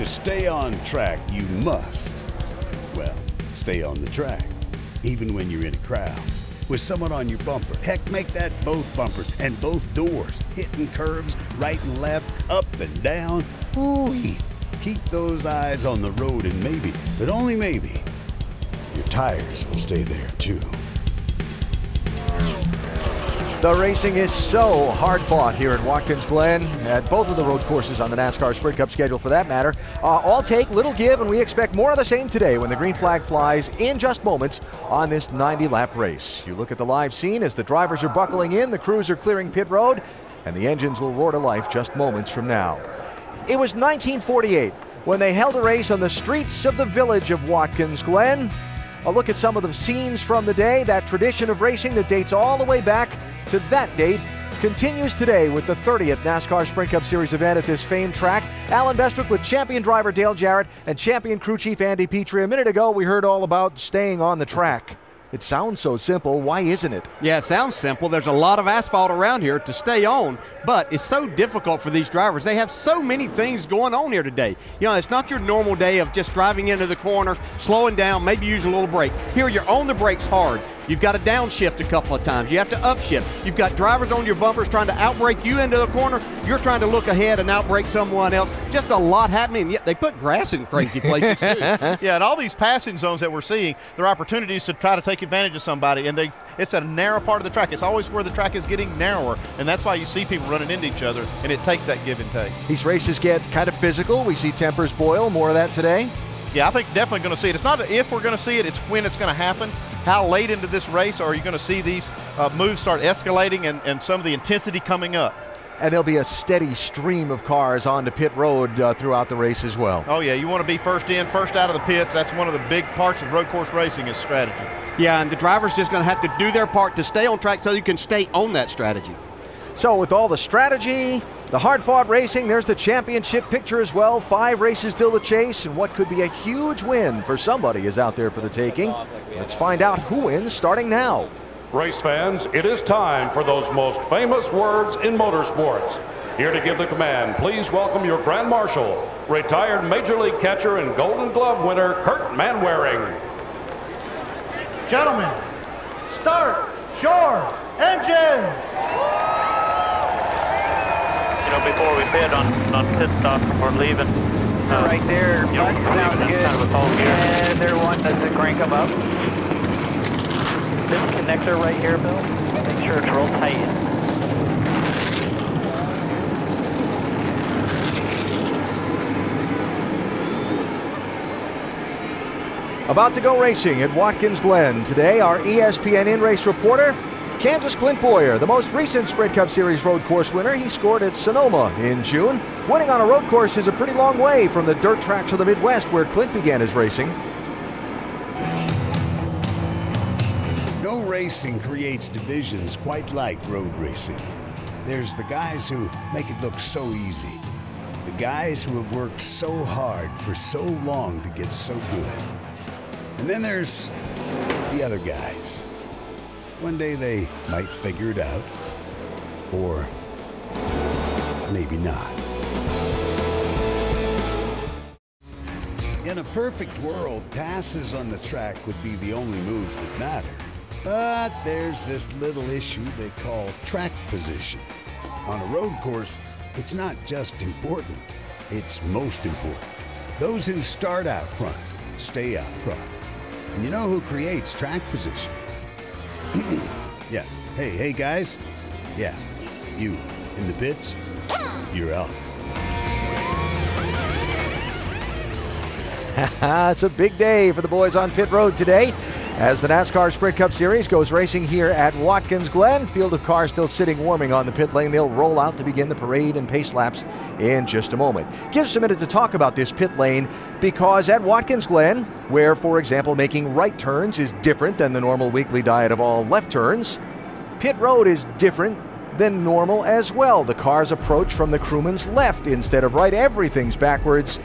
To stay on track, you must, well, stay on the track, even when you're in a crowd. With someone on your bumper. Heck, make that both bumpers and both doors. Hitting curves right and left, up and down. Ooh, keep those eyes on the road and maybe, but only maybe, your tires will stay there too. The racing is so hard fought here at Watkins Glen at both of the road courses on the NASCAR Sprint Cup schedule for that matter. Uh, all take, little give, and we expect more of the same today when the green flag flies in just moments on this 90 lap race. You look at the live scene as the drivers are buckling in, the crews are clearing pit road, and the engines will roar to life just moments from now. It was 1948 when they held a race on the streets of the village of Watkins Glen. A look at some of the scenes from the day, that tradition of racing that dates all the way back to that date continues today with the 30th NASCAR Sprint Cup Series event at this famed track. Allen Bestwick with champion driver Dale Jarrett and champion crew chief Andy Petree. A minute ago, we heard all about staying on the track. It sounds so simple. Why isn't it? Yeah, it sounds simple. There's a lot of asphalt around here to stay on, but it's so difficult for these drivers. They have so many things going on here today. You know, it's not your normal day of just driving into the corner, slowing down, maybe using a little brake. Here, you're on the brakes hard. You've got to downshift a couple of times. You have to upshift. You've got drivers on your bumpers trying to outbrake you into the corner. You're trying to look ahead and outbrake someone else. Just a lot happening. Yet they put grass in crazy places too. yeah, and all these passing zones that we're seeing, there are opportunities to try to take advantage of somebody, and they it's a narrow part of the track. It's always where the track is getting narrower, and that's why you see people running into each other, and it takes that give and take. These races get kind of physical. We see tempers boil. More of that today. Yeah, I think definitely going to see it. It's not if we're going to see it; it's when it's going to happen. How late into this race are you going to see these uh, moves start escalating and, and some of the intensity coming up? And there'll be a steady stream of cars onto pit road uh, throughout the race as well. Oh yeah, you want to be first in, first out of the pits. That's one of the big parts of road course racing is strategy. Yeah, and the driver's just going to have to do their part to stay on track so you can stay on that strategy. So, with all the strategy, the hard fought racing, there's the championship picture as well. Five races still to chase, and what could be a huge win for somebody is out there for the taking. Let's find out who wins starting now. Race fans, it is time for those most famous words in motorsports. Here to give the command, please welcome your Grand Marshal, retired Major League catcher and Golden Glove winner Kirt Manwaring. Gentlemen, start your engines! You know, before we pit on, on pit stop we're leaving. Uh, right there, you know, sounds good. Kind of and they're wanting us to crank them up. This connector right here, Bill, make sure it's real tight. About to go racing at Watkins Glen. Today, our ESPN in race reporter, Kansas Clint Bowyer, the most recent Sprint Cup Series road course winner, he scored at Sonoma in June. Winning on a road course is a pretty long way from the dirt tracks of the Midwest where Clint began his racing. No racing creates divisions quite like road racing. There's the guys who make it look so easy. The guys who have worked so hard for so long to get so good. And then there's the other guys one day they might figure it out. Or maybe not. In a perfect world, passes on the track would be the only moves that matter. But there's this little issue they call track position. On a road course, it's not just important, it's most important. Those who start out front stay out front. And you know who creates track position? yeah. Hey, hey, guys. Yeah. You in the pits? You're out. it's a big day for the boys on pit road today as the NASCAR Sprint Cup Series goes racing here at Watkins Glen. Field of cars still sitting warming on the pit lane. They'll roll out to begin the parade and pace laps in just a moment. Give us a minute to talk about this pit lane because at Watkins Glen, where, for example, making right turns is different than the normal weekly diet of all left turns, pit road is different than normal as well. The cars approach from the crewman's left instead of right. Everything's backwards.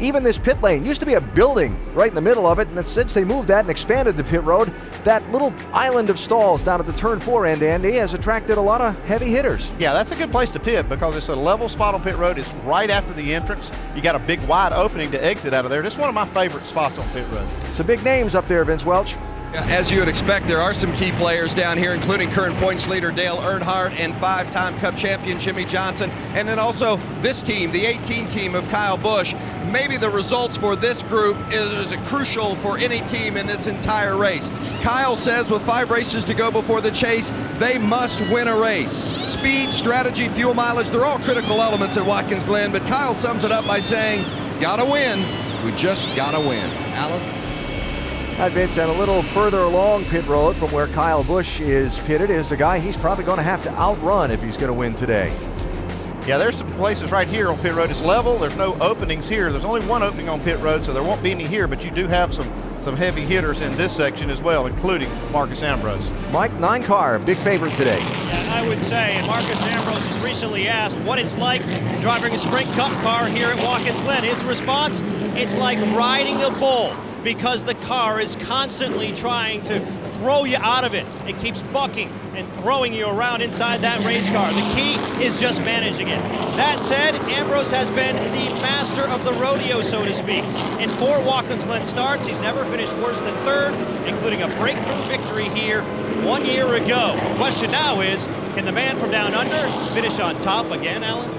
Even this pit lane used to be a building right in the middle of it, and since they moved that and expanded the pit road, that little island of stalls down at the turn four end, Andy, has attracted a lot of heavy hitters. Yeah, that's a good place to pit because it's a level spot on pit road. It's right after the entrance. You got a big wide opening to exit out of there. Just one of my favorite spots on pit road. Some big names up there, Vince Welch. As you would expect, there are some key players down here, including current points leader Dale Earnhardt and five-time Cup champion Jimmie Johnson, and then also this team, the 18 team of Kyle Busch. Maybe the results for this group is, is crucial for any team in this entire race. Kyle says with five races to go before the chase, they must win a race. Speed, strategy, fuel mileage, they're all critical elements at Watkins Glen, but Kyle sums it up by saying, gotta win, we just gotta win. Allen? Hi, Vince, and a little further along pit road from where Kyle Busch is pitted is a guy he's probably going to have to outrun if he's going to win today. Yeah, there's some places right here on pit road. It's level. There's no openings here. There's only one opening on pit road, so there won't be any here, but you do have some some heavy hitters in this section as well, including Marcos Ambrose. Mike, nine car, big favorite today. Yeah, I would say, and Marcos Ambrose was recently asked what it's like driving a Sprint Cup car here at Watkins Glen. His response, it's like riding a bull because the car is constantly trying to throw you out of it. It keeps bucking and throwing you around inside that race car. The key is just managing it. That said, Ambrose has been the master of the rodeo, so to speak. In four Watkins Glen starts, he's never finished worse than third, including a breakthrough victory here one year ago. The question now is, can the man from down under finish on top again, Allen?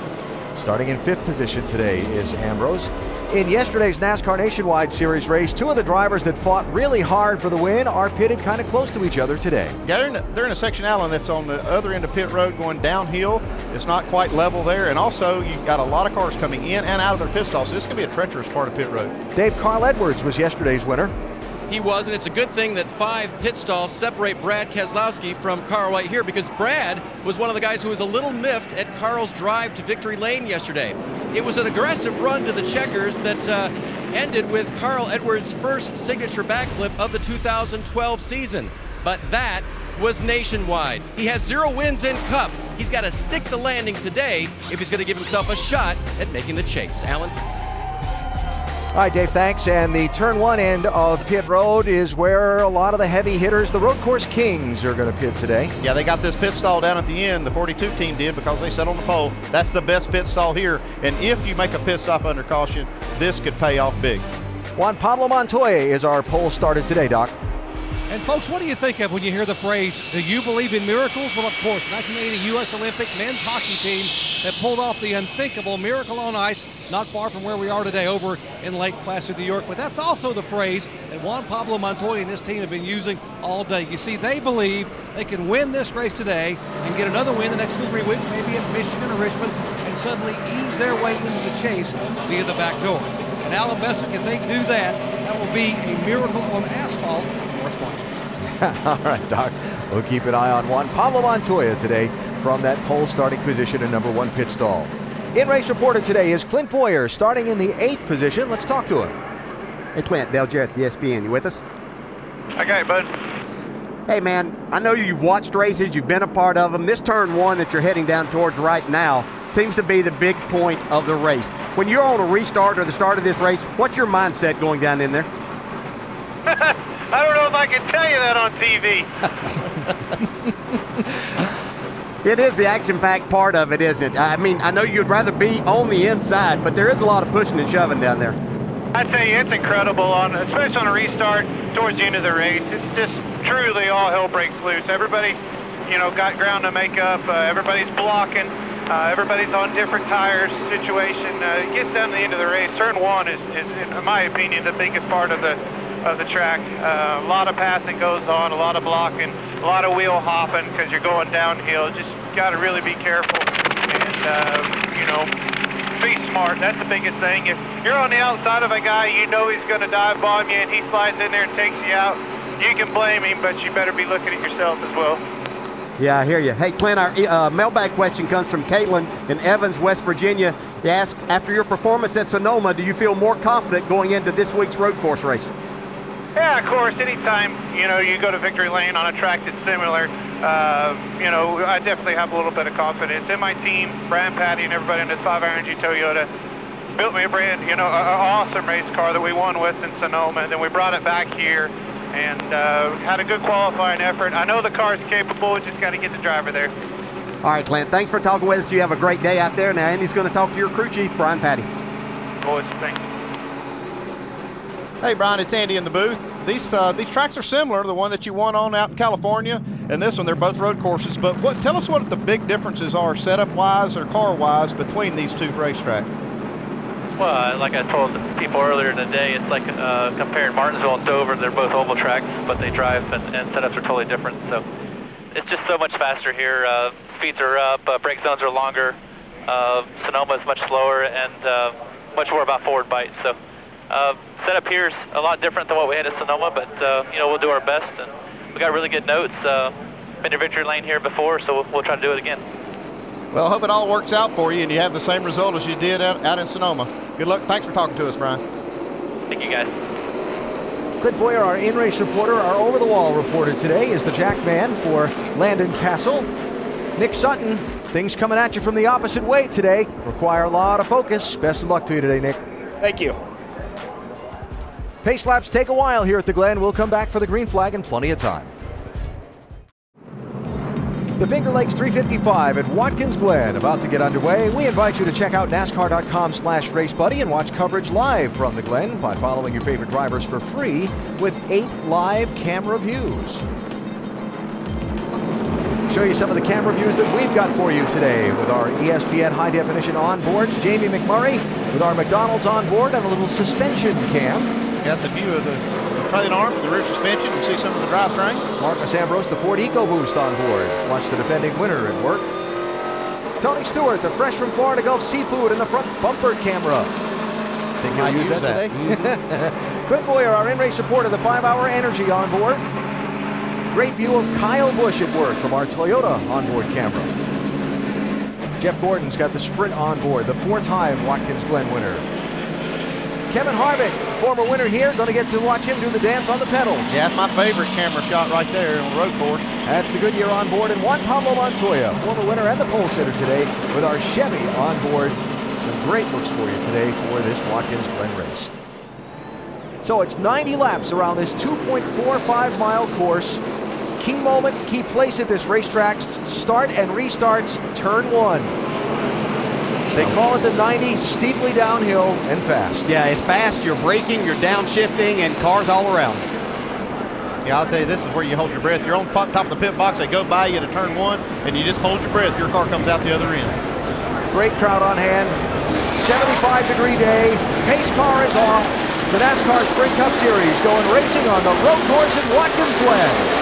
Starting in fifth position today is Ambrose. In yesterday's NASCAR Nationwide Series race, two of the drivers that fought really hard for the win are pitted kind of close to each other today. Yeah, they're in, a, they're in a section, Allen, that's on the other end of pit road going downhill. It's not quite level there. And also, you've got a lot of cars coming in and out of their pit stall, so this can be a treacherous part of pit road. Dave Carl Edwards was yesterday's winner. He was, and it's a good thing that five pit stalls separate Brad Keselowski from Carl White here because Brad was one of the guys who was a little miffed at Carl's drive to victory lane yesterday. It was an aggressive run to the checkers that uh, ended with Carl Edwards' first signature backflip of the 2012 season. But that was nationwide. He has zero wins in Cup. He's got to stick the landing today if he's going to give himself a shot at making the chase. Allen? All right, Dave, thanks. And the turn one end of pit road is where a lot of the heavy hitters, the road course kings, are going to pit today. Yeah, they got this pit stall down at the end. The 42 team did because they sat on the pole. That's the best pit stall here. And if you make a pit stop under caution, this could pay off big. Juan Pablo Montoya is our pole starter today, Doc. And folks, what do you think of when you hear the phrase, do you believe in miracles? Well, of course, 1980 U.S. Olympic men's hockey team that pulled off the unthinkable miracle on ice not far from where we are today over in Lake Placid, New York. But that's also the phrase that Juan Pablo Montoya and his team have been using all day. You see, they believe they can win this race today and get another win the next two three weeks, maybe at Michigan or Richmond, and suddenly ease their way into the chase via the back door. And Messick, if they do that, that will be a miracle on asphalt. All right, Doc. We'll keep an eye on Juan Pablo Montoya today from that pole starting position in number one pit stall. In race reporter today is Clint Bowyer, starting in the eighth position. Let's talk to him. Hey, Clint, Dale Jarrett, the ESPN. You with us? Okay, bud. Hey, man, I know you've watched races, you've been a part of them. This turn one that you're heading down towards right now seems to be the big point of the race. When you're on a restart or the start of this race, what's your mindset going down in there? I don't know if I can tell you that on TV. It is the action-packed part of it, isn't it? I mean, I know you'd rather be on the inside, but there is a lot of pushing and shoving down there. I tell you, it's incredible, on especially on a restart towards the end of the race. It's just truly all hell breaks loose. Everybody, you know, got ground to make up. Uh, everybody's blocking. Uh, everybody's on different tires situation. Uh, it gets down to the end of the race. Turn one is, is, in my opinion, the biggest part of the of the track. Uh, a lot of passing goes on, a lot of blocking, a lot of wheel hopping because you're going downhill. Just got to really be careful and, uh, you know, be smart. That's the biggest thing. If you're on the outside of a guy, you know he's going to dive bomb you and he slides in there and takes you out, you can blame him, but you better be looking at yourself as well. Yeah, I hear you. Hey, Clint, our uh, mailbag question comes from Caitlin in Evans, West Virginia. They ask, after your performance at Sonoma, do you feel more confident going into this week's road course race? Yeah, of course. Anytime you know you go to victory lane on a track that's similar, uh, you know, I definitely have a little bit of confidence in my team. Brian Pattie and everybody in this 5 Energy Toyota built me a brand, you know, an awesome race car that we won with in Sonoma. And then we brought it back here and uh, had a good qualifying effort. I know the car's capable, we just got to get the driver there. All right, Clint, thanks for talking with us. You have a great day out there. Now, Andy's going to talk to your crew chief, Brian Pattie. Boys, thanks. Hey, Brian, it's Andy in the booth. These uh, these tracks are similar. The one that you won on out in California, and this one, they're both road courses. But what? Tell us what the big differences are, setup-wise or car-wise, between these two racetracks. Well, like I told people earlier today, it's like uh, comparing Martinsville and Dover. They're both oval tracks, but they drive and, and setups are totally different. So it's just so much faster here. Uh, speeds are up, uh, brake zones are longer. Uh, Sonoma is much slower and uh, much more about forward bite. So uh, setup here is a lot different than what we had at Sonoma, but uh, you know we'll do our best, and we got really good notes. Uh, been to victory lane here before, so we'll, we'll try to do it again. Well, hope it all works out for you and you have the same result as you did out, out in Sonoma. Good luck. Thanks for talking to us, Brian. Thank you, guys. Clint Bowyer, our in-race reporter, our over-the-wall reporter today is the jack man for Landon Cassill. Nick Sutton, things coming at you from the opposite way today. Require a lot of focus. Best of luck to you today, Nick. Thank you. Pace laps take a while here at the Glen. We'll come back for the green flag in plenty of time. The Finger Lakes 355 at Watkins Glen about to get underway. We invite you to check out NASCAR.com slash RaceBuddy and watch coverage live from the Glen by following your favorite drivers for free with eight live camera views. Show you some of the camera views that we've got for you today with our ESPN high definition onboards. Jamie McMurray with our McDonald's onboard and a little suspension cam. Got the view of the trailing arm, the rear suspension, and see some of the drivetrain. Marcos Ambrose, the Ford EcoBoost on board. Watch the defending winner at work. Tony Stewart, the fresh from Florida Gulf Seafood, in the front bumper camera. Think he'll use, use that, that. today? Mm-hmm. Clint Bowyer, our in-race supporter, the five-hour energy on board. Great view of Kyle Busch at work from our Toyota onboard camera. Jeff Gordon's got the sprint on board, the four-time Watkins Glen winner. Kevin Harvick, former winner here, going to get to watch him do the dance on the pedals. Yeah, that's my favorite camera shot right there on the road course. That's the Goodyear on board, and Juan Pablo Montoya, former winner and the pole sitter today, with our Chevy on board. Some great looks for you today for this Watkins Glen race. So it's 90 laps around this 2.45 mile course. Key moment, key place at this racetrack. Start and restarts turn one. They call it the 90, steeply downhill and fast. Yeah, it's fast. You're braking, you're downshifting, and cars all around. Yeah, I'll tell you, this is where you hold your breath. You're on top of the pit box. They go by you to turn one, and you just hold your breath. Your car comes out the other end. Great crowd on hand. 75 degree day. Pace car is off. The NASCAR Sprint Cup Series going racing on the road course in Watkins Glen.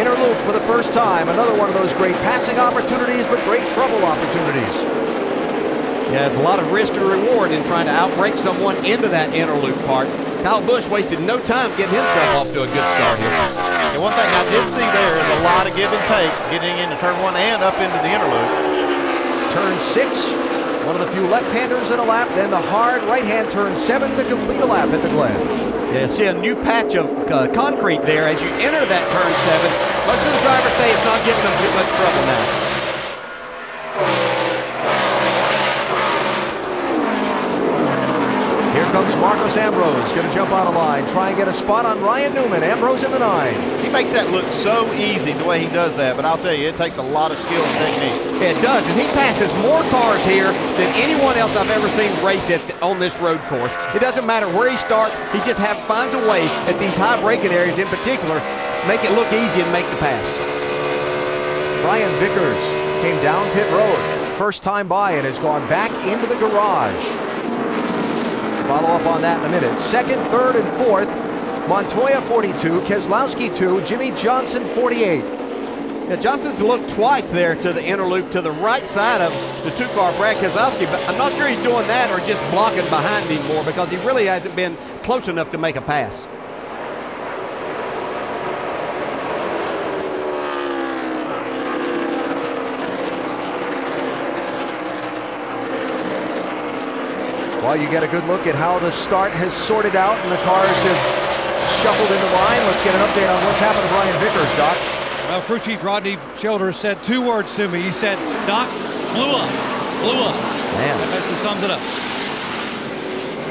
Inner loop for the first time. Another one of those great passing opportunities, but great trouble opportunities. Yeah, there's a lot of risk and reward in trying to outbrake someone into that inner loop part. Kyle Busch wasted no time getting himself off to a good start here. And one thing I did see there is a lot of give and take getting into turn one and up into the inner loop. Turn six, one of the few left-handers in a lap, then the hard right-hand turn seven to complete a lap at the Glen. Yeah, see a new patch of uh, concrete there as you enter that turn seven. Most of the drivers say it's not giving them too much trouble now. Here Ambrose, going to jump out of line, try and get a spot on Ryan Newman. Ambrose in the nine. He makes that look so easy the way he does that, but I'll tell you, it takes a lot of skill and technique. It does, and he passes more cars here than anyone else I've ever seen race it on this road course. It doesn't matter where he starts, he just have, finds a way at these high braking areas in particular, make it look easy and make the pass. Brian Vickers came down pit road. first time by and has gone back into the garage. Follow up on that in a minute. Second, third, and fourth, Montoya 42, Keselowski 2, Jimmie Johnson 48. Yeah, Johnson's looked twice there to the inner loop to the right side of the two-car Brad Keselowski, but I'm not sure he's doing that or just blocking behind him more because he really hasn't been close enough to make a pass. Well, you get a good look at how the start has sorted out and the cars have shuffled into line. Let's get an update on what's happened to Brian Vickers, Doc. Well, crew chief Rodney Childers said two words to me. He said, Doc, blew up, blew up. Man. That basically sums it up.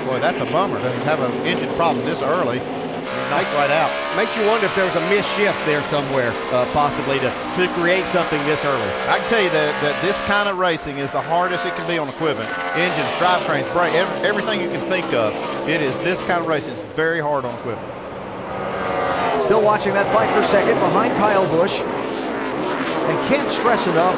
Boy, that's a bummer to have an engine problem this early. Knocked right out. Makes you wonder if there was a missed shift there somewhere, uh, possibly, to, to create something this early. I can tell you that, that this kind of racing is the hardest it can be on equipment. Engines, drivetrains, brake, every, everything you can think of. It is this kind of racing. It's very hard on equipment. Still watching that fight for second behind Kyle Busch. And can't stress enough,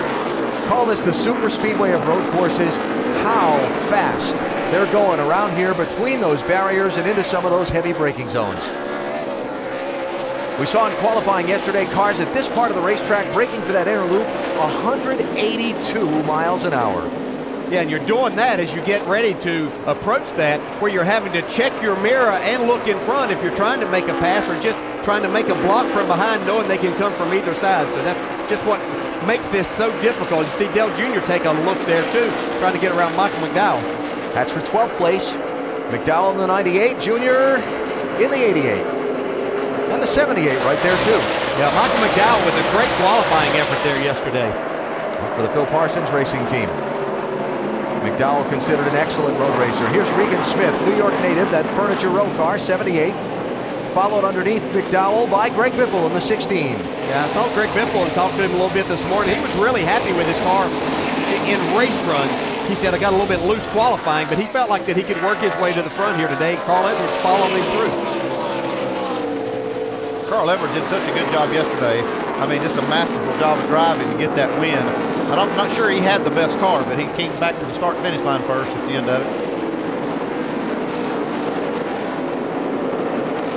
call this the super speedway of road courses, how fast they're going around here between those barriers and into some of those heavy braking zones. We saw in qualifying yesterday cars at this part of the racetrack braking for that inner loop 182 miles an hour. Yeah, and you're doing that as you get ready to approach that, where you're having to check your mirror and look in front if you're trying to make a pass or just trying to make a block from behind, knowing they can come from either side. So that's just what makes this so difficult. You see Dale Jr. take a look there too, trying to get around Michael McDowell. That's for 12th place. McDowell in the 98, Jr. in the 88. And the 78 right there too. Yeah, Michael McDowell with a great qualifying effort there yesterday. Up for the Phil Parsons racing team. McDowell considered an excellent road racer. Here's Regan Smith, New York native, that Furniture Row car, 78. Followed underneath McDowell by Greg Biffle in the 16. Yeah, I saw Greg Biffle and talked to him a little bit this morning. He was really happy with his car in race runs. He said, I got a little bit loose qualifying, but he felt like that he could work his way to the front here today. Carl Edwards following him through. Carl Edwards did such a good job yesterday. I mean, just a masterful job of driving to get that win. I'm not sure he had the best car, but he came back to the start finish line first at the end of it.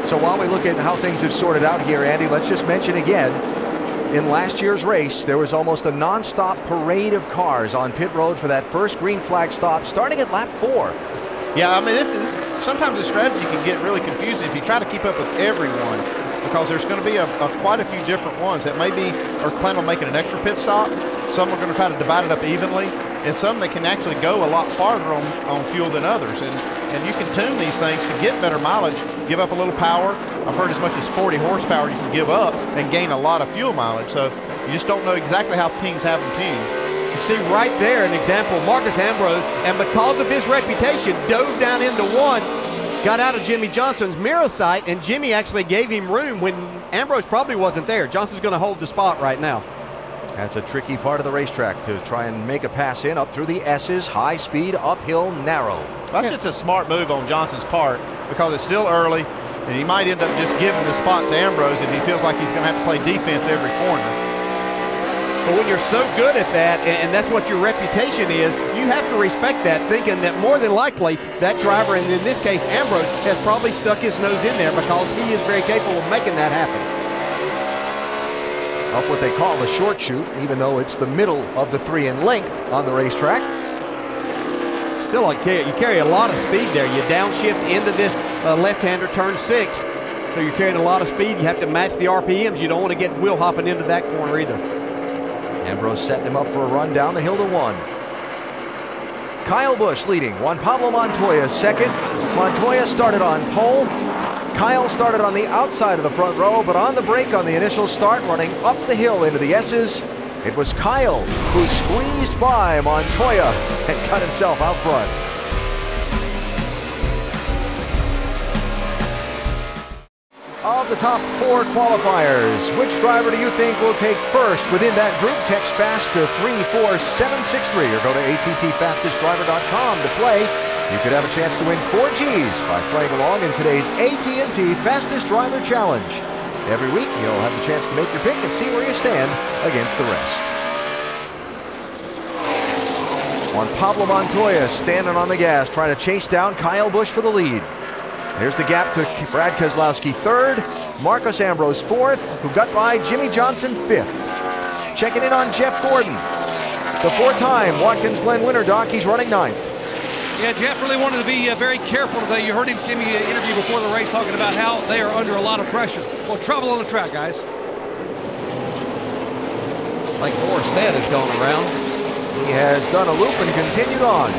So while we look at how things have sorted out here, Andy, let's just mention again, in last year's race, there was almost a nonstop parade of cars on pit road for that first green flag stop, starting at lap four. Yeah, I mean, this is sometimes the strategy can get really confusing if you try to keep up with everyone because there's going to be a, a, quite a few different ones that maybe are planning on making an extra pit stop. Some are going to try to divide it up evenly, and some that can actually go a lot farther on, on fuel than others. And, and you can tune these things to get better mileage, give up a little power. I've heard as much as 40 horsepower you can give up and gain a lot of fuel mileage. So you just don't know exactly how teams have them tuned. You see right there an example, Marcos Ambrose, and because of his reputation, dove down into one, got out of Jimmie Johnson's mirror sight, and Jimmie actually gave him room when Ambrose probably wasn't there. Johnson's going to hold the spot right now. That's a tricky part of the racetrack to try and make a pass in up through the S's, high speed, uphill, narrow. That's just a smart move on Johnson's part because it's still early, and he might end up just giving the spot to Ambrose if he feels like he's going to have to play defense every corner. But when you're so good at that, and that's what your reputation is, you have to respect that, thinking that more than likely that driver, and in this case Ambrose, has probably stuck his nose in there because he is very capable of making that happen. Up what they call the short chute, even though it's the middle of the three in length on the racetrack. Still, you carry a lot of speed there. You downshift into this uh, left-hander turn six, so you're carrying a lot of speed. You have to match the RPMs. You don't want to get wheel hopping into that corner either. Ambrose setting him up for a run down the hill to one. Kyle Busch leading, Juan Pablo Montoya second. Montoya started on pole. Kyle started on the outside of the front row, but on the brake on the initial start, running up the hill into the S's. It was Kyle who squeezed by Montoya and cut himself out front. Of the top four qualifiers, which driver do you think will take first within that group? Text FAST to 34763 or go to attfastestdriver.com to play. You could have a chance to win 4 Gs by playing along in today's AT&T Fastest Driver Challenge. Every week, you'll have the chance to make your pick and see where you stand against the rest. Juan Pablo Montoya standing on the gas, trying to chase down Kyle Busch for the lead. Here's the gap to Brad Keselowski third, Marcos Ambrose fourth, who got by Jimmie Johnson fifth. Checking in on Jeff Gordon. The four-time Watkins Glen winner, Doc, he's running ninth. Yeah, Jeff really wanted to be uh, very careful today. You heard him give me an interview before the race talking about how they are under a lot of pressure. Well, trouble on the track, guys. Like Boris said, has gone around. He has done a loop and continued on.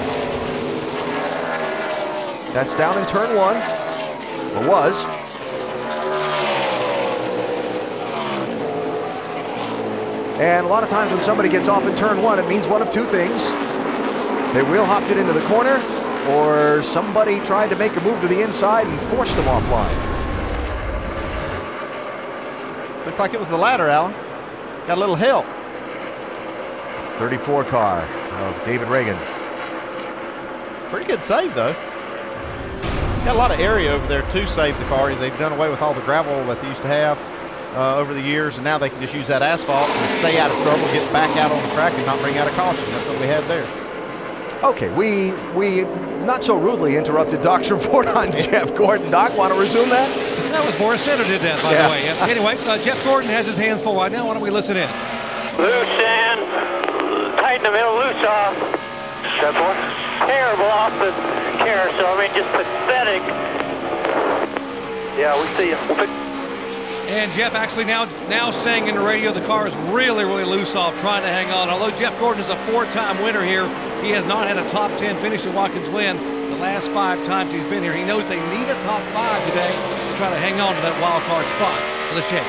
That's down in turn one, or was. And a lot of times when somebody gets off in turn one, it means one of two things. They wheel hopped it into the corner, or somebody tried to make a move to the inside and forced them offline. Looks like it was the latter, Allen. Got a little help. 34 car of David Ragan. Pretty good save, though. Got a lot of area over there to save the car. They've done away with all the gravel that they used to have uh, over the years, and now they can just use that asphalt and stay out of trouble, get back out on the track, and not bring out a caution. That's what we had there. Okay, we we not so rudely interrupted Doc's report on Jeff Gordon. Doc, want to resume that? That was Boris Center did that, by Yeah. the way. Yeah. Anyway, uh, Jeff Gordon has his hands full right now. Why don't we listen in? Loose in, tight in the middle, loose off. That's one. Terrible off the carousel. I mean, just pathetic. Yeah, we see you. And Jeff actually now now saying in the radio the car is really, really loose off, trying to hang on. Although Jeff Gordon is a four-time winner here, he has not had a top 10 finish at Watkins Glen the last five times he's been here. He knows they need a top five today to try to hang on to that wild card spot for the chase.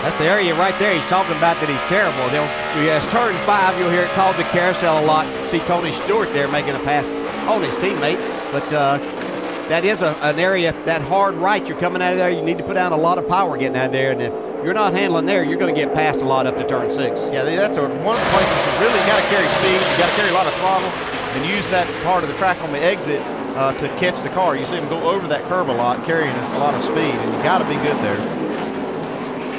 That's the area right there he's talking about that he's terrible. He has turn five. You'll hear it called the carousel a lot. See Tony Stewart there making a pass on his teammate. But uh, that is a, an area, that hard right you're coming out of there, you need to put down a lot of power getting out of there. And if you're not handling there, you're going to get past a lot up to turn six. Yeah, that's a, one of the places you really got to carry speed. You got to carry a lot of throttle and use that part of the track on the exit uh, to catch the car. You see them go over that curb a lot, carrying a lot of speed, and you got to be good there.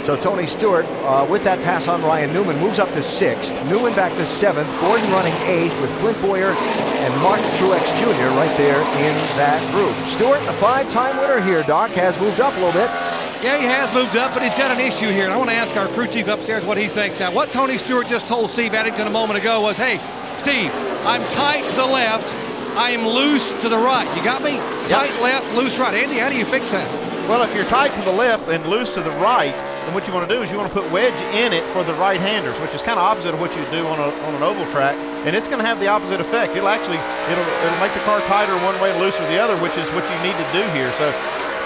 So Tony Stewart, uh, with that pass on Ryan Newman, moves up to sixth. Newman back to seventh. Gordon running eighth with Clint Bowyer and Mark Truex Jr. right there in that group. Stewart, the five-time winner here, Doc, has moved up a little bit. Yeah, he has moved up, but he's got an issue here. And I want to ask our crew chief upstairs what he thinks. Now, what Tony Stewart just told Steve Addington a moment ago was, hey, Steve, I'm tight to the left. I am loose to the right. You got me? Tight left, loose right. Andy, how do you fix that? Well, if you're tight to the left and loose to the right, then what you want to do is you want to put wedge in it for the right-handers, which is kind of opposite of what you do on, a, on an oval track, and it's going to have the opposite effect. It'll actually it'll it'll make the car tighter one way, and looser the other, which is what you need to do here. So,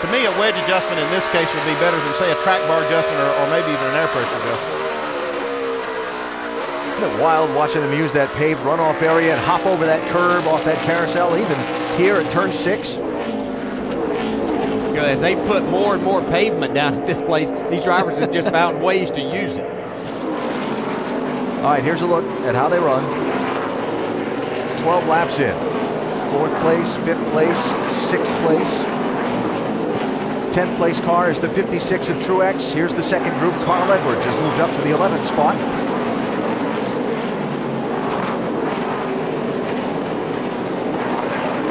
to me, a wedge adjustment in this case would be better than say a track bar adjustment or, or maybe even an air pressure adjustment. Isn't it wild watching them use that paved runoff area and hop over that curb off that carousel, even here at turn six? You know, as they put more and more pavement down at this place, these drivers have just found ways to use it. All right, here's a look at how they run. 12 laps in. Fourth place, fifth place, sixth place. 10th place car is the 56 of Truex. Here's the second group. Carl Edwards has moved up to the 11th spot.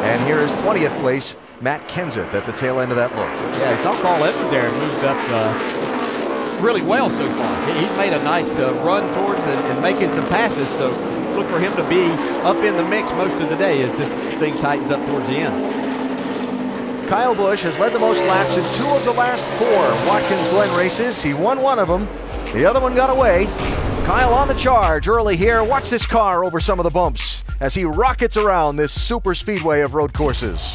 And here is 20th place, Matt Kenseth at the tail end of that look. Yeah, I saw Carl Edwards there moved up uh, really well so far. He's made a nice uh, run towards and, and making some passes, so look for him to be up in the mix most of the day as this thing tightens up towards the end. Kyle Busch has led the most laps in two of the last four Watkins Glen races. He won one of them. The other one got away. Kyle on the charge early here. Watch this car over some of the bumps as he rockets around this super speedway of road courses.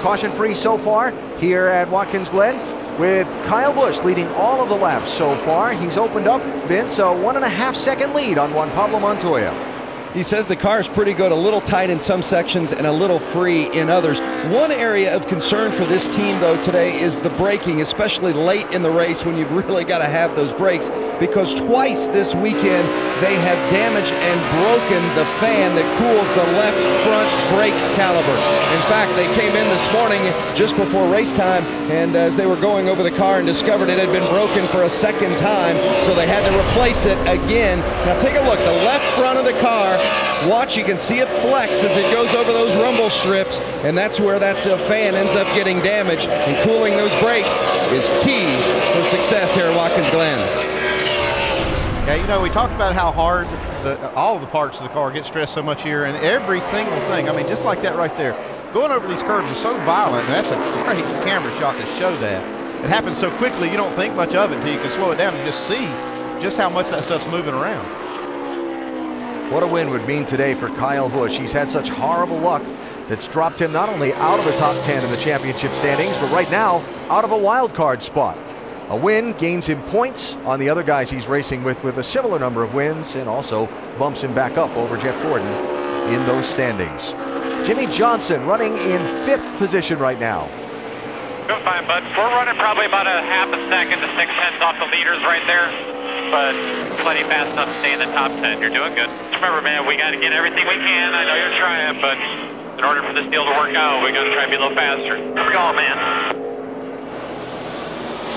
Caution free so far here at Watkins Glen with Kyle Busch leading all of the laps so far. He's opened up, Vince, a one and a half second lead on Juan Pablo Montoya. He says the car is pretty good, a little tight in some sections and a little free in others. One area of concern for this team, though, today is the braking, especially late in the race when you've really got to have those brakes, because twice this weekend they have damaged and broken the fan that cools the left front brake caliper. In fact, they came in this morning just before race time, and as they were going over the car and discovered it had been broken for a second time, so they had to replace it again. Now take a look, the left front of the car, watch, you can see it flex as it goes over those rumble strips, and that's where that uh, fan ends up getting damaged, and cooling those brakes is key for success here at Watkins Glen. Yeah, you know, we talked about how hard the, all the parts of the car get stressed so much here, and every single thing, I mean, just like that right there, going over these curves is so violent, and that's a great camera shot to show that. It happens so quickly, you don't think much of it until you can slow it down and just see just how much that stuff's moving around. What a win would mean today for Kyle Busch. He's had such horrible luck that's dropped him not only out of the top 10 in the championship standings, but right now out of a wild card spot. A win gains him points on the other guys he's racing with with a similar number of wins and also bumps him back up over Jeff Gordon in those standings. Jimmie Johnson running in fifth position right now. Doing fine, bud. We're running probably about a half a second to six tenths off the leaders right there, but plenty fast enough to stay in the top 10. You're doing good. Remember, man, we got to get everything we can. I know you're trying, but in order for this deal to work out, we got to try to be a little faster. Here we go, man.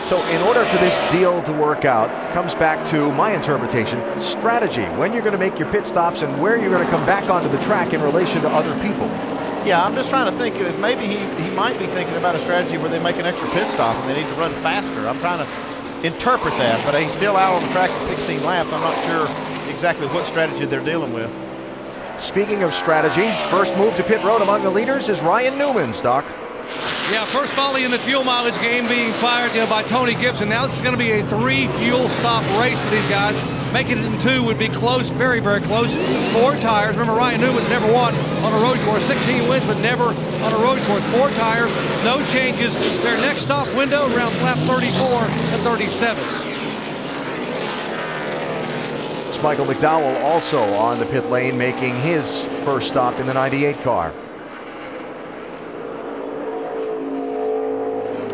So in order for this deal to work out, comes back to my interpretation, strategy. When you're going to make your pit stops and where you're going to come back onto the track in relation to other people. Yeah, I'm just trying to think if maybe he, he might be thinking about a strategy where they make an extra pit stop and they need to run faster. I'm trying to interpret that, but he's still out on the track at 16 laps. I'm not sure exactly what strategy they're dealing with. Speaking of strategy, first move to pit road among the leaders is Ryan Newman's, Doc. Yeah, first volley in the fuel mileage game being fired you know, by Tony Gibson. Now it's going to be a three fuel stop race for these guys. Making it in two would be close, very, very close. Four tires. Remember, Ryan Newman's never won on a road course. 16 wins, but never on a road course. Four tires, no changes. Their next stop window around lap 34 and 37. It's Michael McDowell also on the pit lane making his first stop in the 98 car.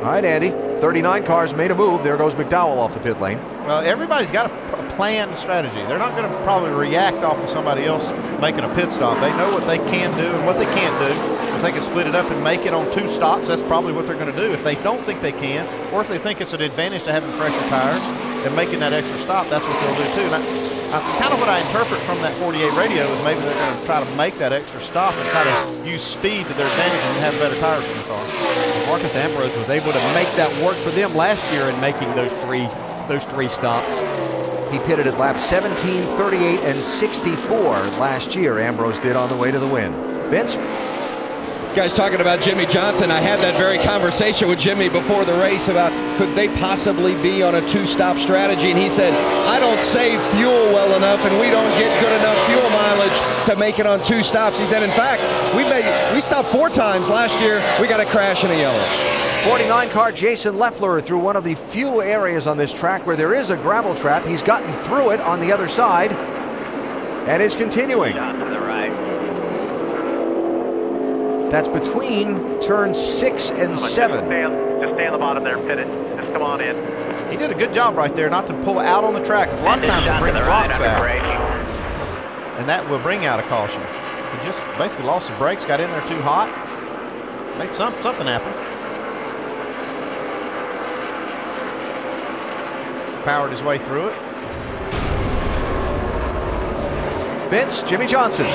All right, Andy. 39 cars made a move. There goes McDowell off the pit lane. Well, everybody's got a, a planned strategy. They're not going to probably react off of somebody else making a pit stop. They know what they can do and what they can't do. If they can split it up and make it on two stops, that's probably what they're going to do. If they don't think they can, or if they think it's an advantage to having fresher tires and making that extra stop, that's what they'll do too. Uh, and I, I, kind of what I interpret from that 48 radio is maybe they're going to try to make that extra stop and try to use speed to their advantage and have better tires in the car. Marcos Ambrose was able to make that work for them last year in making those three those three stops. He pitted at laps 17, 38, and 64 last year. Ambrose did on the way to the win. Vince? Guys talking about Jimmie Johnson. I had that very conversation with Jimmie before the race about could they possibly be on a two-stop strategy, and he said, I don't save fuel well enough, and we don't get good enough fuel mileage to make it on two stops. He said, in fact, we made we stopped four times last year. We got a crash in a yellow. 49 car Jason Leffler through one of the few areas on this track where there is a gravel trap. He's gotten through it on the other side and is continuing. That's between turn six and seven. Stay on, just stay on the bottom there, pit it. Just come on in. He did a good job right there not to pull out on the track. A lot of times they bring the rocks out. And that will bring out a caution. He just basically lost the brakes, got in there too hot. Made some, something happen. Powered his way through it. Vince, Jimmie Johnson.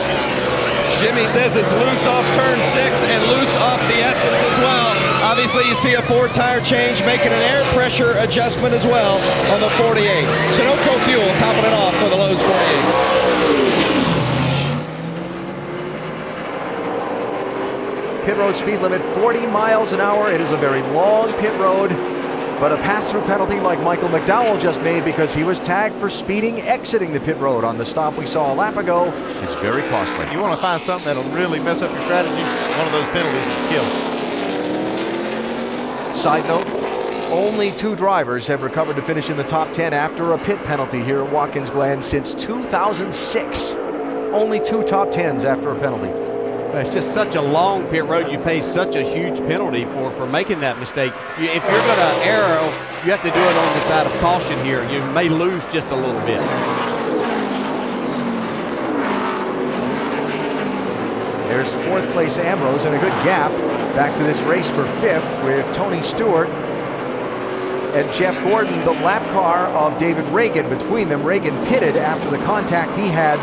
Jimmie says it's loose off turn six and loose off the S's as well. Obviously, you see a four tire change making an air pressure adjustment as well on the 48. Sunoco Fuel topping it off for the Lowe's 48. Pit road speed limit 40 miles an hour. It is a very long pit road. But a pass-through penalty like Michael McDowell just made because he was tagged for speeding exiting the pit road on the stop we saw a lap ago is very costly. You want to find something that'll really mess up your strategy, one of those penalties will kill. Side note, only two drivers have recovered to finish in the top 10 after a pit penalty here at Watkins Glen since 2006. only two top tens after a penalty. It's just such a long pit road. You pay such a huge penalty for, for making that mistake. If you're going to arrow, you have to do it on the side of caution here. You may lose just a little bit. There's fourth place Ambrose and a good gap back to this race for fifth with Tony Stewart and Jeff Gordon, the lap car of David Ragan. Between them, Ragan pitted after the contact he had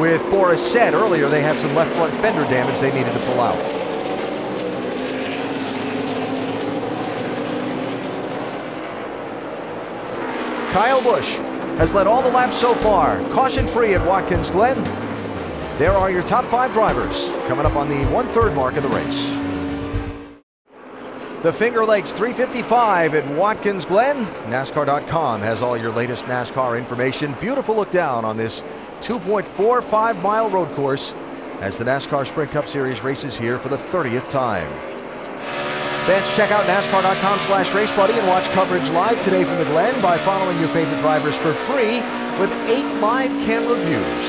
with Boris Said earlier they had some left front fender damage they needed to pull out. Kyle Busch has led all the laps so far, caution free at Watkins Glen. There are your top five drivers coming up on the one third mark of the race. The Finger Lakes 355 at Watkins Glen. NASCAR.com has all your latest NASCAR information. Beautiful look down on this 2.45 mile road course as the NASCAR Sprint Cup Series races here for the 30th time. Fans, check out NASCAR.com slash Race Buddy and watch coverage live today from the Glen by following your favorite drivers for free with eight live camera views.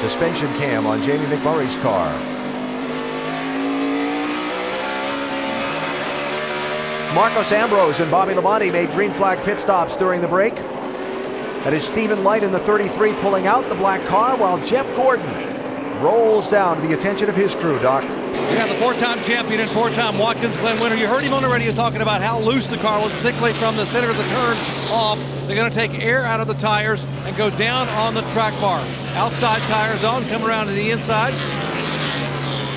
Suspension cam on Jamie McMurray's car. Marcos Ambrose and Bobby Labonte made green flag pit stops during the break. That is Stephen Leicht in the 33 pulling out the black car while Jeff Gordon rolls down to the attention of his crew, Doc. Yeah, the four-time champion and four-time Watkins Glen winner. You heard him on the radio talking about how loose the car was, particularly from the center of the turn off. They're going to take air out of the tires and go down on the track bar. Outside tires on, come around to the inside.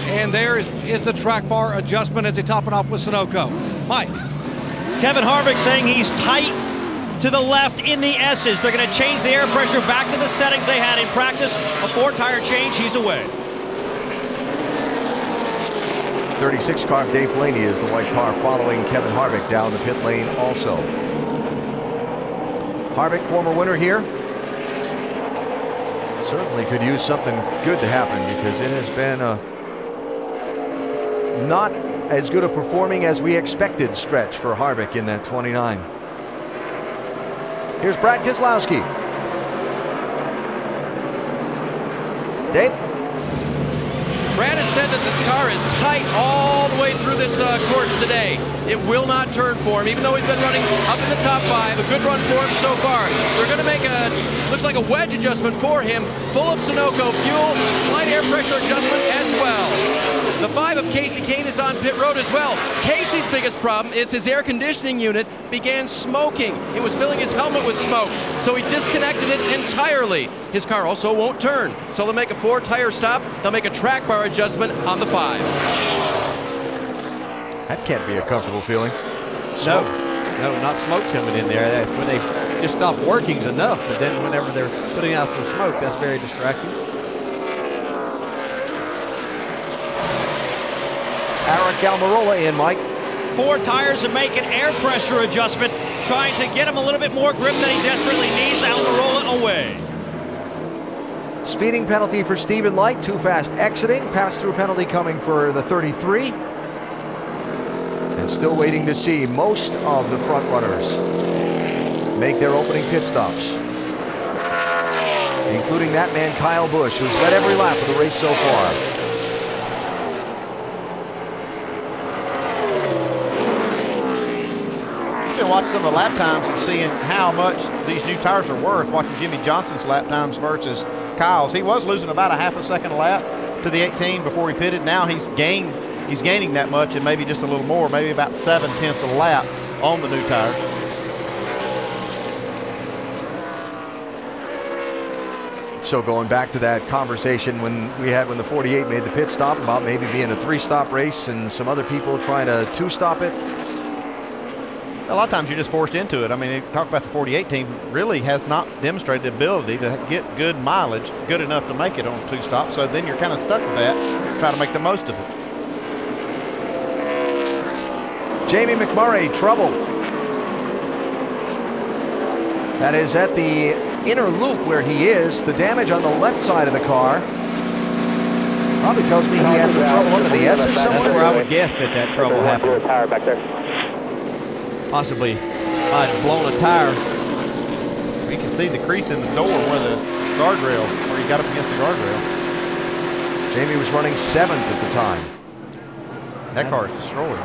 And there is, is the track bar adjustment as they top it off with Sunoco. Mike. Kevin Harvick saying he's tight to the left in the S's. They're going to change the air pressure back to the settings they had in practice. A four-tire change, he's away. 36 car Dave Blaney is the white car following Kevin Harvick down the pit lane also. Harvick, former winner here. Certainly could use something good to happen because it has been a not as good a performing as we expected stretch for Harvick in that 29. Here's Brad Keselowski. Dave? Brad has said that this car is tight all the way through this uh, course today. It will not turn for him, even though he's been running up in the top five. A good run for him so far. They're going to make a, looks like a wedge adjustment for him, full of Sunoco fuel, slight air pressure adjustment as well. The five of Kasey Kahne is on pit road as well. Kasey's biggest problem is his air conditioning unit began smoking. It was filling his helmet with smoke, so he disconnected it entirely. His car also won't turn, so they'll make a four tire stop. They'll make a track bar adjustment on the five. That can't be a comfortable feeling. No, no, not smoke coming in there. When they just stop working's enough, but then whenever they're putting out some smoke, that's very distracting. Almirola in, Mike. Four tires and make an air pressure adjustment, trying to get him a little bit more grip than he desperately needs. Almirola away. Speeding penalty for Stephen Leicht, too fast exiting. Pass through penalty coming for the 33. And still waiting to see most of the front runners make their opening pit stops. Including that man, Kyle Busch, who's led every lap of the race so far. Been watching some of the lap times and seeing how much these new tires are worth. Watching Jimmie Johnson's lap times versus Kyle's. He was losing about a half a second a lap to the 18 before he pitted. Now he's gained, he's gaining that much and maybe just a little more, maybe about seven tenths a lap on the new tires. So going back to that conversation when we had when the 48 made the pit stop about maybe being a three-stop race and some other people trying to two-stop it. A lot of times you're just forced into it. I mean, talk about the 48 team really has not demonstrated the ability to get good mileage, good enough to make it on two stops. So then you're kind of stuck with that. Try to make the most of it. Jamie McMurray, trouble. That is at the inner loop where he is. The damage on the left side of the car probably tells me he has some trouble up in the S's somewhere. That's where I would guess that that trouble happened. Tire back there. Possibly I'd blown a tire. You can see the crease in the door where the guardrail, or he got up against the guardrail. Jamie was running seventh at the time. That car is destroyed.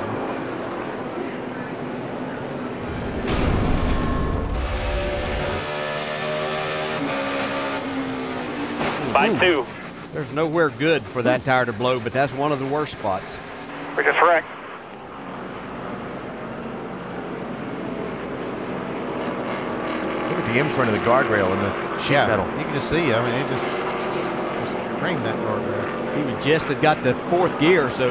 By two. There's nowhere good for that tire to blow, but that's one of the worst spots. We just wrecked. Look at the imprint of the guardrail and the sheet Yeah, metal. you can just see. I mean, it just just creamed that guardrail. He was just had got to fourth gear, so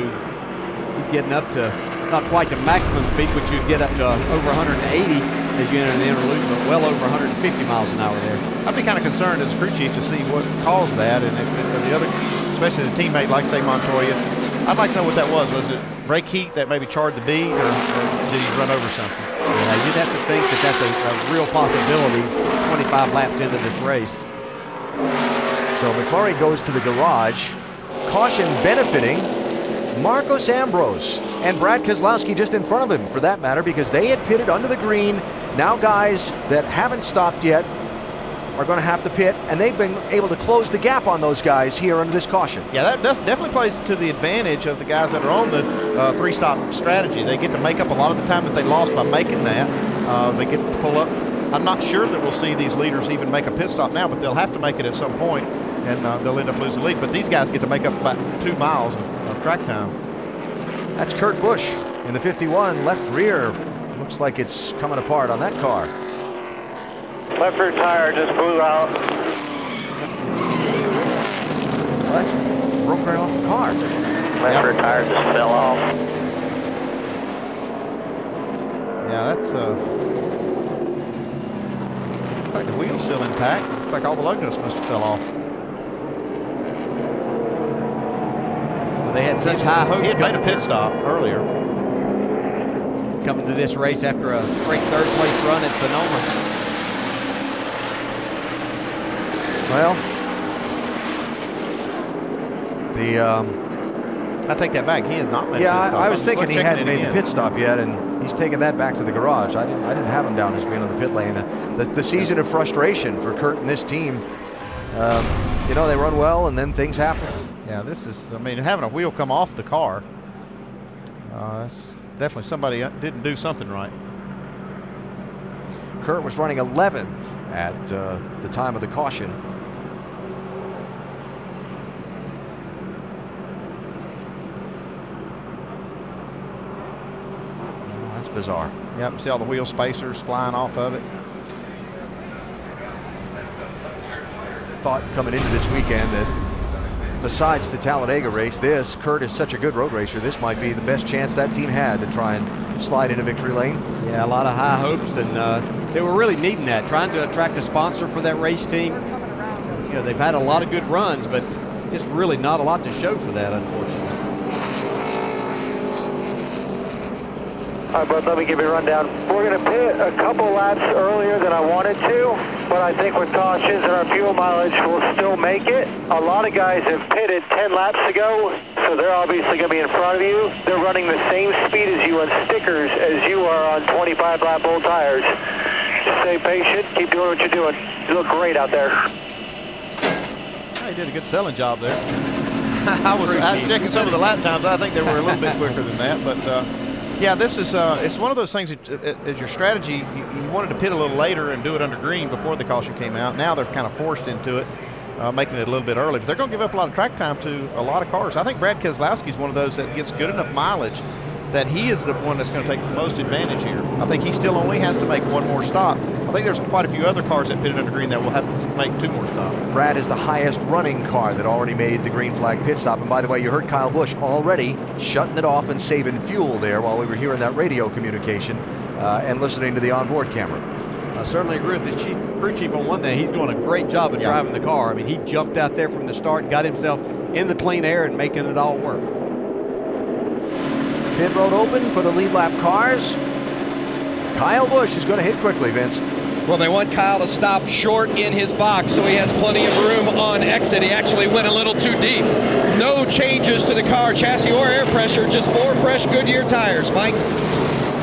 he's getting up to not quite to maximum speed, but you get up to over 180 as you enter the inner loop, but well over 150 miles an hour there. I'd be kind of concerned as a crew chief to see what caused that, and if it, the other, especially the teammate like say Montoya, I'd like to know what that was. Was it brake heat that maybe charred the bead, or, or did he run over something? Yeah, you'd have to think that that's a, a real possibility 25 laps into this race. So McMurray goes to the garage. Caution benefiting Marcos Ambrose and Brad Keselowski just in front of him, for that matter, because they had pitted under the green. Now guys that haven't stopped yet are going to have to pit, and they've been able to close the gap on those guys here under this caution. Yeah, that definitely plays to the advantage of the guys that are on the uh, three-stop strategy. They get to make up a lot of the time that they lost by making that. Uh, they get to pull up. I'm not sure that we'll see these leaders even make a pit stop now, but they'll have to make it at some point, and uh, they'll end up losing the lead. But these guys get to make up about two miles of, of track time. That's Kurt Busch in the 51, left rear. Looks like it's coming apart on that car. Left rear tire just blew out. Well, broke right off the car. Left rear tire just fell off. Yeah, that's uh. Wheel's still intact. Looks like all the logos must have fell off. Well, they had such high hopes. He had made a pit stop earlier. Coming to this race after a great third place run at Sonoma. Well, the um, I take that back. He has not made yeah, a pit stop. I, I was thinking he hadn't made the pit stop yet, and he's taken that back to the garage. I didn't, I didn't have him down as being on the pit lane. The, the, the season of frustration for Kurt and this team. Um, you know, they run well, and then things happen. Yeah, this is. I mean, having a wheel come off the car. Uh, that's definitely somebody didn't do something right. Kurt was running 11th at uh, the time of the caution. Oh, that's bizarre. Yep. See all the wheel spacers flying off of it. Thought coming into this weekend that besides the Talladega race, this, Kurt is such a good road racer, this might be the best chance that team had to try and slide into victory lane. Yeah, a lot of high hopes, and uh, they were really needing that, trying to attract a sponsor for that race team. You know, they've had a lot of good runs, but just really not a lot to show for that, unfortunately. All right, bud, let me give you a rundown. We're going to pit a couple laps earlier than I wanted to, but I think with cautions and our fuel mileage, we'll still make it. A lot of guys have pitted 10 laps ago, so they're obviously going to be in front of you. They're running the same speed as you on stickers as you are on 25 lap old tires. Stay patient, keep doing what you're doing. You look great out there. Oh, he did a good selling job there. I was I was checking some of the lap times. I think they were a little bit quicker than that, but uh, yeah, this is uh, it's one of those things. That, uh, as your strategy, you, you wanted to pit a little later and do it under green before the caution came out. Now they're kind of forced into it. Uh, making it a little bit early, but they're going to give up a lot of track time to a lot of cars. I think Brad Keselowski is one of those that gets good enough mileage that he is the one that's going to take the most advantage here. I think he still only has to make one more stop. I think there's quite a few other cars that pitted under green that will have to make two more stops. Brad is the highest running car that already made the green flag pit stop. And by the way, you heard Kyle Busch already shutting it off and saving fuel there while we were hearing that radio communication uh, and listening to the onboard camera. I certainly agree with the chief, crew chief on one thing. He's doing a great job of Yeah. driving the car. I mean, he jumped out there from the start, got himself in the clean air, and making it all work. Pit road open for the lead lap cars. Kyle Busch is going to hit quickly, Vince. Well, they want Kyle to stop short in his box so he has plenty of room on exit. He actually went a little too deep. No changes to the car, chassis or air pressure, just four fresh Goodyear tires. Mike?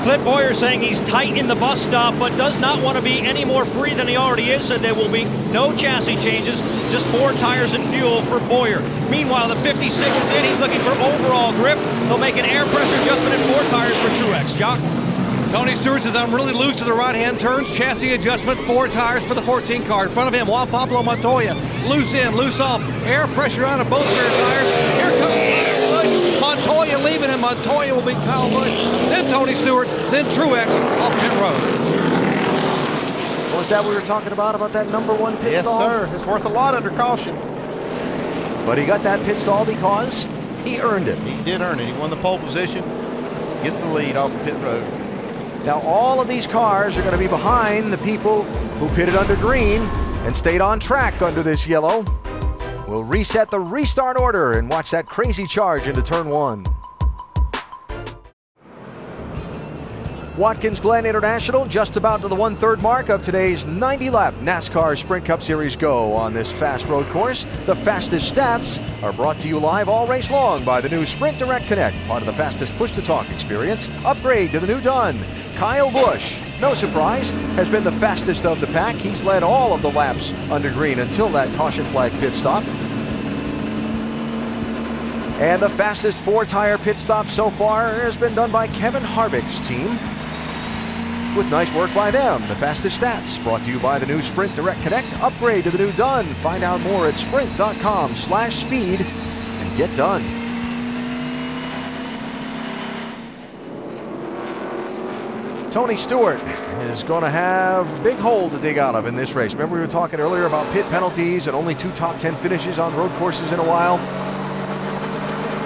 Clint Bowyer saying he's tight in the bus stop, but does not want to be any more free than he already is, so there will be no chassis changes, just four tires and fuel for Bowyer. Meanwhile, the 56 is in. He's looking for overall grip. He'll make an air pressure adjustment and four tires for Truex. Jock? Tony Stewart says I'm really loose to the right-hand turns. Chassis adjustment, four tires for the 14 car. In front of him, Juan Pablo Montoya. Loose in, loose off. Air pressure out of both rear tires. Here comes Montoya leaving, and Montoya will be Kyle Busch. Then Tony Stewart, then Truex off pit road. Was that we were talking about, about that number one pit Yes, stall? sir. It's worth a lot under caution. But he got that pit stall because he earned it. He did earn it. He won the pole position, gets the lead off the pit road. Now all of these cars are going to be behind the people who pitted under green and stayed on track under this yellow. We'll reset the restart order and watch that crazy charge into turn one. Watkins Glen International just about to the one third mark of today's 90 lap NASCAR Sprint Cup Series go on this fast road course. The fastest stats are brought to you live all race long by the new Sprint Direct Connect, part of the fastest push to talk experience. Upgrade to the new Dun. Kyle Busch, no surprise, has been the fastest of the pack. He's led all of the laps under green until that caution flag pit stop. And the fastest four tire pit stop so far has been done by Kevin Harvick's team with nice work by them. The fastest stats brought to you by the new Sprint Direct Connect. Upgrade to the new Done. Find out more at sprint.com slash speed and get done. Tony Stewart is going to have a big hole to dig out of in this race. Remember we were talking earlier about pit penalties and only two top 10 finishes on road courses in a while?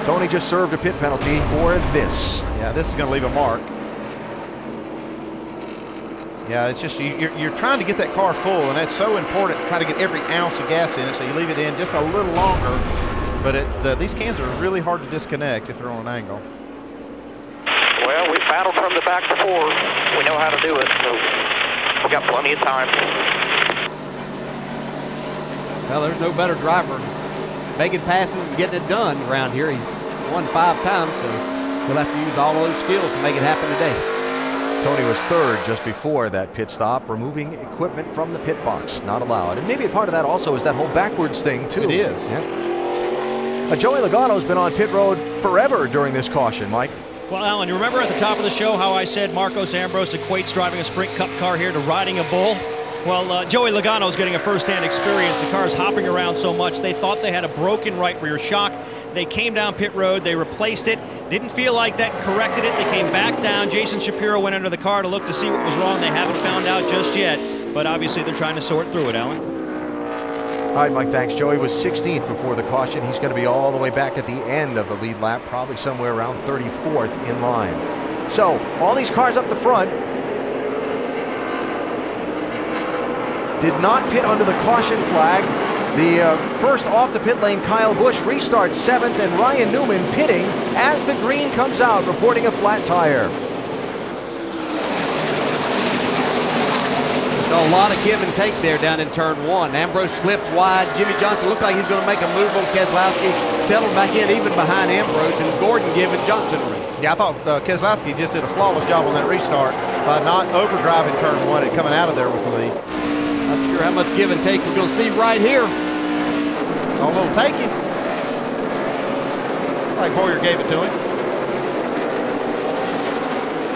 Tony just served a pit penalty for this. Yeah, this is going to leave a mark. Yeah, it's just you, you're, you're trying to get that car full, and that's so important to try to get every ounce of gas in it. So you leave it in just a little longer. But it, the, these cans are really hard to disconnect if they're on an angle. Well, we've battled from the back before. We know how to do it, so we got plenty of time. Well, there's no better driver making passes and getting it done around here. He's won five times, so he'll have to use all those skills to make it happen today. Tony was third just before that pit stop, removing equipment from the pit box. Not allowed. And maybe a part of that also is that whole backwards thing, too. It is. Yeah. Uh, Joey Logano's been on pit road forever during this caution, Mike. Well, Allen, you remember at the top of the show how I said Marcos Ambrose equates driving a Sprint Cup car here to riding a bull? Well, uh, Joey Logano's getting a first-hand experience. The car's hopping around so much, they thought they had a broken right rear shock. They came down pit road, they replaced it, didn't feel like that, corrected it. They came back down. Jason Shapiro went under the car to look to see what was wrong. They haven't found out just yet, but obviously they're trying to sort through it, Allen. All right, Mike, thanks. Joey was 16th before the caution. He's going to be all the way back at the end of the lead lap, probably somewhere around 34th in line. So, all these cars up the front did not pit under the caution flag. The uh, first off the pit lane, Kyle Busch restarts seventh, and Ryan Newman pitting as the green comes out, reporting a flat tire. So a lot of give and take there down in turn one. Ambrose slipped wide. Jimmie Johnson looked like he's going to make a move on Keselowski. Settled back in even behind Ambrose, and Gordon giving Johnson a ring. Yeah, I thought uh, Keselowski just did a flawless job on that restart by not overdriving turn one and coming out of there with the lead. Not sure how much give and take we're going to see right here. A little taking. Like Bowyer gave it to him.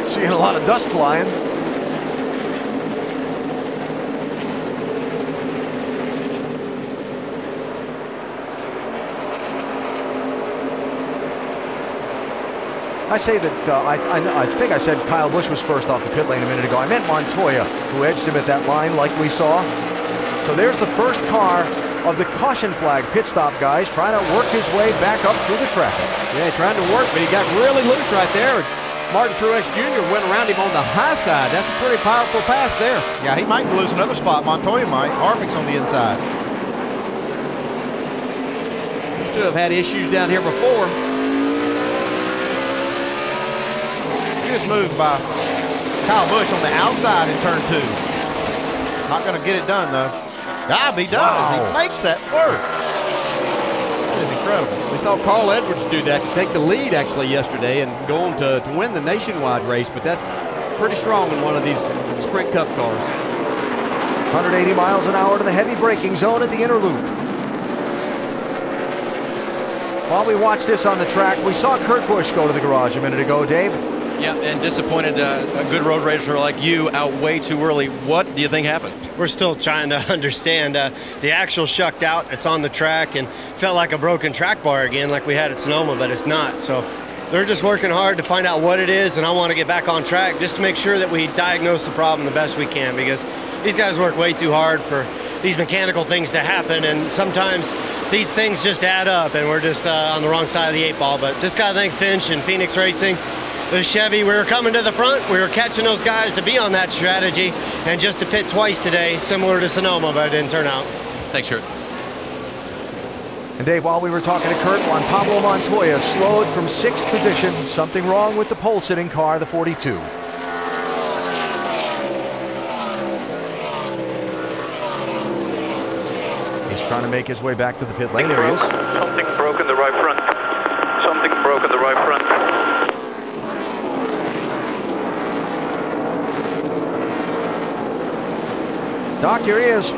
Seeing a lot of dust flying. I say that uh, I, I, I, think I said Kyle Busch was first off the pit lane a minute ago. I meant Montoya, who edged him at that line like we saw. So there's the first car of the caution flag pit stop guys trying to work his way back up through the traffic. Yeah, trying to work, but he got really loose right there. Martin Truex Jr. went around him on the high side. That's a pretty powerful pass there. Yeah, he might lose another spot. Montoya might. Harvick's on the inside. Used to have had issues down here before. Good moved by Kyle Busch on the outside in turn two. Not going to get it done, though. Ah, he does. Wow. He makes that work. That is incredible. We saw Carl Edwards do that to take the lead actually yesterday and go on to, to win the nationwide race, but that's pretty strong in one of these Sprint Cup cars. 180 miles an hour to the heavy braking zone at the inner loop. While we watch this on the track, we saw Kurt Busch go to the garage a minute ago, Dave. Yeah, and disappointed uh, a good road racer like you out way too early. What do you think happened? We're still trying to understand. Uh, the axle shucked out. It's on the track and felt like a broken track bar again, like we had at Sonoma, but it's not. So they're just working hard to find out what it is, and I want to get back on track just to make sure that we diagnose the problem the best we can because these guys work way too hard for these mechanical things to happen, and sometimes these things just add up, and we're just uh, on the wrong side of the eight ball. But just got to thank Finch and Phoenix Racing the Chevy. We were coming to the front. We were catching those guys to be on that strategy and just to pit twice today, similar to Sonoma, but it didn't turn out. Thanks, Kurt. And Dave, while we were talking to Kurt, Juan Pablo Montoya slowed from sixth position. Something wrong with the pole sitting car, the 42. He's trying to make his way back to the pit lane. There he is. Something broke in the right front. Something broke in the right front. Doc, here he is.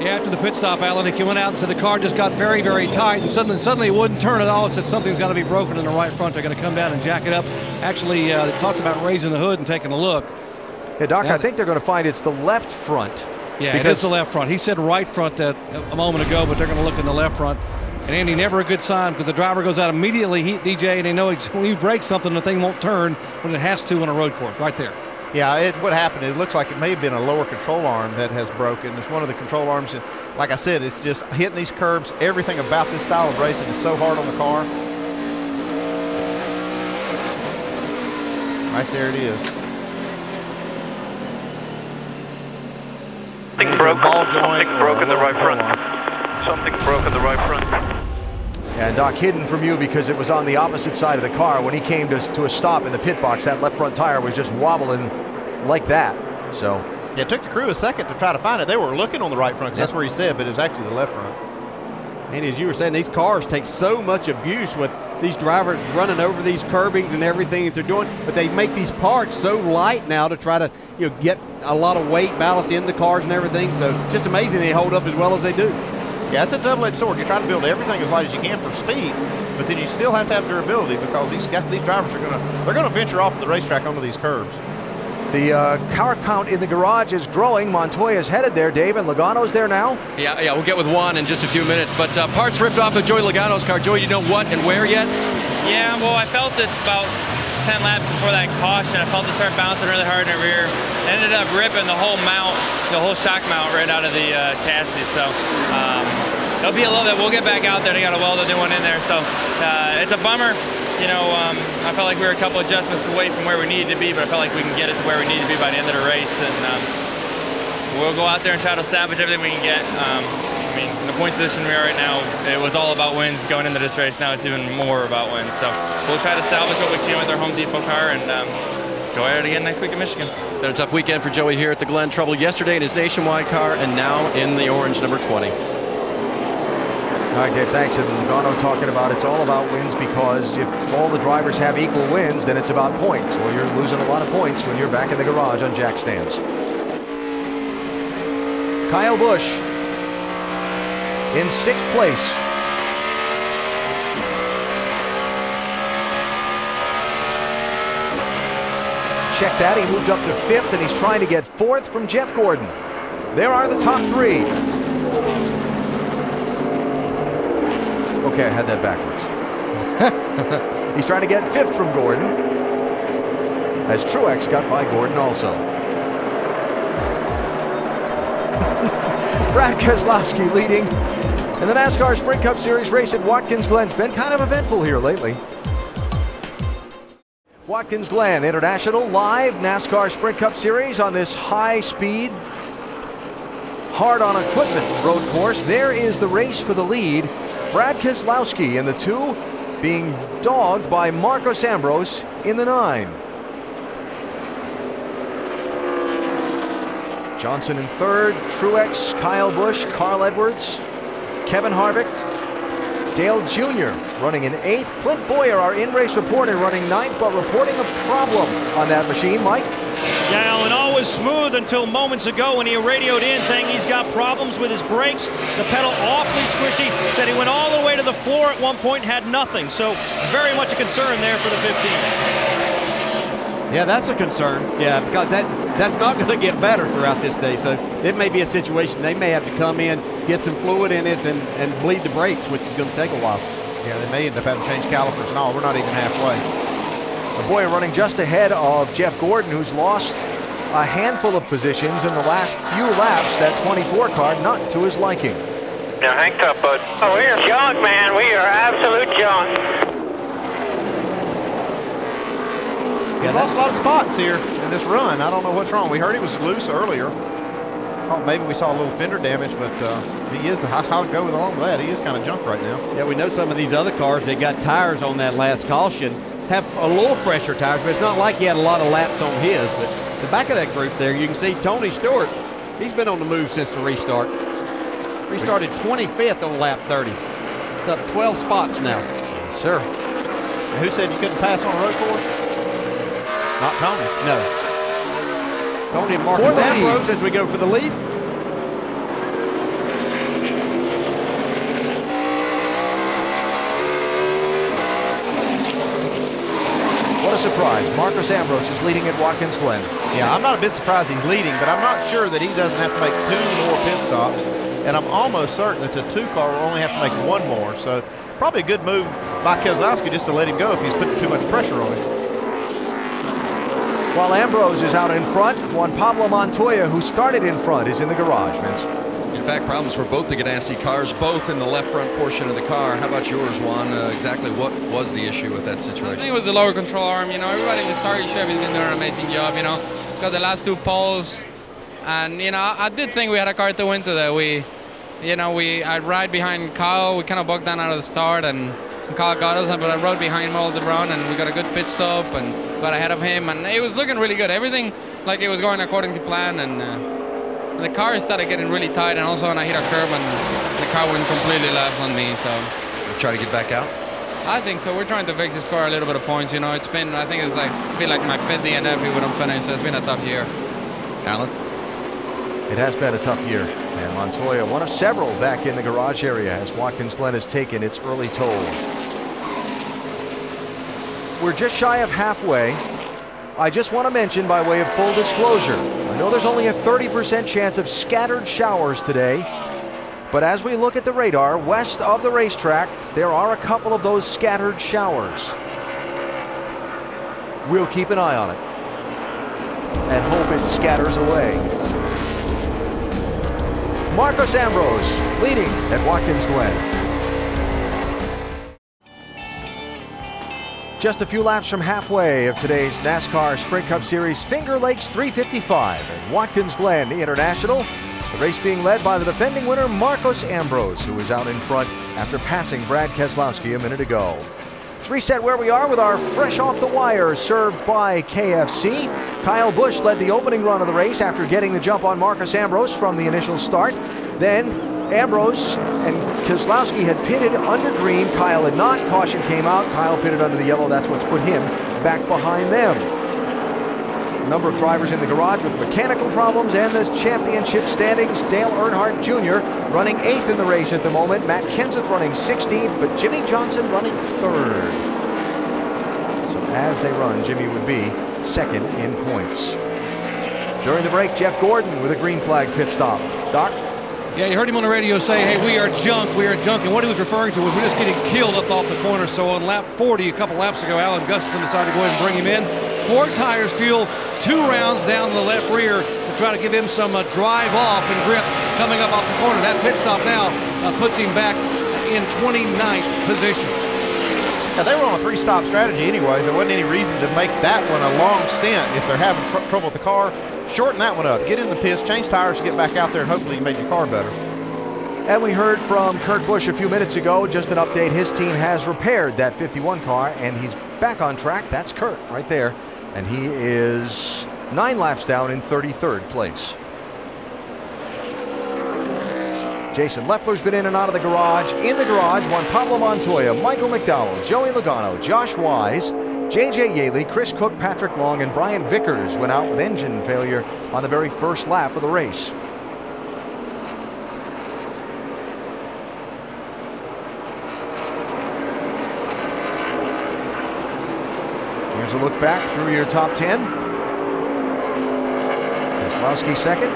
Yeah, after the pit stop, Allen, he went out and said the car just got very, very tight, and suddenly, suddenly it wouldn't turn at all. Said something's got to be broken in the right front. They're going to come down and jack it up. Actually, uh, they talked about raising the hood and taking a look. Yeah, Doc, Yeah, I think they're going to find it's the left front. Yeah, because is the left front. He said right front that a moment ago, but they're going to look in the left front. And Andy, never a good sign because the driver goes out immediately, he, DJ, and they know when you break something, the thing won't turn when it has to on a road course, right there. Yeah, it, what happened, it looks like it may have been a lower control arm that has broken. It's one of the control arms. And like I said, it's just hitting these curbs. Everything about this style of racing is so hard on the car. Right there it is. Something broke. ball joint Something broke in the right front. Something broke in the right front. And Doc hidden from you because it was on the opposite side of the car. When he came to, to a stop in the pit box, that left front tire was just wobbling like that. So Yeah, it took the crew a second to try to find it. They were looking on the right front 'cause that's where he said, but it was actually the left front. And as you were saying, these cars take so much abuse with these drivers running over these curbings and everything that they're doing. But they make these parts so light now to try to you know get a lot of weight ballast in the cars and everything. So just amazing they hold up as well as they do. Yeah, it's a double-edged sword. You try to build everything as light as you can for speed, but then you still have to have durability because these these drivers are gonna they're gonna venture off the racetrack onto these curves. The uh, car count in the garage is growing. Montoya's headed there, Dave, and Logano's there now. Yeah, yeah, we'll get with Juan in just a few minutes. But uh, parts ripped off of Joey Logano's car. Joey, do you know what and where yet? Yeah, well, I felt it about 10 laps before that caution. I felt it start bouncing really hard in the rear. Ended up ripping the whole mount, the whole shock mount right out of the uh, chassis. So um, it'll be a little bit. We'll get back out there. They got a weld a new one in there. So uh, it's a bummer. You know, um, I felt like we were a couple adjustments away from where we needed to be, but I felt like we can get it to where we need to be by the end of the race. And um, we'll go out there and try to salvage everything we can get. Um, I mean, in the point position we are right now, it was all about wins going into this race. Now it's even more about wins. So we'll try to salvage what we can with our Home Depot car and um, go at it again next week in Michigan. Been a tough weekend for Joey here at the Glen. Trouble yesterday in his nationwide car, and now in the orange number 20. All right, Dave, thanks. And Logano talking about it's all about wins because if all the drivers have equal wins, then it's about points. Well, you're losing a lot of points when you're back in the garage on jack stands. Kyle Busch in sixth place. Check that. He moved up to fifth, and he's trying to get fourth from Jeff Gordon. There are the top three. Okay, I had that backwards. he's trying to get fifth from Gordon. As Truex got by Gordon also. Brad Keselowski leading in the NASCAR Sprint Cup Series race at Watkins Glen. It's been kind of eventful here lately. Watkins Glen International live NASCAR Sprint Cup Series on this high speed, hard on equipment road course. There is the race for the lead. Brad Keselowski in the two, being dogged by Marcos Ambrose in the nine. Johnson in third, Truex, Kyle Busch, Carl Edwards, Kevin Harvick, Dale Jr. running in eighth. Clint Bowyer, our in-race reporter, running ninth, but reporting a problem on that machine. Mike? Yeah, was smooth until moments ago when he radioed in saying he's got problems with his brakes. The pedal awfully squishy. Said he went all the way to the floor at one point and had nothing. So very much a concern there for the 15. Yeah, that's a concern. Yeah, because that's that's not going to get better throughout this day. So it may be a situation they may have to come in, get some fluid in this, and, and bleed the brakes, which is going to take a while. Yeah, they may end up having to change calipers and all. We're not even halfway. The boy running just ahead of Jeff Gordon, who's lost a handful of positions in the last few laps. That 24 car not to his liking. Now hang tough, bud. Oh, we are junk, man. We are absolute junk. He's lost a lot of spots here in this run. I don't know what's wrong. We heard he was loose earlier. Thought maybe we saw a little fender damage, but uh, he is. I'll go along with that. He is kind of junk right now. Yeah, we know some of these other cars. They got tires on that last caution. Have a little fresher tires, but it's not like he had a lot of laps on his. But the back of that group there, you can see Tony Stewart. He's been on the move since the restart. Restarted 25th on lap 30. It's up 12 spots now. Yes, sir. And who said you couldn't pass on a road course? Not Tony. No. Tony and Marcos Ambrose as we go for the lead. What a surprise. Marcos Ambrose is leading at Watkins Glen. Yeah, I'm not a bit surprised he's leading, but I'm not sure that he doesn't have to make two more pit stops. And I'm almost certain that the two car will only have to make one more. So probably a good move by Keselowski just to let him go if he's putting too much pressure on him. While Ambrose is out in front, Juan Pablo Montoya, who started in front, is in the garage, Vince. In fact, problems for both the Ganassi cars, both in the left front portion of the car. How about yours, Juan? Uh, exactly what was the issue with that I situation? think it was the lower control arm. You know, everybody in the Starry Chevy has been doing an amazing job. You know, got the last two poles, and you know, I did think we had a car to win today. We, you know, we I ride behind Kyle. We kind of bucked down out of the start, and Kyle got us, but I rode behind all the and we got a good pit stop and got ahead of him, and it was looking really good. Everything like it was going according to plan, and. Uh, the car started getting really tight, and also when I hit a curb, and the car went completely left on me. So try to get back out. I think so. We're trying to fix the score a little bit of points. You know, it's been I think it's like be like my fifth DNF we wouldn't finish. So it's been a tough year. Allen. It has been a tough year, and Montoya, one of several back in the garage area as Watkins Glen has taken its early toll. We're just shy of halfway. I just want to mention, by way of full disclosure, Know there's only a 30% chance of scattered showers today, but as we look at the radar west of the racetrack, there are a couple of those scattered showers. We'll keep an eye on it and hope it scatters away. Marcos Ambrose leading at Watkins Glen. Just a few laps from halfway of today's NASCAR Sprint Cup Series Finger Lakes 355 at Watkins Glen International. The race being led by the defending winner Marcos Ambrose, who is out in front after passing Brad Keselowski a minute ago. Let's reset where we are with our fresh off the wire served by KFC. Kyle Busch led the opening run of the race after getting the jump on Marcos Ambrose from the initial start. Then Ambrose and Keselowski had pitted under green. Kyle had not. Caution came out. Kyle pitted under the yellow. That's what's put him back behind them. A number of drivers in the garage with mechanical problems and the championship standings. Dale Earnhardt Jr. running eighth in the race at the moment. Matt Kenseth running 16th, but Jimmie Johnson running third. So as they run, Jimmie would be second in points. During the break, Jeff Gordon with a green flag pit stop. Doc? Yeah, you heard him on the radio say, hey, we are junk, we are junk. And what he was referring to was we're just getting killed up off the corner. So on lap 40, a couple laps ago, Alan Gustafson decided to go ahead and bring him in. Four tires fuel, two rounds down the left rear to try to give him some uh, drive off and grip coming up off the corner. That pit stop now uh, puts him back in 29th position. Yeah, they were on a three-stop strategy anyways. There wasn't any reason to make that one a long stint if they're having tr trouble with the car. Shorten that one up. Get in the pits, change tires, get back out there, and hopefully you made your car better. And we heard from Kurt Busch a few minutes ago, just an update. His team has repaired that 51 car, and he's back on track. That's Kurt right there. And he is nine laps down in 33rd place. Jason Leffler's been in and out of the garage. In the garage, Juan Pablo Montoya, Michael McDowell, Joey Logano, Josh Wise, JJ Yeley, Chris Cook, Patrick Long, and Brian Vickers went out with engine failure on the very first lap of the race. Here's a look back through your top 10. Keselowski second.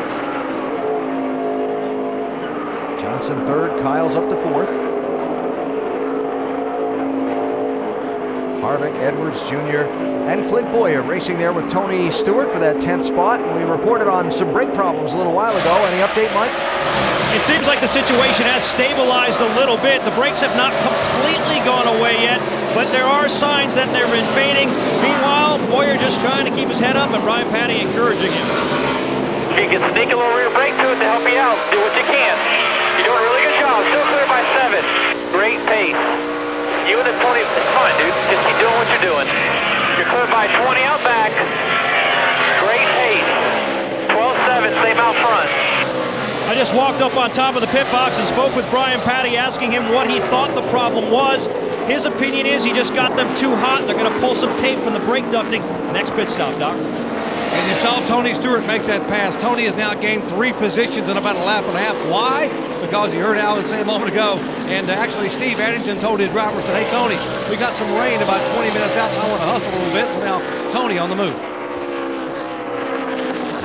Johnson third. Kyle's up to fourth. Harvick, Edwards Jr., and Clint Bowyer racing there with Tony Stewart for that 10th spot. And we reported on some brake problems a little while ago. Any update, Mike? It seems like the situation has stabilized a little bit. The brakes have not completely gone away yet, but there are signs that they're invading. Meanwhile, Bowyer just trying to keep his head up, and Brian Pattie encouraging him. You can sneak a little rear brake to it to help you out. Do what you can. You're doing a really good job. Still clear by seven. Great pace. You and the 20, it's fine, dude. Just keep doing what you're doing. You're clear by 20 out back. Great pace. 12-7, same out front. I just walked up on top of the pit box and spoke with Brian Pattie, asking him what he thought the problem was. His opinion is he just got them too hot. They're going to pull some tape from the brake ducting. Next pit stop, Doc. And you saw Tony Stewart make that pass. Tony has now gained three positions in about a lap and a half. Why? Because you heard Allen say a moment ago, and uh, actually Steve Addington told his driver, said, hey, Tony, we got some rain about 20 minutes out, and I want to hustle a little bit. So now Tony on the move.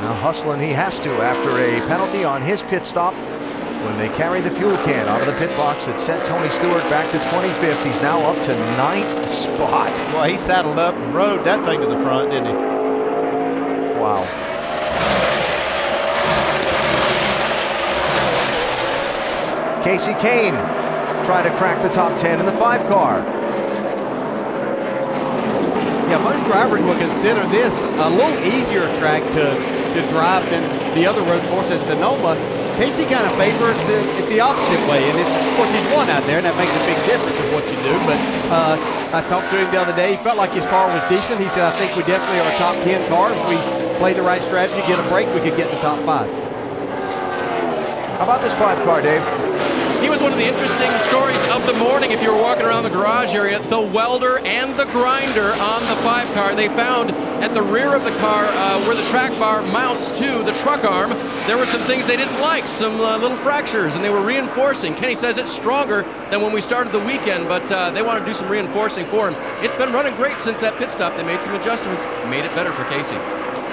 Now hustling he has to after a penalty on his pit stop when they carried the fuel can out of the pit box that sent Tony Stewart back to 25th. He's now up to ninth spot. Well, he saddled up and rode that thing to the front, didn't he? Wow. Kasey Kahne tried to crack the top 10 in the five car. Yeah, most drivers will consider this a little easier track to, to drive than the other road course at Sonoma. Kasey kind of favors the, it the opposite way, and it's, of course he's won out there, and that makes a big difference of what you do. But uh, I talked to him the other day. He felt like his car was decent. He said, "I think we definitely are a top 10 car. If we play the right strategy, get a break, we could get in the top five. How about this five car, Dave? He was one of the interesting stories of the morning if you were walking around the garage area. The welder and the grinder on the five car. They found at the rear of the car uh, where the track bar mounts to the truck arm, there were some things they didn't like, some uh, little fractures, and they were reinforcing. Kenny says it's stronger than when we started the weekend, but uh, they want to do some reinforcing for him. It's been running great since that pit stop. They made some adjustments, made it better for Kasey.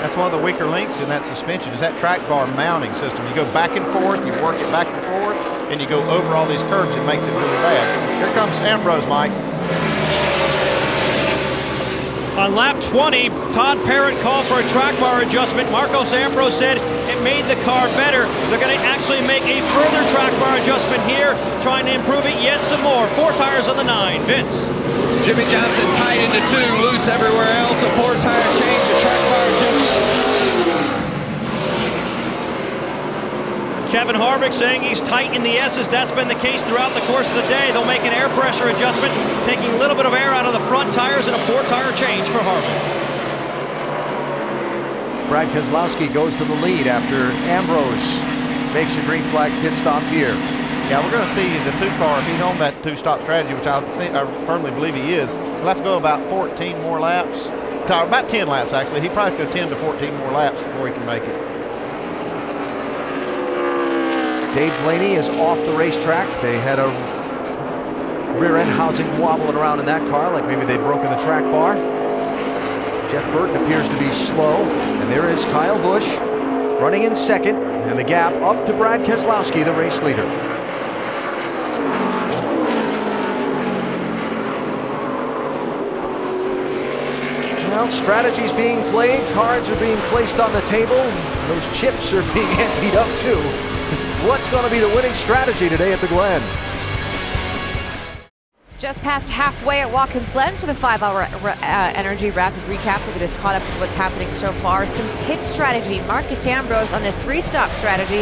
That's one of the weaker links in that suspension is that track bar mounting system. You go back and forth, you work it back and forth, and you go over all these curves, it makes it really bad. Here comes Ambrose, Mike. On lap 20, Todd Parrott called for a track bar adjustment. Marcos Ambrose said it made the car better. They're going to actually make a further track bar adjustment here, trying to improve it yet some more. Four tires on the nine. Vince. Jimmie Johnson tied into two, loose everywhere else. A four tire change, a track bar adjustment. Kevin Harvick saying he's tight in the S's. That's been the case throughout the course of the day. They'll make an air pressure adjustment, taking a little bit of air out of the front tires and a four-tire change for Harvick. Brad Keselowski goes to the lead after Ambrose makes a green flag pit stop here. Yeah, we're going to see the two cars. He's on that two-stop strategy, which I think I firmly believe he is. He'll have to go about 14 more laps. About 10 laps, actually. He probably have to go 10 to 14 more laps before he can make it. Dave Blaney is off the racetrack. They had a rear end housing wobbling around in that car, like maybe they'd broken the track bar. Jeff Burton appears to be slow, and there is Kyle Busch running in second, and the gap up to Brad Keselowski, the race leader. Well, strategies being played, cards are being placed on the table, those chips are being emptied up too. What's going to be the winning strategy today at the Glen? Just past halfway at Watkins Glen for the five-hour uh, energy rapid recap. We'll get us caught up with what's happening so far. Some pit strategy. Marcos Ambrose on the three-stop strategy.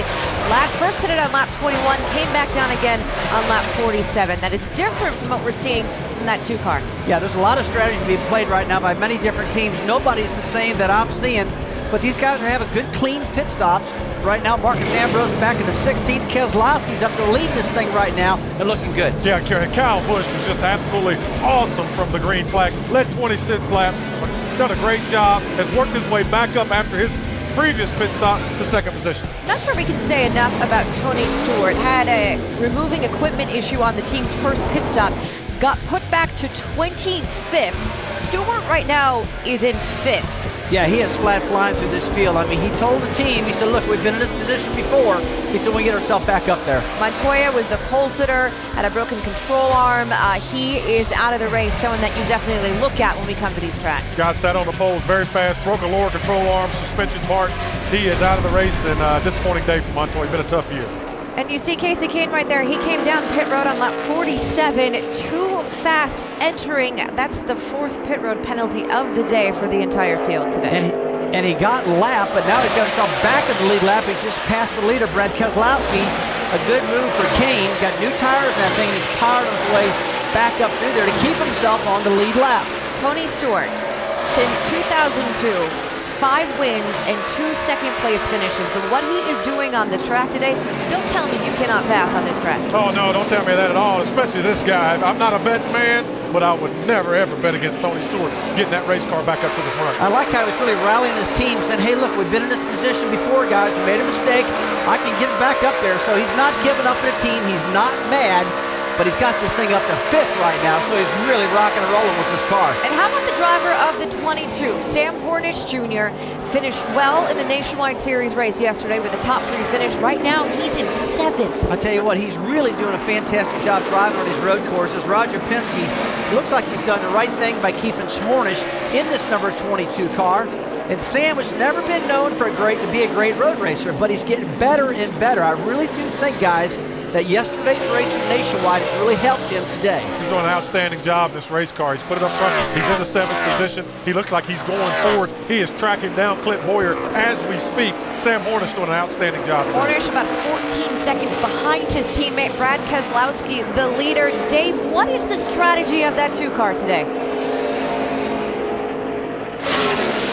Lap first pitted on lap 21, came back down again on lap 47. That is different from what we're seeing from that two car. Yeah, there's a lot of strategies being played right now by many different teams. Nobody's the same that I'm seeing but these guys are having good, clean pit stops. Right now, Marcos Ambrose back in the 16th. Keselowski's up to lead this thing right now and looking good. Yeah, Kyle Busch was just absolutely awesome from the green flag. Led 26 laps, done a great job, has worked his way back up after his previous pit stop to second position. Not sure we can say enough about Tony Stewart. Had a removing equipment issue on the team's first pit stop. Got put back to 25th. Stewart right now is in fifth. Yeah, he has flat flying through this field. I mean, he told the team, he said, look, we've been in this position before. He said, we get ourselves back up there. Montoya was the pole sitter, had a broken control arm. Uh, he is out of the race, someone that you definitely look at when we come to these tracks. Got sat on the poles very fast, broke a lower control arm, suspension part. He is out of the race, and uh, disappointing day for Montoya. Been a tough year. And you see Kasey Kahne right there. He came down pit road on lap 47, too fast entering. That's the fourth pit road penalty of the day for the entire field today. And he, and he got lapped, but now he's got himself back in the lead lap. He just passed the leader, Brad Keselowski. A good move for Kahne. Got new tires and that thing. He's powered his way back up through there to keep himself on the lead lap. Tony Stewart, since 2002, five wins and two second place finishes. But what he is doing on the track today, don't tell me you cannot pass on this track. Oh, no, don't tell me that at all, especially this guy. I'm not a betting man, but I would never, ever bet against Tony Stewart getting that race car back up to the front. I like how he's really rallying his team, saying, hey, look, we've been in this position before, guys. We made a mistake. I can get back up there. So he's not giving up the team. He's not mad but he's got this thing up to fifth right now, so he's really rocking and rolling with this car. And how about the driver of the 22, Sam Hornish Jr., finished well in the Nationwide Series race yesterday with a top three finish. Right now, he's in seventh. I tell you what, he's really doing a fantastic job driving on these road courses. Roger Penske looks like he's done the right thing by keeping Hornish in this number 22 car. And Sam has never been known for a great to be a great road racer, but he's getting better and better. I really do think, guys, that yesterday's race at Nationwide has really helped him today. He's doing an outstanding job in this race car. He's put it up front. He's in the seventh position. He looks like he's going forward. He is tracking down Clint Bowyer as we speak. Sam Hornish doing an outstanding job. Hornish about 14 seconds behind his teammate Brad Keselowski, the leader. Dave, what is the strategy of that two car today?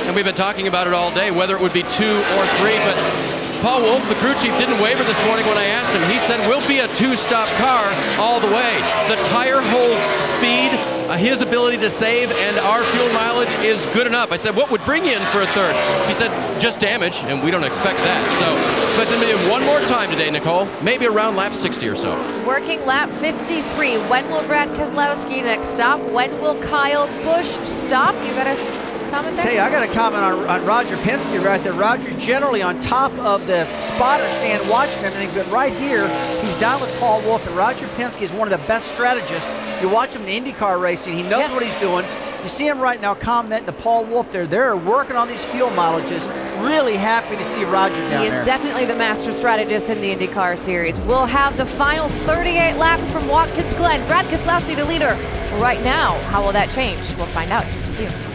And we've been talking about it all day, whether it would be two or three, but Paul Wolfe, the crew chief, didn't waver this morning when I asked him. He said, we'll be a two-stop car all the way. The tire holds speed, uh, his ability to save, and our fuel mileage is good enough. I said, what would bring you in for a third? He said, just damage, and we don't expect that. So expect him to be one more time today, Nicole, maybe around lap 60 or so. Working lap 53. When will Brad Keselowski next stop? When will Kyle Busch stop? You got to comment there? Tell you, I got a comment on, on Roger Penske right there. Roger generally on top of the spotter stand watching everything, but right here, he's down with Paul Wolfe, and Roger Penske is one of the best strategists. You watch him in IndyCar racing, he knows yeah. what he's doing. You see him right now commenting to Paul Wolfe there. They're working on these fuel mileages. Really happy to see Roger down He is there. definitely the master strategist in the IndyCar series. We'll have the final 38 laps from Watkins Glen. Brad Keselowski, the leader. Right now, how will that change? We'll find out in just a few.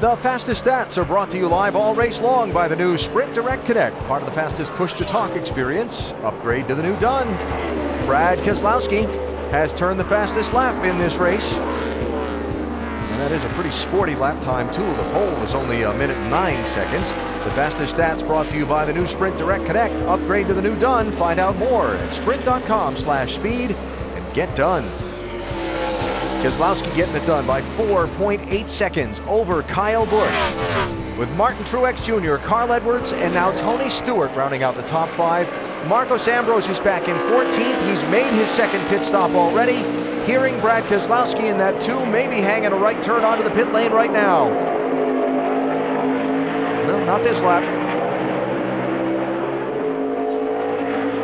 The fastest stats are brought to you live all race long by the new Sprint Direct Connect, part of the fastest push to talk experience. Upgrade to the new done. Brad Keselowski has turned the fastest lap in this race. And that is a pretty sporty lap time, too. The pole was only a minute and nine seconds. The fastest stats brought to you by the new Sprint Direct Connect. Upgrade to the new done. Find out more at sprint.com slash speed and get done. Keselowski getting it done by 4.8 seconds over Kyle Busch. With Martin Truex Jr., Carl Edwards, and now Tony Stewart rounding out the top five. Marcos Ambrose is back in 14th. He's made his second pit stop already. Hearing Brad Keselowski in that two, maybe hanging a right turn onto the pit lane right now. No, not this lap.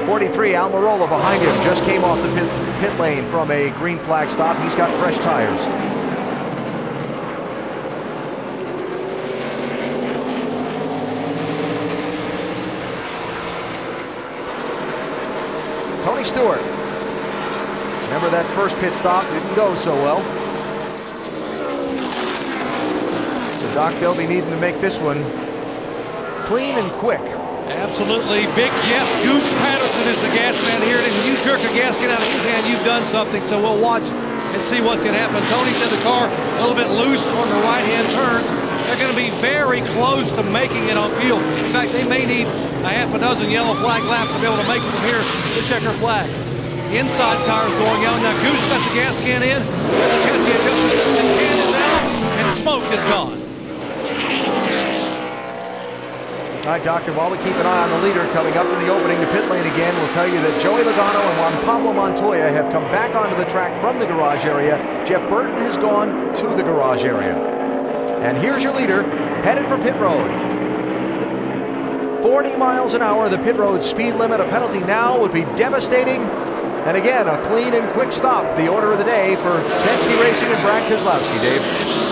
43, Almirola behind him, just came off the pit, pit lane from a green flag stop. He's got fresh tires. Tony Stewart. Remember that first pit stop didn't go so well. So Doc, they'll be needing to make this one clean and quick. Absolutely. Big Jeff Goose Patterson is the gas man here. And if you jerk a gasket out of his hand, you've done something. So we'll watch and see what can happen. Tony said the car a little bit loose on the right-hand turn. they're going to be very close to making it on field. In fact, they may need a half a dozen yellow flag laps to be able to make it from here to checker flag. Inside tires going out. Now Goose got the gas can in. The adjustment system can is out, and smoke is gone. All right, Doctor, while we keep an eye on the leader coming up in the opening to pit lane again, we'll tell you that Joey Logano and Juan Pablo Montoya have come back onto the track from the garage area. Jeff Burton has gone to the garage area. And here's your leader, headed for pit road. 40 miles an hour, the pit road speed limit. A penalty now would be devastating. And again, a clean and quick stop, the order of the day for Penske Racing and Brad Keselowski, Dave.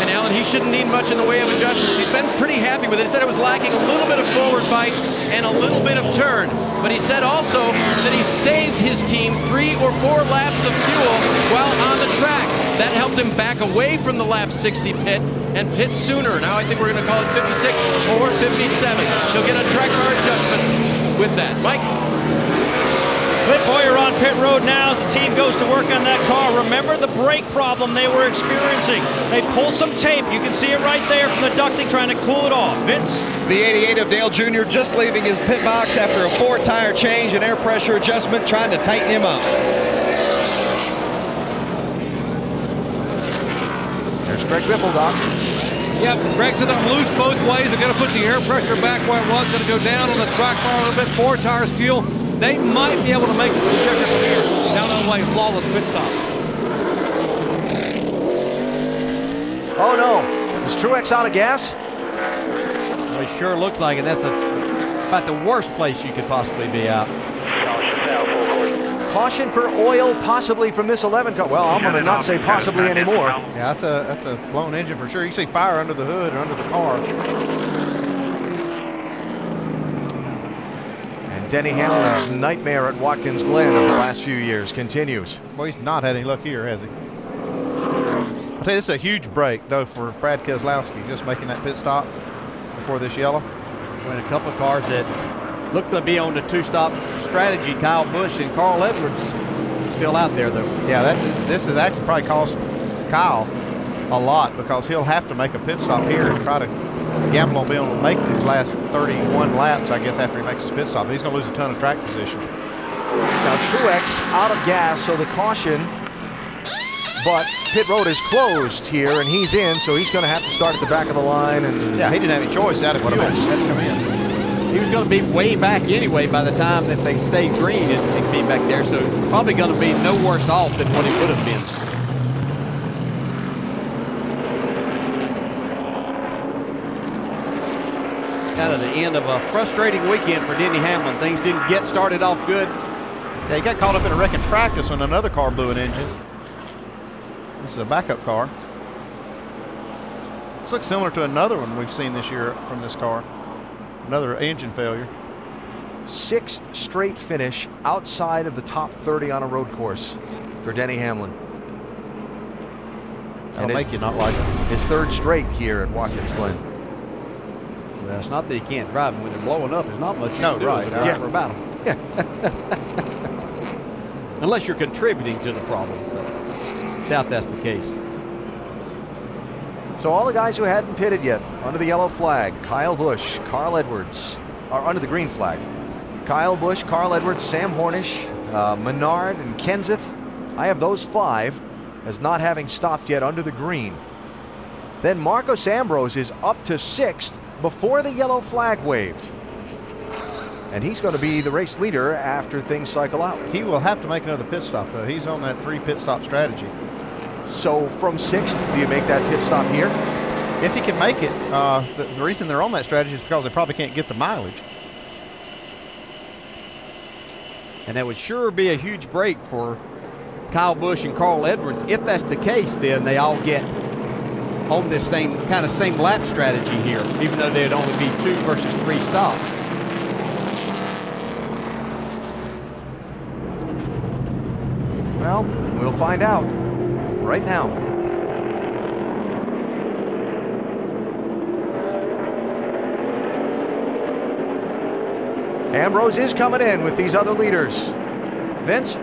And Allen, he shouldn't need much in the way of adjustments. He's been pretty happy with it. He said it was lacking a little bit of forward bite and a little bit of turn. But he said also that he saved his team three or four laps of fuel while on the track. That helped him back away from the lap 60 pit and pit sooner. Now I think we're going to call it 56 or 57. He'll get a track car adjustment with that. Mike? Clint Bowyer on pit road now as the team goes to work on that car. Remember the brake problem they were experiencing. They pull some tape. You can see it right there from the ducting trying to cool it off. Vince? The 88 of Dale Jr. just leaving his pit box after a four tire change and air pressure adjustment trying to tighten him up. There's Greg Biffle, Doc. Yep, Greg said I'm loose both ways. They're going to put the air pressure back where it was. Going to go down on the track bar a little bit. Four tires fuel. They might be able to make it to the checker from here. Down on the way, flawless pit stop. Oh no, is Truex out of gas? Well, it sure looks like it. That's a, about the worst place you could possibly be out. Caution for oil, possibly from this 11 car. Well, I'm going to not say possibly anymore. Yeah, that's a that's a blown engine for sure. You can see fire under the hood or under the car. Denny Hamlin's nightmare at Watkins Glen of the last few years continues. Well, he's not had any luck here, has he? I'll tell you, this is a huge break, though, for Brad Keselowski, just making that pit stop before this yellow. When a couple of cars that look to be on the two-stop strategy, Kyle Busch and Carl Edwards, still out there, though. Yeah, that's this is actually probably cost Kyle a lot because he'll have to make a pit stop here and try to gamble on being able to make these last 31 laps, I guess, after he makes his pit stop. He's going to lose a ton of track position. Now Truex out of gas, so the caution, but pit road is closed here, and he's in, so he's going to have to start at the back of the line. And Yeah, he didn't have any choice. Out of What a fuel. He come in. He was going to be way back anyway by the time that they stayed green and, and be back there. So probably going to be no worse off than what he would have been. The end of a frustrating weekend for Denny Hamlin. Things didn't get started off good. Yeah, he got caught up in a wreck in practice when another car blew an engine. This is a backup car. This looks similar to another one we've seen this year from this car. Another engine failure. Sixth straight finish outside of the top 30 on a road course for Denny Hamlin. That'll his- make you not like it. His third straight here at Watkins Glen. Well, it's not that he can't drive them. When they're blowing up, there's not much you No, can do right. with Yeah. yeah. about them. Unless you're contributing to the problem. Doubt that's the case. So all the guys who hadn't pitted yet under the yellow flag, Kyle Busch, Carl Edwards, are under the green flag. Kyle Busch, Carl Edwards, Sam Hornish, uh, Menard, and Kenseth. I have those five as not having stopped yet under the green. Then Marcos Ambrose is up to sixth before the yellow flag waved. And he's going to be the race leader after things cycle out. He will have to make another pit stop, though. He's on that three pit stop strategy. So from sixth, do you make that pit stop here? If he can make it, uh, the, the reason they're on that strategy is because they probably can't get the mileage. And that would sure be a huge break for Kyle Busch and Carl Edwards. If that's the case, then they all get on this same kind of same lap strategy here, even though they'd only be two versus three stops. Well, we'll find out right now. Ambrose is coming in with these other leaders. Vince?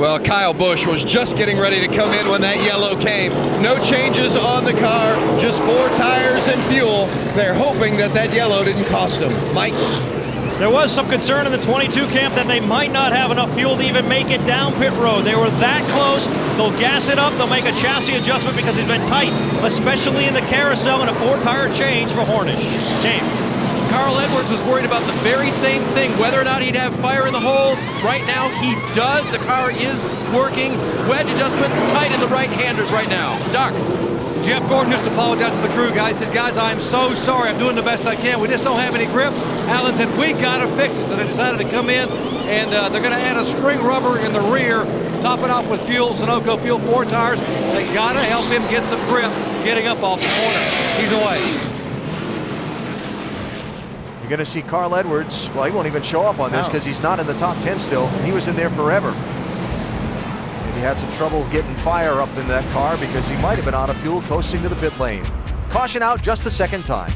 Well, Kyle Busch was just getting ready to come in when that yellow came. No changes on the car, just four tires and fuel. They're hoping that that yellow didn't cost them. Mike? There was some concern in the 22 camp that they might not have enough fuel to even make it down pit road. They were that close. They'll gas it up. They'll make a chassis adjustment because it's been tight, especially in the carousel and a four-tire change for Hornish. Dave. Carl Edwards was worried about the very same thing, whether or not he'd have fire in the hole. Right now, he does. The car is working. Wedge adjustment tight in the right-handers right now. Doc. Jeff Gordon just apologized to the crew, guys. Said, guys, I'm so sorry. I'm doing the best I can. We just don't have any grip. Allen said, we got to fix it. So they decided to come in, and uh, they're going to add a spring rubber in the rear, top it off with fuel, Sunoco fuel, four tires. They got to help him get some grip getting up off the corner. He's away. You're going to see Carl Edwards. Well, he won't even show up on this No. because he's not in the top 10 still. He was in there forever. Maybe had some trouble getting fire up in that car because he might have been out of fuel coasting to the pit lane. Caution out just the second time.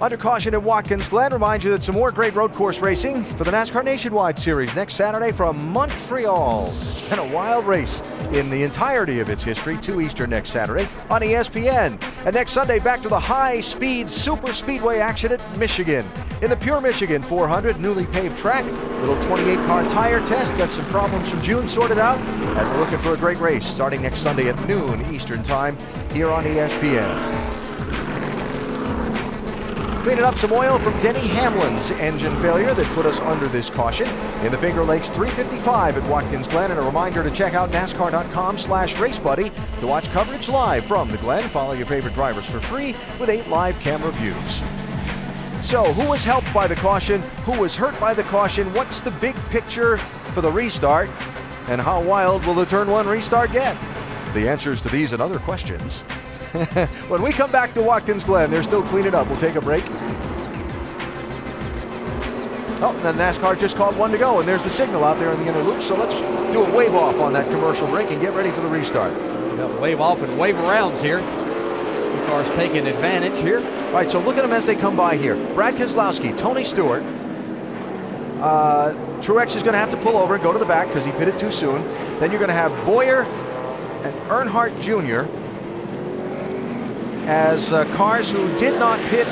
Under caution at Watkins Glen reminds you that some more great road course racing for the NASCAR Nationwide Series next Saturday from Montreal. It's been a wild race in the entirety of its history. 2 Eastern next Saturday on ESPN. And next Sunday, back to the high speed super speedway action at Michigan. In the Pure Michigan 400 newly paved track, little 28 car tire test. Got some problems from June sorted out. And we're looking for a great race starting next Sunday at noon Eastern time here on ESPN. Cleaning up some oil from Denny Hamlin's engine failure that put us under this caution. In the Finger Lakes 355 at Watkins Glen. And a reminder to check out NASCAR.com slash RaceBuddy to watch coverage live from the Glen. Follow your favorite drivers for free with eight live camera views. So, who was helped by the caution? Who was hurt by the caution? What's the big picture for the restart? And how wild will the turn one restart get? The answers to these and other questions when we come back to Watkins Glen, they're still cleaning up. We'll take a break. Oh, and then NASCAR just called one to go, and there's the signal out there in the inner loop. So let's do a wave off on that commercial break and get ready for the restart. wave off and wave arounds here. Two cars taking advantage here. All right, so look at them as they come by here. Brad Keselowski, Tony Stewart. Uh, Truex is going to have to pull over and go to the back because he pitted too soon. Then you're going to have Bowyer and Earnhardt Jr. as uh, cars who did not pit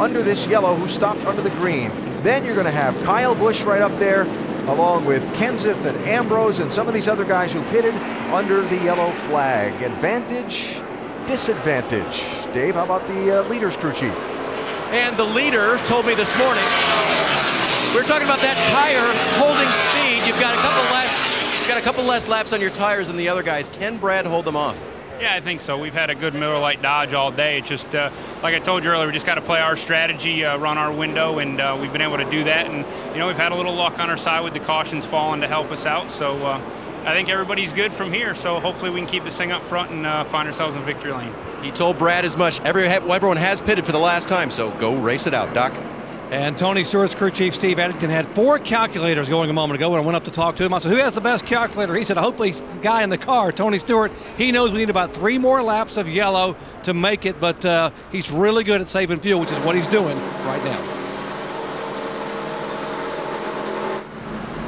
under this yellow, who stopped under the green. Then you're going to have Kyle Busch right up there, along with Kenseth and Ambrose and some of these other guys who pitted under the yellow flag. Advantage, disadvantage. Dave, how about the uh, leaders crew chief? And the leader told me this morning, we are talking about that tire holding speed. You've got a couple less, you've got a couple less laps on your tires than the other guys. Can Brad hold them off? Yeah, I think so. We've had a good Miller Lite Dodge all day. It's just, uh, like I told you earlier, we just got to play our strategy, uh, run our window, and uh, we've been able to do that. And, you know, we've had a little luck on our side with the cautions falling to help us out. So uh, I think everybody's good from here. So hopefully we can keep this thing up front and uh, find ourselves in victory lane. He told Brad as much. Every, everyone has pitted for the last time, so go race it out, Doc. And Tony Stewart's crew chief Steve Addington had four calculators going a moment ago when I went up to talk to him. I said, Who has the best calculator? He said, Hopefully, the guy in the car, Tony Stewart. He knows we need about three more laps of yellow to make it, but uh, he's really good at saving fuel, which is what he's doing right now.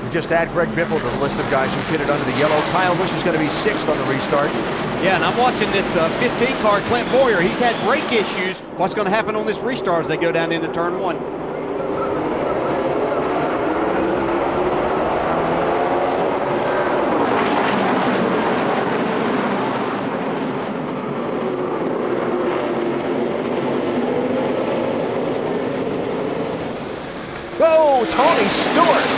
We just add Greg Biffle to the list of guys who pitted under the yellow. Kyle Busch is going to be sixth on the restart. Yeah, and I'm watching this uh, 15 car, Clint Bowyer. He's had brake issues. What's going to happen on this restart as they go down into turn one? Go, Tony Stewart.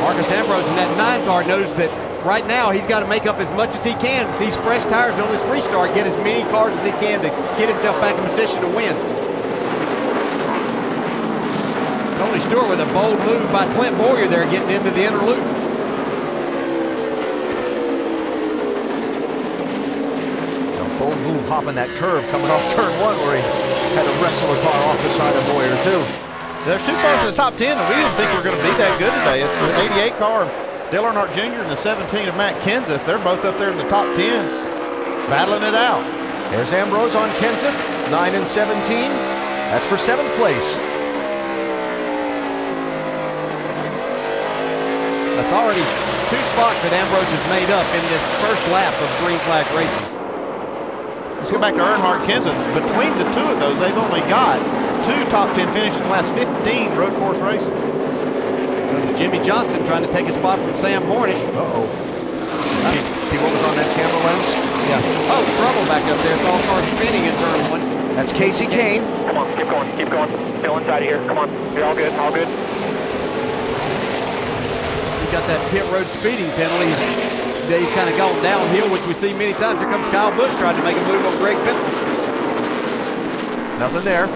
Marcos Ambrose in that nine car knows that right now he's got to make up as much as he can these fresh tires on this restart, get as many cars as he can to get himself back in position to win. Tony Stewart with a bold move by Clint Bowyer there getting into the inner loop. A move hopping that curve coming off turn one where he had to wrestle a car off the side of Bowyer too. There's two cars in the top 10 that we didn't think were going to be that good today. It's the 88 car of Dale Earnhardt Jr. and the 17 of Matt Kenseth. They're both up there in the top 10, battling it out. There's Ambrose on Kenseth, 9 and 17. That's for seventh place. That's already two spots that Ambrose has made up in this first lap of green flag racing. Let's go back to Earnhardt Kenseth. Between the two of those, they've only got two top 10 finishes in the last 15 road course races. Jimmie Johnson trying to take a spot from Sam Hornish. Uh-oh. Uh, see, see what was on that camera lens? Yeah. Oh, trouble back up there. It's all cars spinning in turn one. That's Kasey Kahne. Come on, keep going, keep going. Still inside of here. Come on. You're all good, all good. He got that pit road speeding penalty. He's kind of gone downhill, which we see many times. Here comes Kyle Busch trying to make a move on Greg Biffle. Nothing there.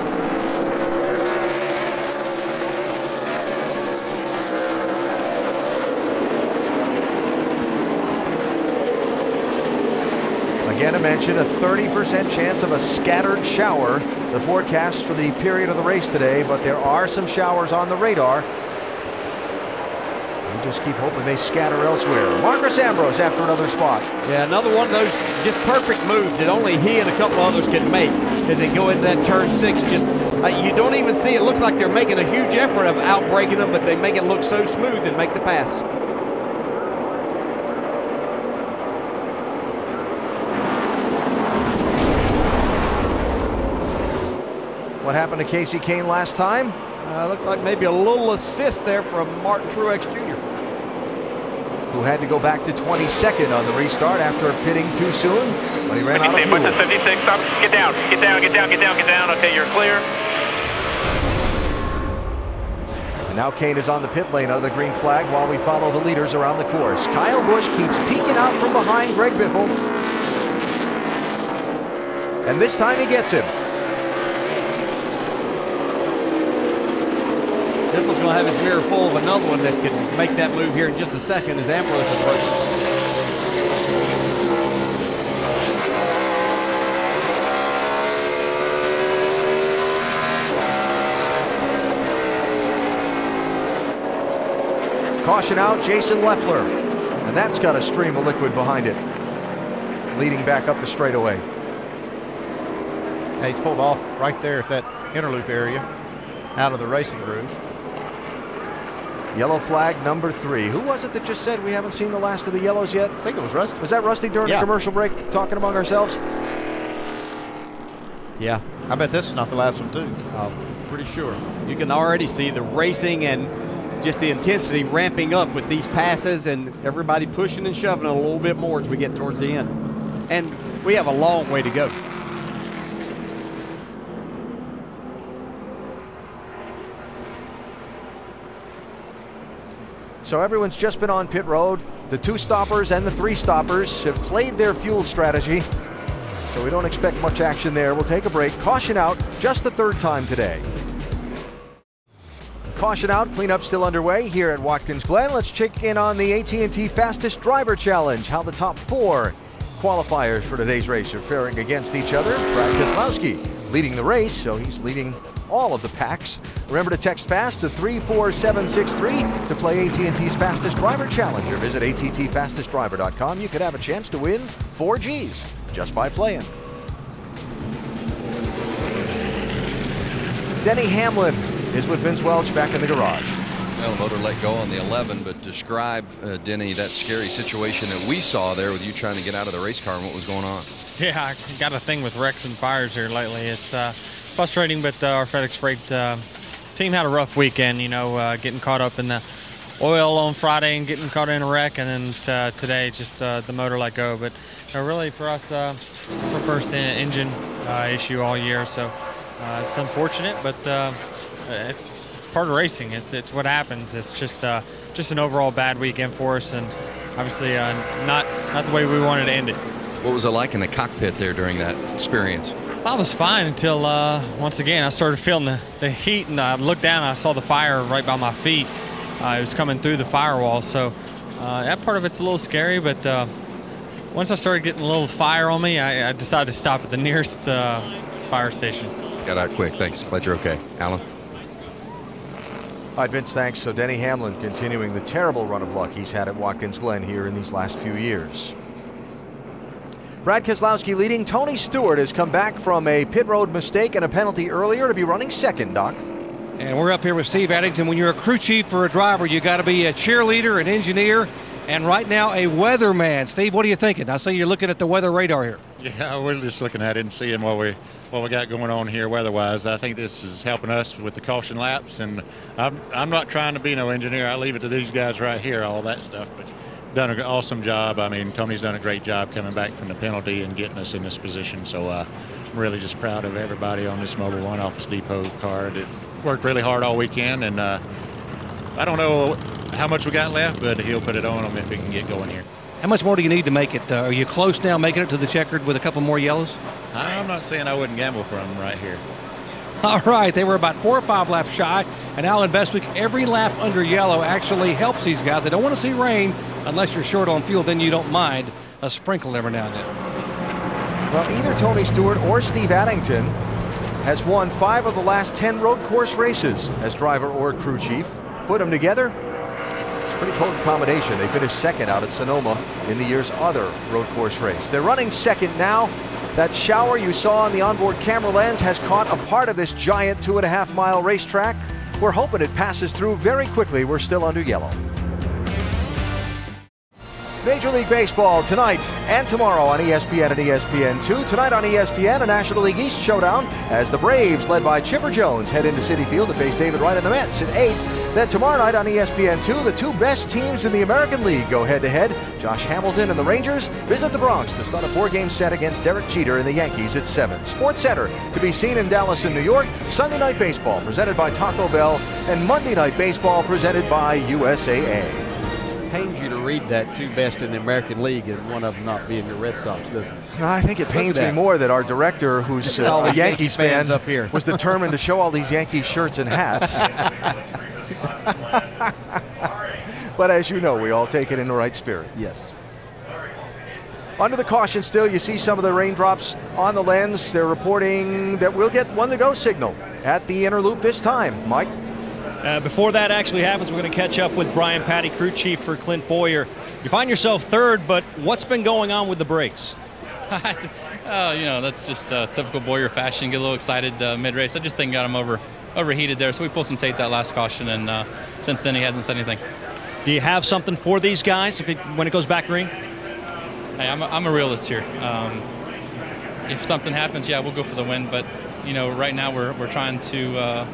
Again, I mentioned a 30% chance of a scattered shower. The forecast for the period of the race today, but there are some showers on the radar. We just keep hoping they scatter elsewhere. Marcos Ambrose after another spot. Yeah, another one of those just perfect moves that only he and a couple others can make as they go into that turn six. Just uh, you don't even see it. Looks like they're making a huge effort of outbreaking them, but they make it look so smooth and make the pass. What happened to Kasey Kahne last time? Uh, looked like maybe a little assist there from Martin Truex Jr. Who had to go back to 22nd on the restart after pitting too soon, but he ran out of fuel. to 76, stop. Get down, get down, get down, get down, get down. Okay, you're clear. And now Kahne is on the pit lane under the green flag while we follow the leaders around the course. Kyle Busch keeps peeking out from behind Greg Biffle. And this time he gets him. Biffle's going to have his mirror full of another one that can make that move here in just a second as Ambrose approaches. Caution out, Jason Leffler. And that's got a stream of liquid behind it. Leading back up the straightaway. Hey, he's pulled off right there at that inner loop area, out of the racing groove. Yellow flag number three. Who was it that just said we haven't seen the last of the yellows yet? I think it was Rusty. Was that Rusty during Yeah. the commercial break talking among ourselves? Yeah. I bet this is not the last one, too. Uh, pretty sure. You can already see the racing and just the intensity ramping up with these passes and everybody pushing and shoving a little bit more as we get towards the end. And we have a long way to go. So everyone's just been on pit road. The two stoppers and the three stoppers have played their fuel strategy. So we don't expect much action there. We'll take a break. Caution out just the third time today. Caution out, cleanup still underway here at Watkins Glen. Let's check in on the AT&T Fastest Driver Challenge. How the top four qualifiers for today's race are faring against each other. Brad Keselowski leading the race, so he's leading all of the packs. Remember to text FAST to 34763 to play AT&T's Fastest Driver Challenge or visit attfastestdriver.com. You could have a chance to win 4 Gs just by playing. Denny Hamlin is with Vince Welch back in the garage. Well, motor let go on the 11, but describe, uh, Denny, that scary situation that we saw there with you trying to get out of the race car and what was going on. Yeah, I got a thing with wrecks and fires here lately. It's uh, frustrating, but uh, our FedEx Freight uh, team had a rough weekend, you know, uh, getting caught up in the oil on Friday and getting caught in a wreck, and then uh, today just uh, the motor let go. But uh, really for us, it's our first en- engine issue all year, so it's unfortunate, but it's, it's part of racing. It's, it's what happens. It's just just an overall bad weekend for us, and obviously not not the way we wanted to end it. What was it like in the cockpit there during that experience? I was fine until uh, once again I started feeling the, the heat and I looked down and I saw the fire right by my feet. Uh, it was coming through the firewall, so uh, that part of it's a little scary. But uh, once I started getting a little fire on me, I, I decided to stop at the nearest uh, fire station. Got out quick. Thanks. Glad you're okay. Allen? All right, Vince, thanks. So Denny Hamlin continuing the terrible run of luck he's had at Watkins Glen here in these last few years. Brad Keselowski leading. Tony Stewart has come back from a pit road mistake and a penalty earlier to be running second, Doc. And we're up here with Steve Addington. When you're a crew chief for a driver, you got to be a cheerleader, an engineer, and right now a weatherman. Steve, what are you thinking? I see you're looking at the weather radar here. Yeah, we're just looking at it and seeing what we what we got going on here weather-wise. I think this is helping us with the caution laps, and I'm I'm not trying to be no engineer. I leave it to these guys right here, all that stuff. But done an awesome job. I mean, Tony's done a great job coming back from the penalty and getting us in this position. So uh, I'm really just proud of everybody on this Mobil One Office Depot car. That worked really hard all weekend, and uh, I don't know how much we got left, but he'll put it on them if we can get going here. How much more do you need to make it? Uh, are you close now, making it to the checkered with a couple more yellows? I'm not saying I wouldn't gamble for them right here. All right, they were about four or five laps shy, and Allen Bestwick, every lap under yellow actually helps these guys. They don't want to see rain unless you're short on fuel, then you don't mind a sprinkle every now and then. Well, either Tony Stewart or Steve Addington has won five of the last 10 road course races as driver or crew chief. Put them together, it's a pretty potent combination. They finished second out at Sonoma in the year's other road course race. They're running second now. That shower you saw on the onboard camera lens has caught a part of this giant two and a half mile racetrack. We're hoping it passes through very quickly. We're still under yellow. Major League Baseball tonight and tomorrow on ESPN and ESPN2. Tonight on ESPN, a National League East showdown as the Braves, led by Chipper Jones, head into Citi Field to face David Wright and the Mets at 8. Then tomorrow night on ESPN2, the two best teams in the American League go head to head. Josh Hamilton and the Rangers visit the Bronx to start a four game set against Derek Jeter and the Yankees at 7. Sports Center to be seen in Dallas and New York. Sunday Night Baseball presented by Taco Bell, and Monday Night Baseball presented by USAA pains you to read that two best in the American League and one of them not being your Red Sox, doesn't it? No, I think it pains me more that our director, who's uh, a Yankees fan, up here. was determined to show all these Yankees shirts and hats. but as you know, we all take it in the right spirit. Yes. Under the caution still, you see some of the raindrops on the lens. They're reporting that we'll get one to go signal at the inner loop this time. Mike? Uh, before that actually happens, we're going to catch up with Brian Pattie, crew chief for Clint Bowyer. You find yourself third, but what's been going on with the brakes? oh, you know, that's just uh, typical Bowyer fashion. Get a little excited uh, mid-race. I just think got him over overheated there, so we pulled some tape that last caution, and uh, since then he hasn't said anything. Do you have something for these guys if it, when it goes back green? Hey, I'm a, I'm a realist here. Um, if something happens, yeah, we'll go for the win, but you know, right now we're, we're trying to uh,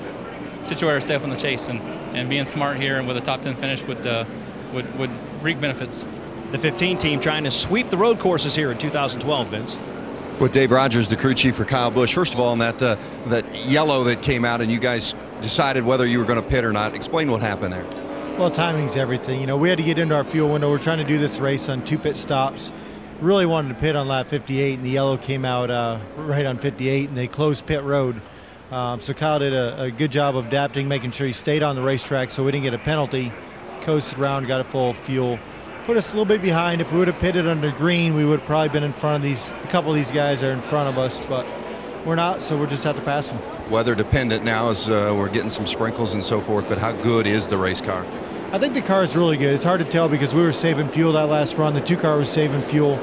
situate ourselves on the chase, and, and being smart here and with a top 10 finish would, uh, would, would reap benefits. The 15 team trying to sweep the road courses here in 2012, Vince. With Dave Rogers, the crew chief for Kyle Busch. First of all, on that uh, that yellow that came out, and you guys decided whether you were going to pit or not. Explain what happened there. Well, timing's everything. You know, we had to get into our fuel window. We're trying to do this race on two pit stops. Really wanted to pit on lap 58, and the yellow came out uh, right on 58, and they closed pit road. Um, so Kyle did a, a, good job of adapting, making sure he stayed on the racetrack so we didn't get a penalty. Coasted around, got a full of fuel. Put us a little bit behind. If we would have pitted under green, we would have probably been in front of these. A couple of these guys are in front of us, but we're not, so we're just have to pass them. Weather dependent now as uh, we're getting some sprinkles and so forth, but how good is the race car? I think the car is really good. It's hard to tell because we were saving fuel that last run. The two car was saving fuel.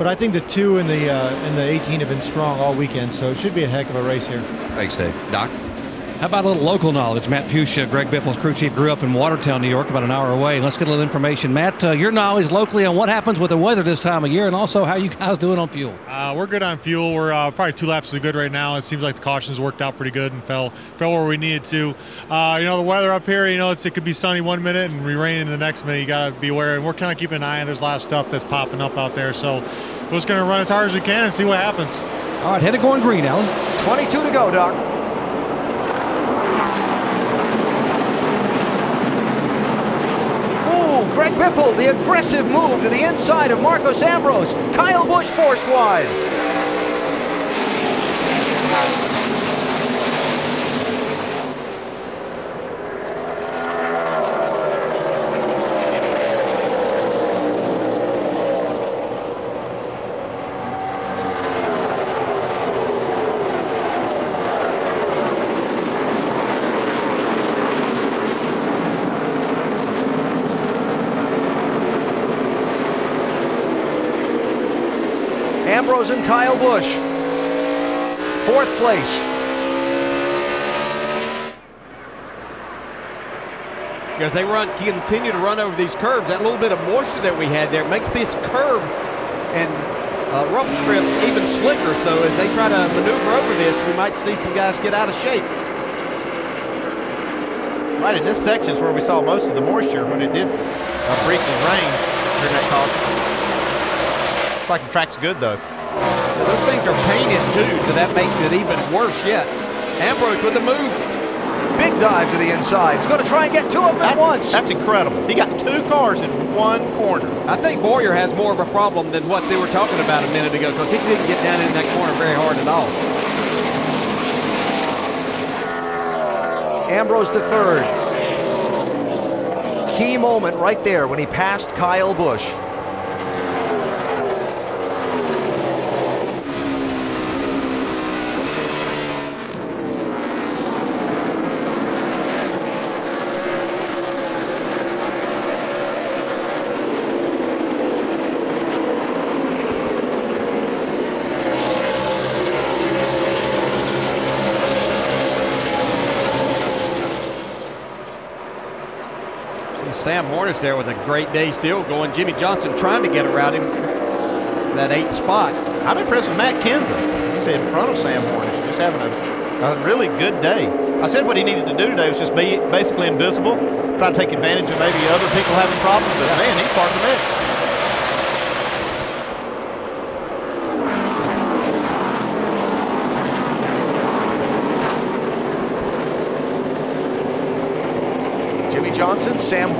But I think the two and the uh, and the 18 have been strong all weekend, so it should be a heck of a race here. Thanks, Dave. Doc. How about a little local knowledge? Matt Puccia, Greg Biffle's crew chief, grew up in Watertown, New York, about an hour away. Let's get a little information. Matt, uh, your knowledge locally on what happens with the weather this time of year and also how you guys doing on fuel. Uh, we're good on fuel. We're uh, probably two laps is good right now. It seems like the cautions worked out pretty good and fell fell where we needed to. Uh, you know, the weather up here, you know, it could be sunny one minute and rain in the next minute. You got to be aware. And we're kind of keeping an eye on. There's a lot of stuff that's popping up out there. So we're just going to run as hard as we can and see what happens. All right, headed going green, Allen. 22 to go, Doc. Greg Biffle, the aggressive move to the inside of Marcos Ambrose. Kyle Busch forced wide. Kyle Busch. Fourth place. As they run, continue to run over these curves, that little bit of moisture that we had there makes this curb and uh, rubber strips even slicker. So as they try to maneuver over this, we might see some guys get out of shape. Right in this section is where we saw most of the moisture when it did uh, briefly rain during that caution. Looks like the track's good though. Those things are painted too, so that makes it even worse yet. Ambrose with the move. Big dive to the inside. He's going to try and get two of them at once. That's incredible. He got two cars in one corner. I think Bowyer has more of a problem than what they were talking about a minute ago because he didn't get down in that corner very hard at all. Ambrose the third. Key moment right there when he passed Kyle Busch. There with a great day still going. Jimmie Johnson trying to get around him. That eighth spot. I'm impressed with Matt Kenseth. He's in front of Sam Hornish, just having a, a really good day. I said what he needed to do today was just be basically invisible, try to take advantage of maybe other people having problems, but man, he's part of the mix.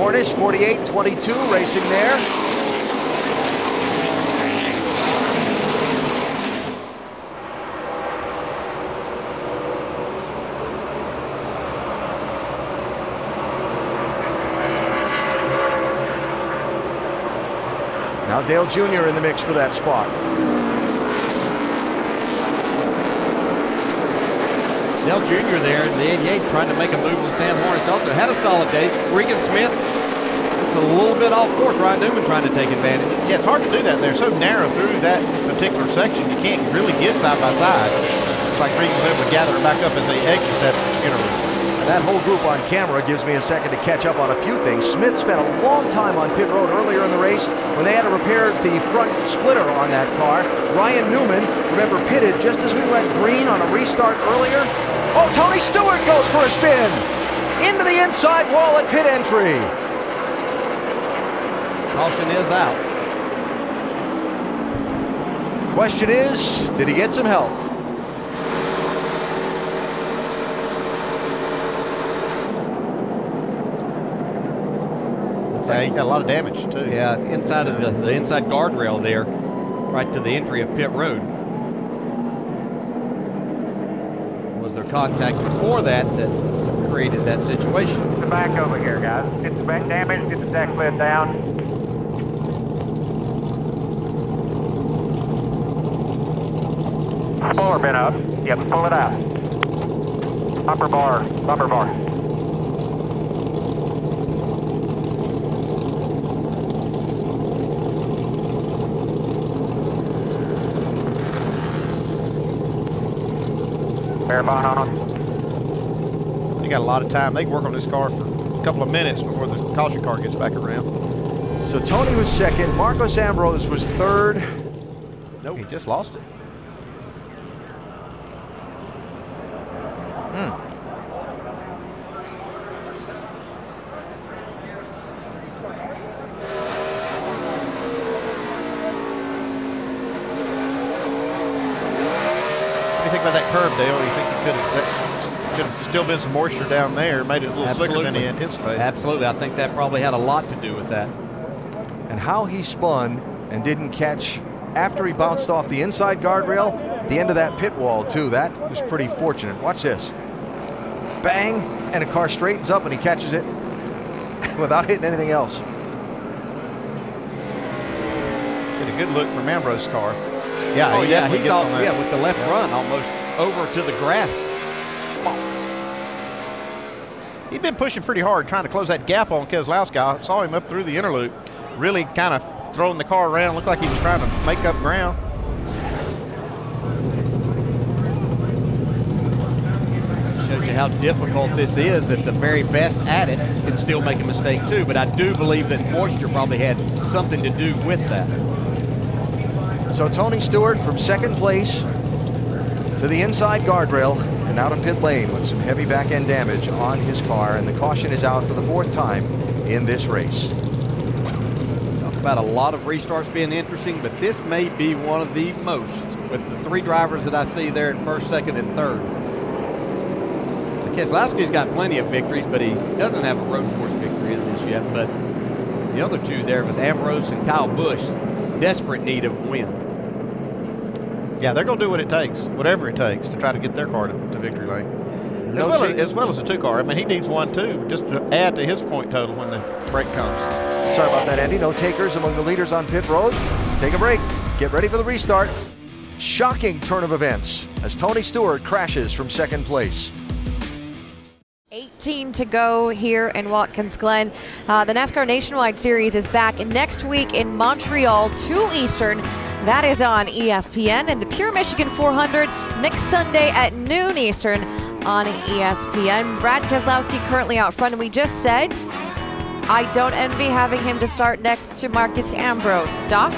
Hornish, 48-22, racing there. Now Dale Jr. in the mix for that spot. Dale Jr. there in the 88 trying to make a move on Sam Hornish also had a solid day. Regan Smith, it's a little bit off course. Ryan Newman trying to take advantage. Yeah, it's hard to do that. They're so narrow through that particular section, you can't really get side by side. It's like Regan Smith would gather back up as they exit that interval. And that whole group on camera gives me a second to catch up on a few things. Smith spent a long time on pit road earlier in the race when they had to repair the front splitter on that car. Ryan Newman, remember, pitted just as we went green on a restart earlier. Oh, Tony Stewart goes for a spin into the inside wall at pit entry. Caution is out. Question is, did he get some help? Yeah, he got a lot of damage too. Yeah, inside of the, the inside guardrail there, right to the entry of pit road. Was there contact before that that created that situation? Get the back over here, guys. Get the back damage, get the deck lid down. Spoiler bin up. Yep, pull it out. Upper bar, upper bar. Bear bond on them. They got a lot of time. They can work on this car for a couple of minutes before the caution car gets back around. So Tony was second. Marcos Ambrose was third. Nope. He just lost it. What do you think about that curve, Dale? Do you think he could have should have still been some moisture down there, made it a little slicker than he anticipated? Absolutely. I think that probably had a lot to do with that. And how he spun and didn't catch after he bounced off the inside guardrail, the end of that pit wall too. That was pretty fortunate. Watch this. Bang, and the car straightens up and he catches it without hitting anything else. Get a good look from Ambrose's car. Oh, yeah, oh, he yeah, he's off, yeah, with the left run almost over to the grass he'd been pushing pretty hard trying to close that gap on Keselowski. I saw him up through the inner loop, really kind of throwing the car around, looked like he was trying to make up ground. Shows you how difficult this is, that the very best at it can still make a mistake too, but I do believe that moisture probably had something to do with that. So Tony Stewart from second place to the inside guardrail and out of pit lane with some heavy back end damage on his car. And the caution is out for the fourth time in this race. Talk about a lot of restarts being interesting, but this may be one of the most with the three drivers that I see there in first, second, and third. Keselowski's got plenty of victories, but he doesn't have a road course victory in this yet. But the other two there with Ambrose and Kyle Busch, desperate need of win. Yeah, they're going to do what it takes, whatever it takes, to try to get their car to, to victory lane. As, No well as, as well as the two car. I mean, he needs one too, just to add to his point total when the break comes. Sorry about that, Andy. No takers among the leaders on pit road. Take a break. Get ready for the restart. Shocking turn of events as Tony Stewart crashes from second place. 18 to go here in Watkins Glen. Uh, the NASCAR Nationwide Series is back next week in Montreal, 2 Eastern. That is on ESPN. And the Pure Michigan 400 next Sunday at noon Eastern on ESPN. Brad Keselowski currently out front, and we just said I don't envy having him to start next to Marcos Ambrose. Stock?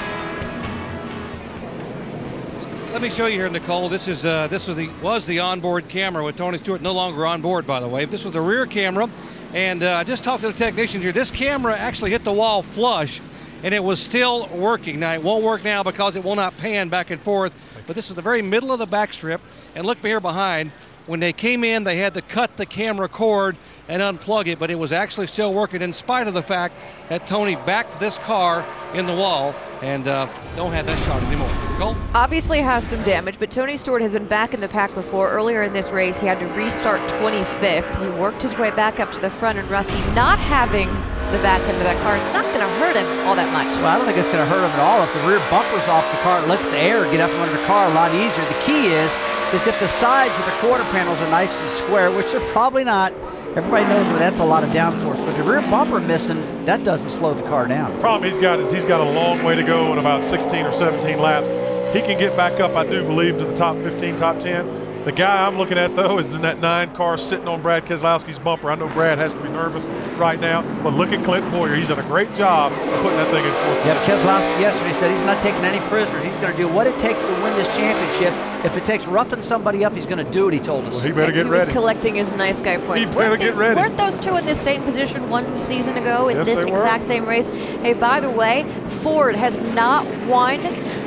Let me show you here, Nicole. This is uh, this was the was the onboard camera with Tony Stewart, no longer on board, by the way. This was the rear camera, and uh, I just talked to the technician here. This camera actually hit the wall flush, and it was still working. Now it won't work now because it will not pan back and forth. But this is the very middle of the back strip, and look here behind. When they came in, they had to cut the camera cord and unplug it, but it was actually still working in spite of the fact that Tony backed this car in the wall and uh, don't have that shot anymore. Nicole? obviously has some damage, but Tony Stewart has been back in the pack before. Earlier in this race, he had to restart 25th. He worked his way back up to the front, and Rusty not having the back end of that car is not going to hurt him all that much. Well, I don't think it's going to hurt him at all. If the rear bumper's off the car, it lets the air get up from under the car a lot easier. The key is, is if the sides of the quarter panels are nice and square, which they're probably not. Everybody knows that that's a lot of downforce, but the rear bumper missing, that doesn't slow the car down. problem he's got is he's got a long way to go in about 16 or 17 laps. He can get back up, I do believe, to the top 15, top 10. The guy I'm looking at, though, is in that nine car sitting on Brad Keselowski's bumper. I know Brad has to be nervous right now, but look at Clint Bowyer. He's done a great job putting that thing in fourth. Yeah, Keselowski yesterday said he's not taking any prisoners. He's going to do what it takes to win this championship. If it takes roughing somebody up, he's going to do it, he told us. Well, he better get he was collecting his nice guy points. He better weren't, get they- ready. weren't those two in the same position one season ago in Yes, this they were. exact same race? Hey, by the way, Ford has not won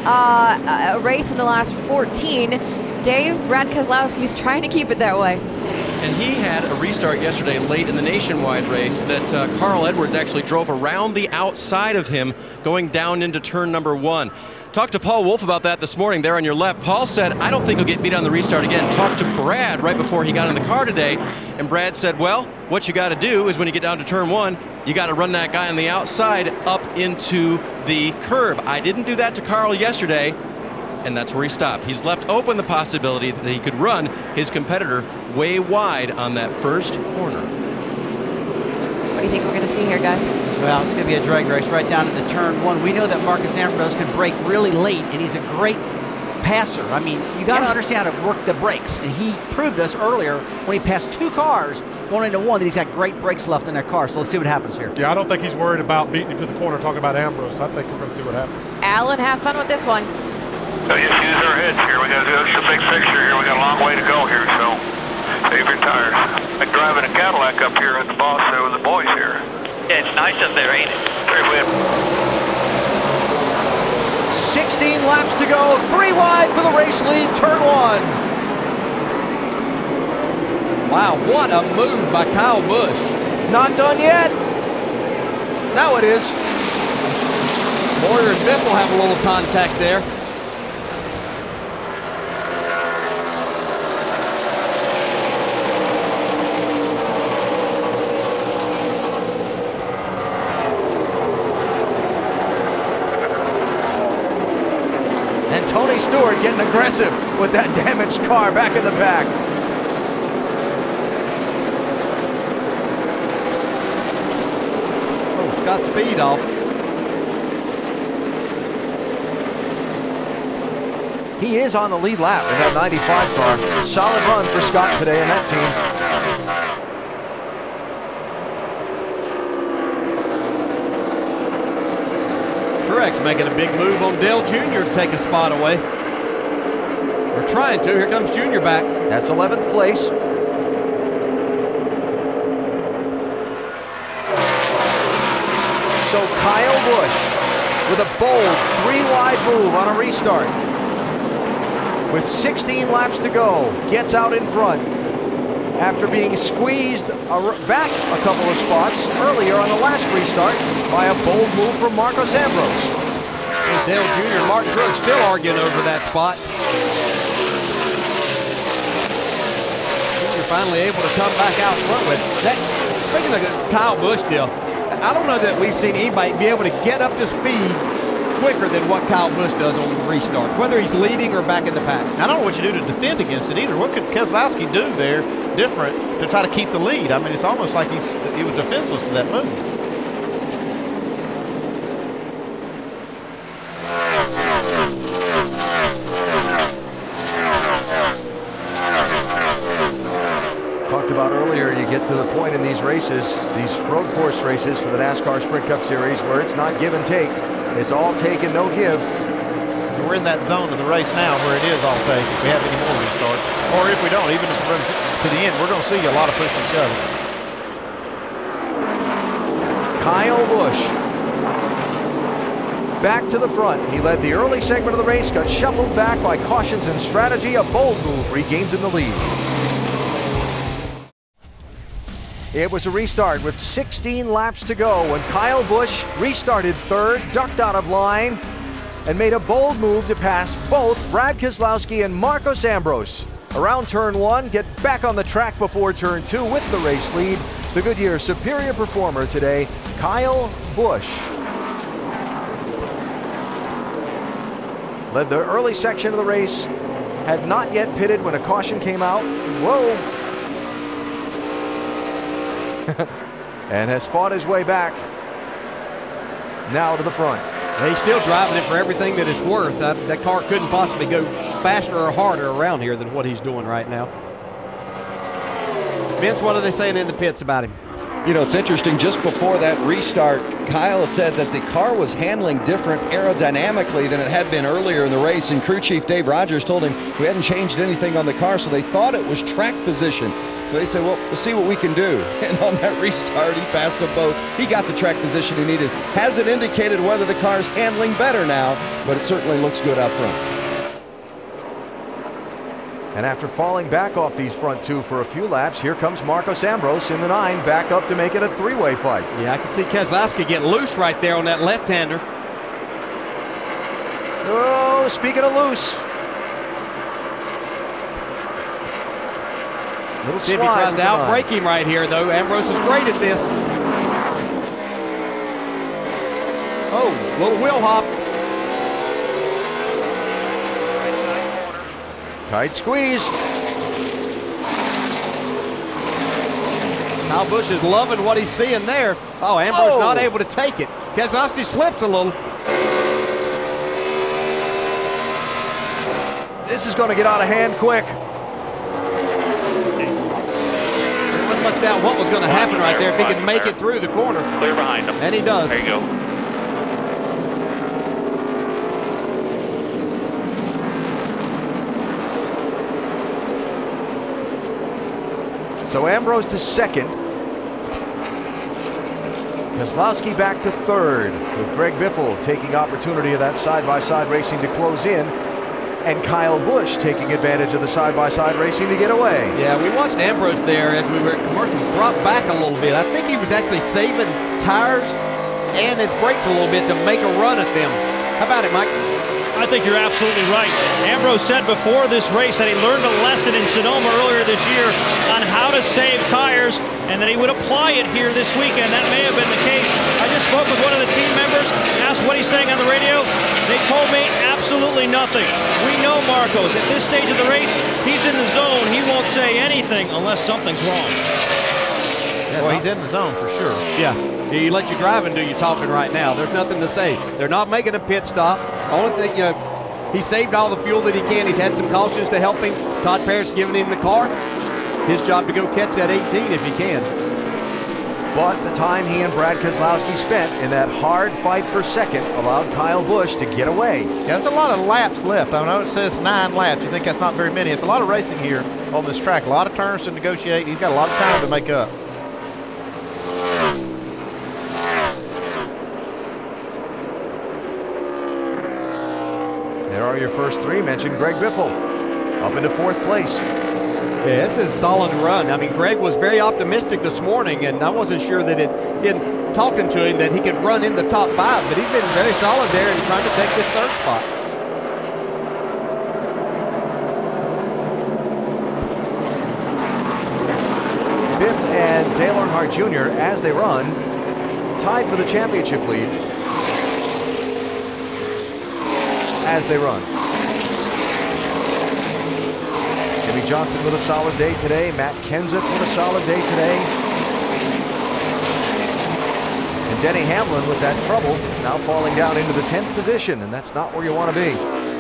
uh, a race in the last 14. Dave, Brad Keselowski's trying to keep it that way. And he had a restart yesterday late in the nationwide race that uh, Carl Edwards actually drove around the outside of him going down into turn number one. Talked to Paul Wolfe about that this morning there on your left. Paul said, I don't think he'll get beat on the restart again. Talked to Brad right before he got in the car today, and Brad said, Well, what you got to do is when you get down to turn one, you got to run that guy on the outside up into the curb. I didn't do that to Carl yesterday and that's where he stopped. He's left open the possibility that he could run his competitor way wide on that first corner. What do you think we're going to see here, guys? Well, it's going to be a drag race right down into turn one. We know that Marcos Ambrose can brake really late, and he's a great passer. I mean, you got to understand how to work the brakes, and he proved us earlier when he passed two cars going into one that he's got great brakes left in that car. So let's see what happens here. Yeah, I don't think he's worried about beating him to the corner talking about Ambrose. I think we're going to see what happens. Allen, have fun with this one. So just use our heads here. We got to do it's a big fixture here. We got a long way to go here, so save your tires. Like driving a Cadillac up here at the boss there with the boys here. Yeah, it's nice up there, ain't it? Very good. 16 laps to go, three wide for the race lead, turn one. Wow, what a move by Kyle Busch. Not done yet. Now it is. Bowyer and Biffle have a little contact there. And Tony Stewart getting aggressive with that damaged car back in the back. Oh, Scott Speed off. He is on the lead lap in that 95 car. Solid run for Scott today in that team. Truex making a big move on Dale Jr. to take a spot away. We're trying to. Here comes Junior back. That's 11th place. So Kyle Busch with a bold three wide move on a restart. With 16 laps to go, gets out in front after being squeezed back a couple of spots earlier on the last restart by a bold move from Marcos Ambrose. Dale Jr. and Martin Truex still arguing over that spot. Finally able to come back out front with that. Speaking of the Kyle Busch deal, I don't know that we've seen anybody be able to get up to speed quicker than what Kyle Busch does on restarts, whether he's leading or back in the pack. I don't know what you do to defend against it either. What could Keselowski do there different to try to keep the lead? I mean, it's almost like he's he was defenseless to that move. Talked about earlier, you get to the point in these races, these road course races for the NASCAR Sprint Cup Series, where it's not give and take. It's all take and no give. We're in that zone of the race now where it is all take if we have any more restarts. Or if we don't, even if we run to the end, we're going to see a lot of push and shove. Kyle Busch back to the front. He led the early segment of the race, got shuffled back by cautions and strategy. A bold move regains in the lead. It was a restart with 16 laps to go when Kyle Busch restarted third, ducked out of line, and made a bold move to pass both Brad Keselowski and Marcos Ambrose. Around turn one, get back on the track before turn two with the race lead. The Goodyear superior performer today, Kyle Busch. Led the early section of the race, had not yet pitted when a caution came out. Whoa, and has fought his way back now to the front. He's still driving it for everything that it's worth. That, that car couldn't possibly go faster or harder around here than what he's doing right now. Vince, what are they saying in the pits about him? You know, it's interesting. Just before that restart, Kyle said that the car was handling different aerodynamically than it had been earlier in the race. And crew chief Dave Rogers told him we hadn't changed anything on the car, so they thought it was track position. So they said, well, we'll see what we can do. And on that restart, he passed them both. He got the track position he needed. Hasn't indicated whether the car's handling better now, but it certainly looks good up front. And after falling back off these front two for a few laps, here comes Marcos Ambrose in the nine, back up to make it a three-way fight. Yeah, I can see Keselowski get loose right there on that left-hander. Oh, speaking of loose. Little See if he tries to outbreak him right here, though. Ambrose is great at this. Oh, little wheel hop. Tight squeeze. Kyle Busch is loving what he's seeing there. Oh, Ambrose Oh. not able to take it. Keselowski slips a little. This is going to get out of hand quick. Wasn't much doubt what was going to happen right there if he could make it through the corner. Clear behind him. And he does. There you go. So Ambrose to second. Keselowski back to third, with Greg Biffle taking opportunity of that side-by-side racing to close in, and Kyle Busch taking advantage of the side-by-side racing to get away. Yeah, we watched Ambrose there as we were at commercial drop back a little bit. I think he was actually saving tires and his brakes a little bit to make a run at them. How about it, Mike? I think you're absolutely right. Ambrose said before this race that he learned a lesson in Sonoma earlier this year on how to save tires and that he would apply it here this weekend. That may have been the case. I just spoke with one of the team members, asked what he's saying on the radio. They told me absolutely nothing. We know Marcos. At this stage of the race, he's in the zone. He won't say anything unless something's wrong. Yeah, well, he's in the zone for sure. Yeah. He let you drive and do your talking right now. There's nothing to say. They're not making a pit stop. Only thing, you know, he saved all the fuel that he can. He's had some cautions to help him. Todd Parrott giving him the car. his job to go catch that 18 if he can. But the time he and Brad Keselowski spent in that hard fight for second allowed Kyle Busch to get away. Yeah, there's a lot of laps left. I know it says nine laps. You think that's not very many. It's a lot of racing here on this track. A lot of turns to negotiate. He's got a lot of time to make up. Your first three. Mentioned Greg Biffle up into fourth place. Yeah, this is a solid run. I mean, Greg was very optimistic this morning, and I wasn't sure that it, in talking to him, that he could run in the top five, but he's been very solid there and trying to take this third spot. Biff and Dale Earnhardt Jr. as they run, tied for the championship lead as they run. Jimmie Johnson with a solid day today. Matt Kenseth with a solid day today. And Denny Hamlin with that trouble now falling down into the 10th position, and that's not where you want to be.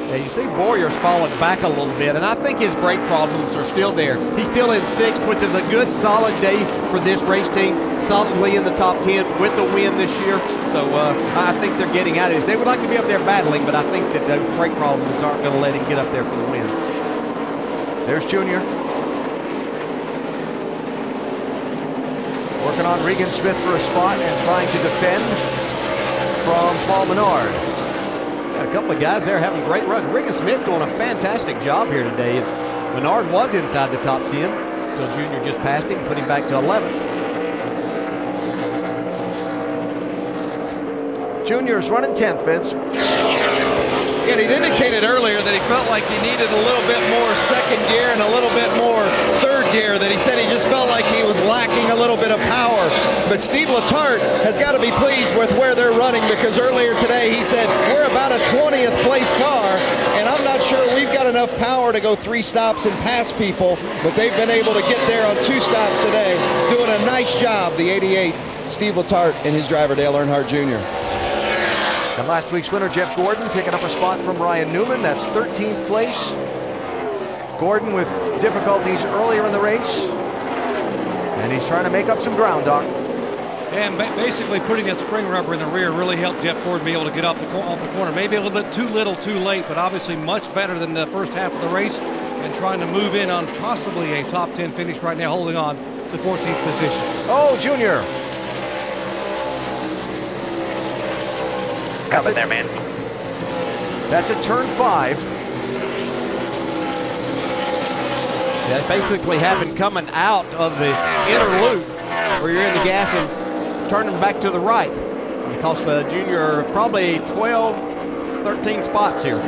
Yeah, you see Bowyer's falling back a little bit, and I think his brake problems are still there. He's still in sixth, which is a good, solid day for this race team. Solidly in the top 10 with the win this year. So uh, I think they're getting out of this. They would like to be up there battling, but I think that those brake problems aren't going to let him get up there for the win. There's Junior. Working on Regan Smith for a spot and trying to defend from Paul Menard. A couple of guys there having great runs. Regan Smith doing a fantastic job here today. Menard was inside the top 10 until Junior just passed him, put him back to 11th. Junior's running 10th, Vince. And he'd indicated earlier that he felt like he needed a little bit more second gear and a little bit more third gear, that he said he just felt like he was lacking a little bit of power. But Steve Letarte has got to be pleased with where they're running because earlier today he said, we're about a 20th place car, and I'm not sure we've got enough power to go three stops and pass people, but they've been able to get there on two stops today, doing a nice job, the 88, Steve Letarte and his driver, Dale Earnhardt Jr. And last week's winner, Jeff Gordon, picking up a spot from Ryan Newman. That's 13th place. Gordon with difficulties earlier in the race. And he's trying to make up some ground, Doc. And ba basically putting that spring rubber in the rear really helped Jeff Gordon be able to get off the, off the corner. Maybe a little bit too little, too late, but obviously much better than the first half of the race and trying to move in on possibly a top 10 finish right now, holding on to 14th position. Oh, Junior. Coming there, man. That's a turn five. That basically happened coming out of the inner loop where you're in the gas and turning back to the right. It cost the junior probably 12, 13 spots here.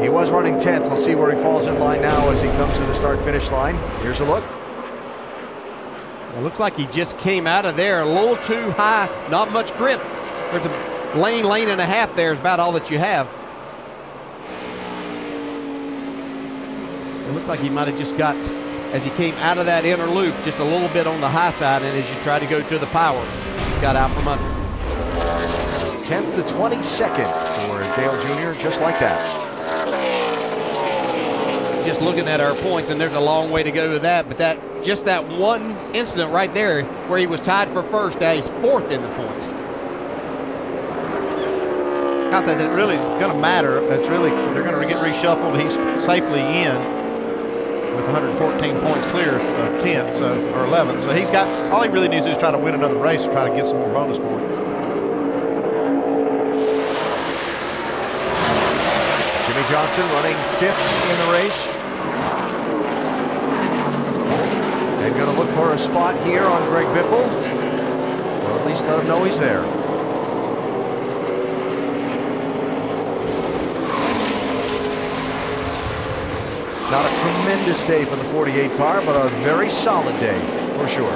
He was running 10th. We'll see where he falls in line now as he comes to the start-finish line. Here's a look. Looks like he just came out of there a little too high, not much grip. There's a lane, lane and a half there is about all that you have. It looked like he might have just got, as he came out of that inner loop, just a little bit on the high side, and as you try to go to the power, he got out from under. 10th to 22nd for Dale Jr., just like that. Just looking at our points, and there's a long way to go to that, but that just that one incident right there where he was tied for first, now he's fourth in the points. I said it really going to matter. It's really they're going to get reshuffled. He's safely in with 114 points clear of 10th, so or 11th. So he's got all he really needs to do is try to win another race or try to get some more bonus points. Jimmie Johnson running fifth in the race. And going to look for a spot here on Greg Biffle, or at least let him know he's there. Not a tremendous day for the 48 car, but a very solid day for sure.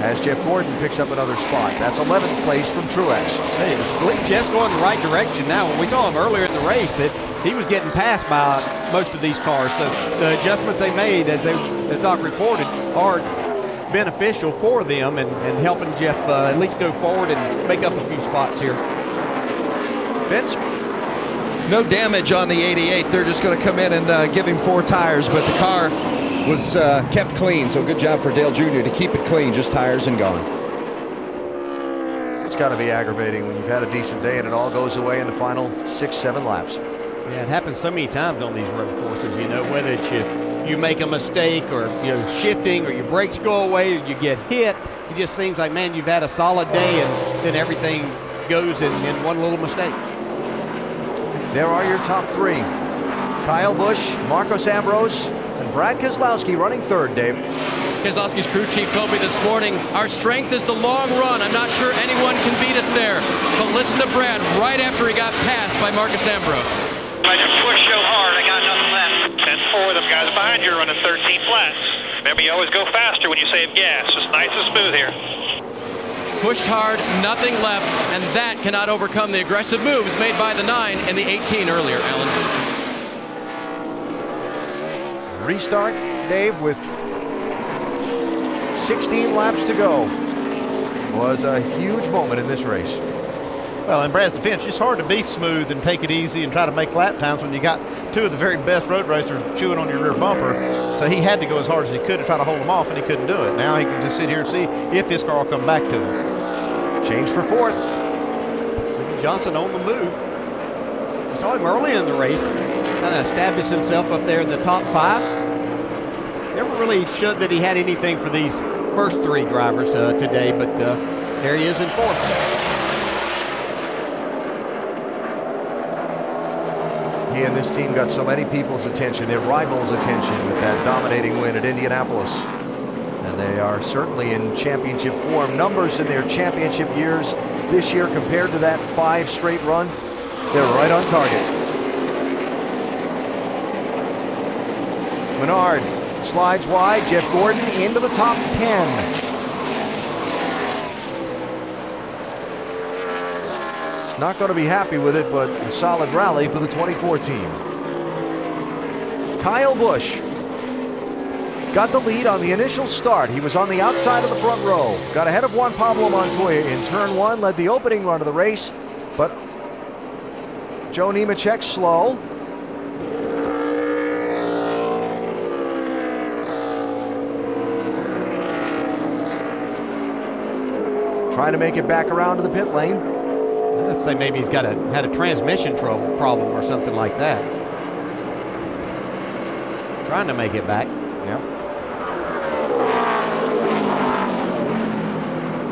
As Jeff Gordon picks up another spot. That's 11th place from Truex. Hey, Jeff's going the right direction now. When we saw him earlier in the race, that he was getting passed by most of these cars. So the adjustments they made, as they as Doc reported, are beneficial for them and, and helping Jeff uh, at least go forward and make up a few spots here. Vince? no damage on the 88. They're just going to come in and uh, give him four tires, but the car was uh, kept clean. So good job for Dale Jr. to keep it clean, just tires and gone. It's got to be aggravating when you've had a decent day and it all goes away in the final six, seven laps. Yeah, it happens so many times on these road courses. You know, whether it's you you make a mistake or you know shifting or your brakes go away or you get hit. It just seems like man, you've had a solid day and then everything goes in, in one little mistake. There are your top three. Kyle Busch, Marcos Ambrose, and Brad Keselowski running third, Dave. Keselowski's crew chief told me this morning, our strength is the long run. I'm not sure anyone can beat us there. But listen to Brad right after he got passed by Marcos Ambrose. I just pushed so hard, I got nothing left. And four of them guys behind you are running 13 flats. Remember, you always go faster when you save gas. It's nice and smooth here. Pushed hard, nothing left, and that cannot overcome the aggressive moves made by the 9 and the 18 earlier, Allen. Restart, Dave, with 16 laps to go. Was a huge moment in this race. Well, in Brad's defense, it's hard to be smooth and take it easy and try to make lap times when you got two of the very best road racers chewing on your rear bumper. So he had to go as hard as he could to try to hold them off, and he couldn't do it. Now he can just sit here and see if his car will come back to him. Change for fourth. Jimmie Johnson on the move. I saw him early in the race, kind of established himself up there in the top five. Never really showed that he had anything for these first three drivers uh, today, but uh, there he is in fourth. And this team got so many people's attention, their rivals' attention with that dominating win at Indianapolis. And they are certainly in championship form. Numbers in their championship years this year compared to that five straight run, they're right on target. Menard slides wide. Jeff Gordon into the top 10. Not going to be happy with it, but a solid rally for the 24 team. Kyle Busch got the lead on the initial start. He was on the outside of the front row. Got ahead of Juan Pablo Montoya in turn one, led the opening run of the race, but Joe Nemechek slow. Trying to make it back around to the pit lane. I'd say maybe he's got a had a transmission trouble problem or something like that. Trying to make it back. Yep.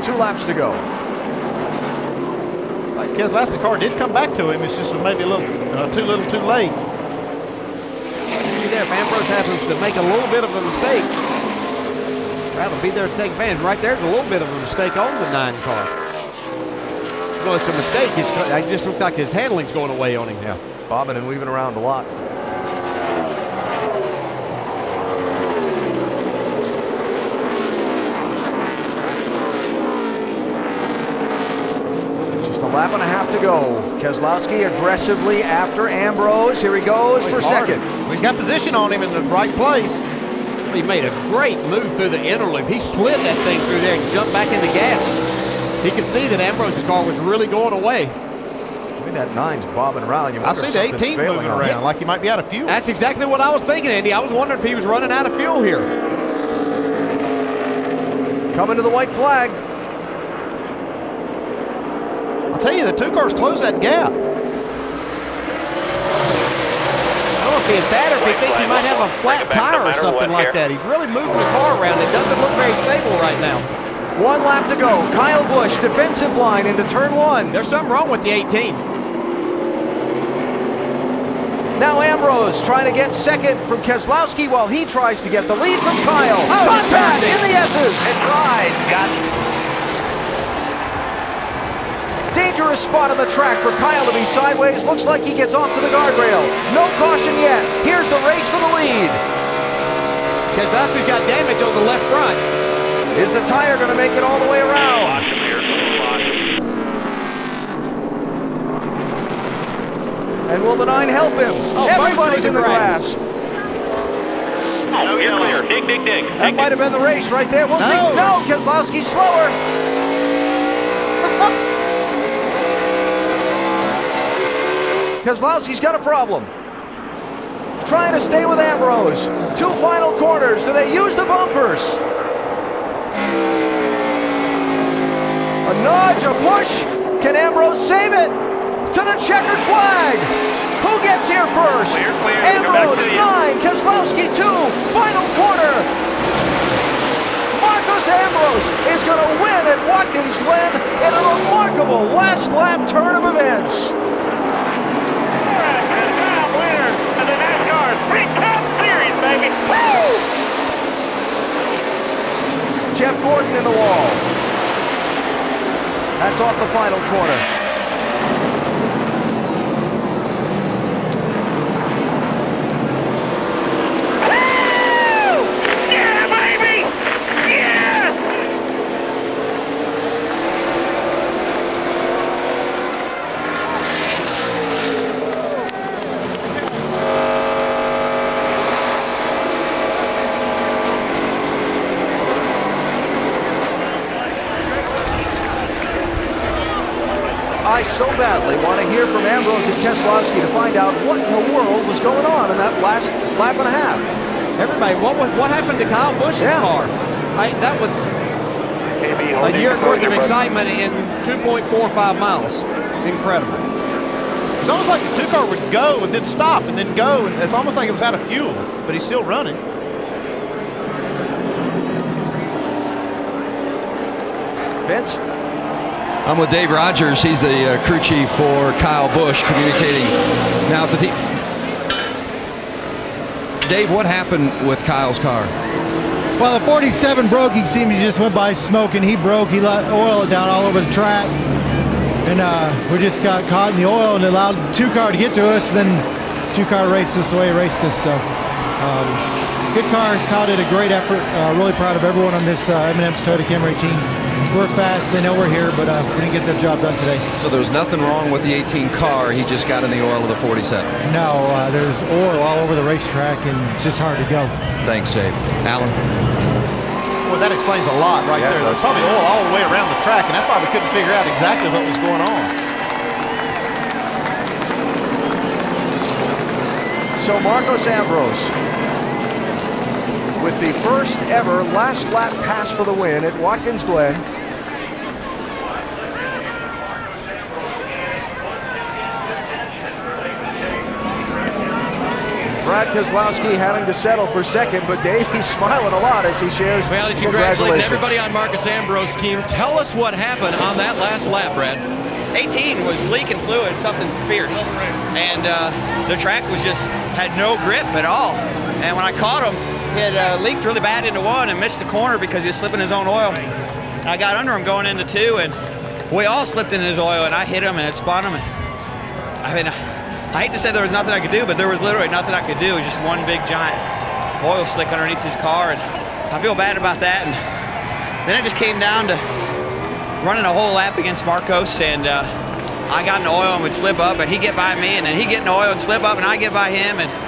Two laps to go. It's like Keselowski's car did come back to him. It's just maybe a little uh, too little, too late. Be there if Ambrose happens to make a little bit of a mistake. Will be there to take advantage. Right there's a little bit of a mistake on the nine car. Well, it's a mistake. It's, I just looked like his handling's going away on him. Yeah, bobbing and weaving around a lot. Just a lap and a half to go. Keselowski aggressively after Ambrose. Here he goes Oh, for hard. second. Well, he's got position on him in the right place. He made a great move through the inner loop. He slid that thing through there and jumped back in the gas. He could see that Ambrose's car was really going away. Look at that nine's bobbing around. You I see the 18 moving on it. around like he might be out of fuel. That's exactly what I was thinking, Andy. I was wondering if he was running out of fuel here. Coming to the white flag. I'll tell you, the two cars close that gap. I don't know if it's that or if he thinks he might have a flat tire or something like that. He's really moving the car around. It doesn't look very stable right now. One lap to go. Kyle Busch, defensive line into turn one. There's something wrong with the 18. Now Ambrose trying to get second from Keselowski while he tries to get the lead from Kyle. Oh, Contact in the S's. It's right. Got Dangerous spot on the track for Kyle to be sideways. Looks like he gets off to the guardrail. No caution yet. Here's the race for the lead. Keselowski's got damage on the left front. Is the tire going to make it all the way around? And will the nine help him? Oh, Everybody's in the grass. grass. No, you're clear. Dig, dig, dig. That might have been the race right there. We'll No. see. No, Keselowski's slower. Keselowski's got a problem. Trying to stay with Ambrose. Two final corners. Do they use the bumpers? A nudge, a push. Can Ambrose save it? To the checkered flag. Who gets here first? Clear, clear. Ambrose, nine. Keselowski, two. Final corner. Marcos Ambrose is going to win at Watkins Glen in a remarkable last lap turn of events. winner of the NASCAR Sprint Cup Series, baby. Woo! Jeff Gordon in the wall. That's off the final corner. Yeah, baby! Yeah! I so badly want to hear from Ambrose and Keselowski to find out what in the world was going on in that last lap and a half. Everybody, what what happened to Kyle Busch's Yeah. car? I, that was a your year's worth of excitement in 2.45 miles. Incredible. It's almost like the two car would go and then stop and then go, and it's almost like it was out of fuel, but he's still running. Vince? I'm with Dave Rogers. He's the uh, crew chief for Kyle Busch, communicating now with the team. Dave, what happened with Kyle's car? Well, the 47 broke. He seemed he just went by smoking. He broke. He let oil down all over the track. And uh, we just got caught in the oil and allowed two car to get to us. Then two car raced us the way raced us. So um, good car. Kyle did a great effort. Uh, really proud of everyone on this uh, M&M's Toyota Camry team. Work fast. They know we're here, but uh, we didn't get the job done today. So there was nothing wrong with the 18 car. He just got in the oil of the 47. No, uh, there's oil all over the racetrack and it's just hard to go. Thanks, Dave. Allen? Well, that explains a lot right there. There's probably oil all the way around the track, and that's why we couldn't figure out exactly what was going on. So Marcos Ambrose with the first ever last lap pass for the win at Watkins Glen. Brad Keselowski having to settle for second, but Dave, he's smiling a lot as he shares Well, he's congratulating congratulations. everybody on Marcos Ambrose's team. Tell us what happened on that last lap, Brad. 18 was leaking fluid, something fierce. And uh, the track was just, had no grip at all. And when I caught him, he had uh, leaked really bad into one and missed the corner because he was slipping his own oil. I got under him going into two, and we all slipped in his oil, and I hit him and it spun him. I mean, I hate to say there was nothing I could do, but there was literally nothing I could do. It was just one big giant oil slick underneath his car, and I feel bad about that. And then it just came down to running a whole lap against Marcos, and uh, I got the oil and would slip up, and he'd get by me, and then he'd get the oil and slip up, and I'd get by him, and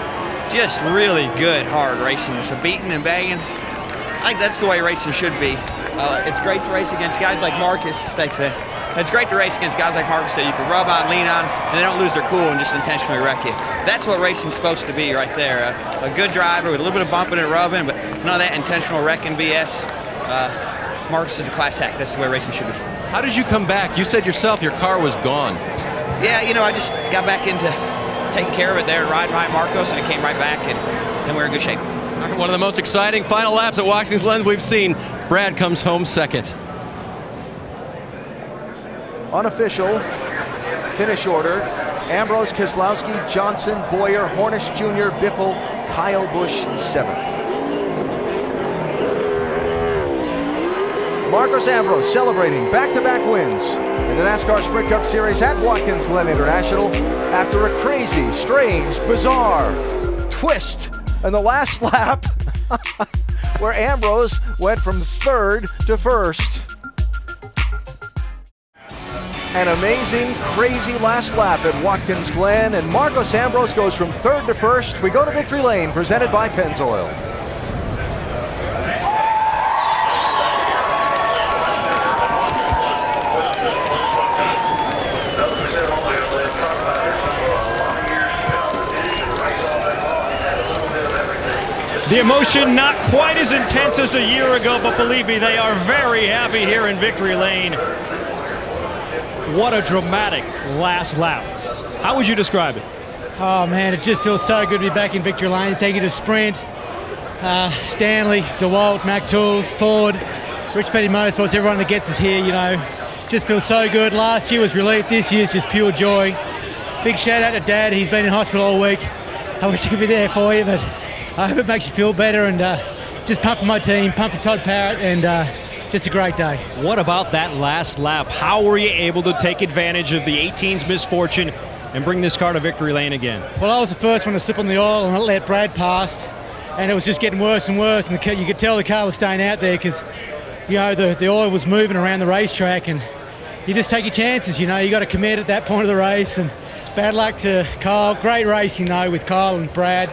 just really good, hard racing. So beating and banging. I think that's the way racing should be. Uh, it's great to race against guys like Marcos. Thanks, man. It's great to race against guys like Marcos that you can rub on, lean on, and they don't lose their cool and just intentionally wreck you. That's what racing's supposed to be right there. A, a good driver with a little bit of bumping and rubbing, but none of that intentional wrecking BS. Uh, Marcos is a class act. That's the way racing should be. How did you come back? You said yourself your car was gone. Yeah, you know, I just got back into taking care of it there and riding by Marcos, and it came right back, and then we were in good shape. One of the most exciting final laps at Watkins Glen we've seen. Brad comes home second. Unofficial finish order. Ambrose, Keselowski, Johnson, Bowyer, Hornish Jr., Biffle, Kyle Busch, seventh. Marcos Ambrose celebrating back-to-back wins in the NASCAR Sprint Cup Series at Watkins Glen International after a crazy, strange, bizarre twist in the last lap where Ambrose went from third to first. An amazing, crazy last lap at Watkins Glen, and Marcos Ambrose goes from third to first. We go to Victory Lane, presented by Pennzoil. The emotion not quite as intense as a year ago, but believe me, they are very happy here in Victory Lane. What a dramatic last lap. How would you describe it? Oh man, it just feels so good to be back in victory lane. Thank you to Sprint, uh, Stanley, DeWalt, Mac Tools, Ford, Rich Petty Motorsports, everyone that gets us here. You know, just feels so good. Last year was relief. This year's just pure joy. Big shout out to Dad. He's been in hospital all week. I wish he could be there for you, but I hope it makes you feel better. And uh, just pump for my team, pump for Todd Parrott, and uh, just a great day. What about that last lap? How were you able to take advantage of the 18's misfortune and bring this car to victory lane again? Well, I was the first one to slip on the oil and I let Brad past, and it was just getting worse and worse. And the, you could tell the car was staying out there because, you know, the, the oil was moving around the racetrack, and you just take your chances. You know, you got to commit at that point of the race. And bad luck to Kyle. Great racing though with Kyle and Brad.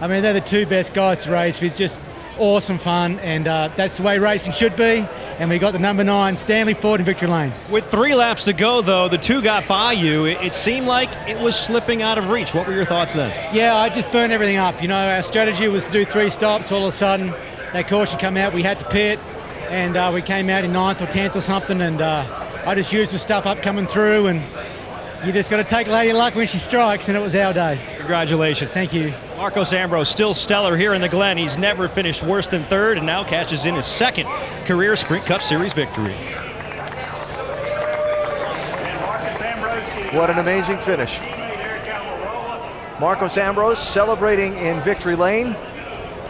I mean, they're the two best guys to race with. Just awesome fun, and uh, that's the way racing should be. And we got the number nine, Stanley Ford in victory lane. With three laps to go, though, the two got by you. It, it seemed like it was slipping out of reach. What were your thoughts then? Yeah, I just burned everything up. You know, our strategy was to do three stops. All of a sudden, that caution come out. We had to pit, and uh, we came out in ninth or tenth or something. And uh, I just used my stuff up coming through, and you just got to take Lady Luck when she strikes, and it was our day. Congratulations. Thank you. Marcos Ambrose still stellar here in the Glen. He's never finished worse than third and now cashes in his second career Sprint Cup Series victory. What an amazing finish. Marcos Ambrose celebrating in victory lane.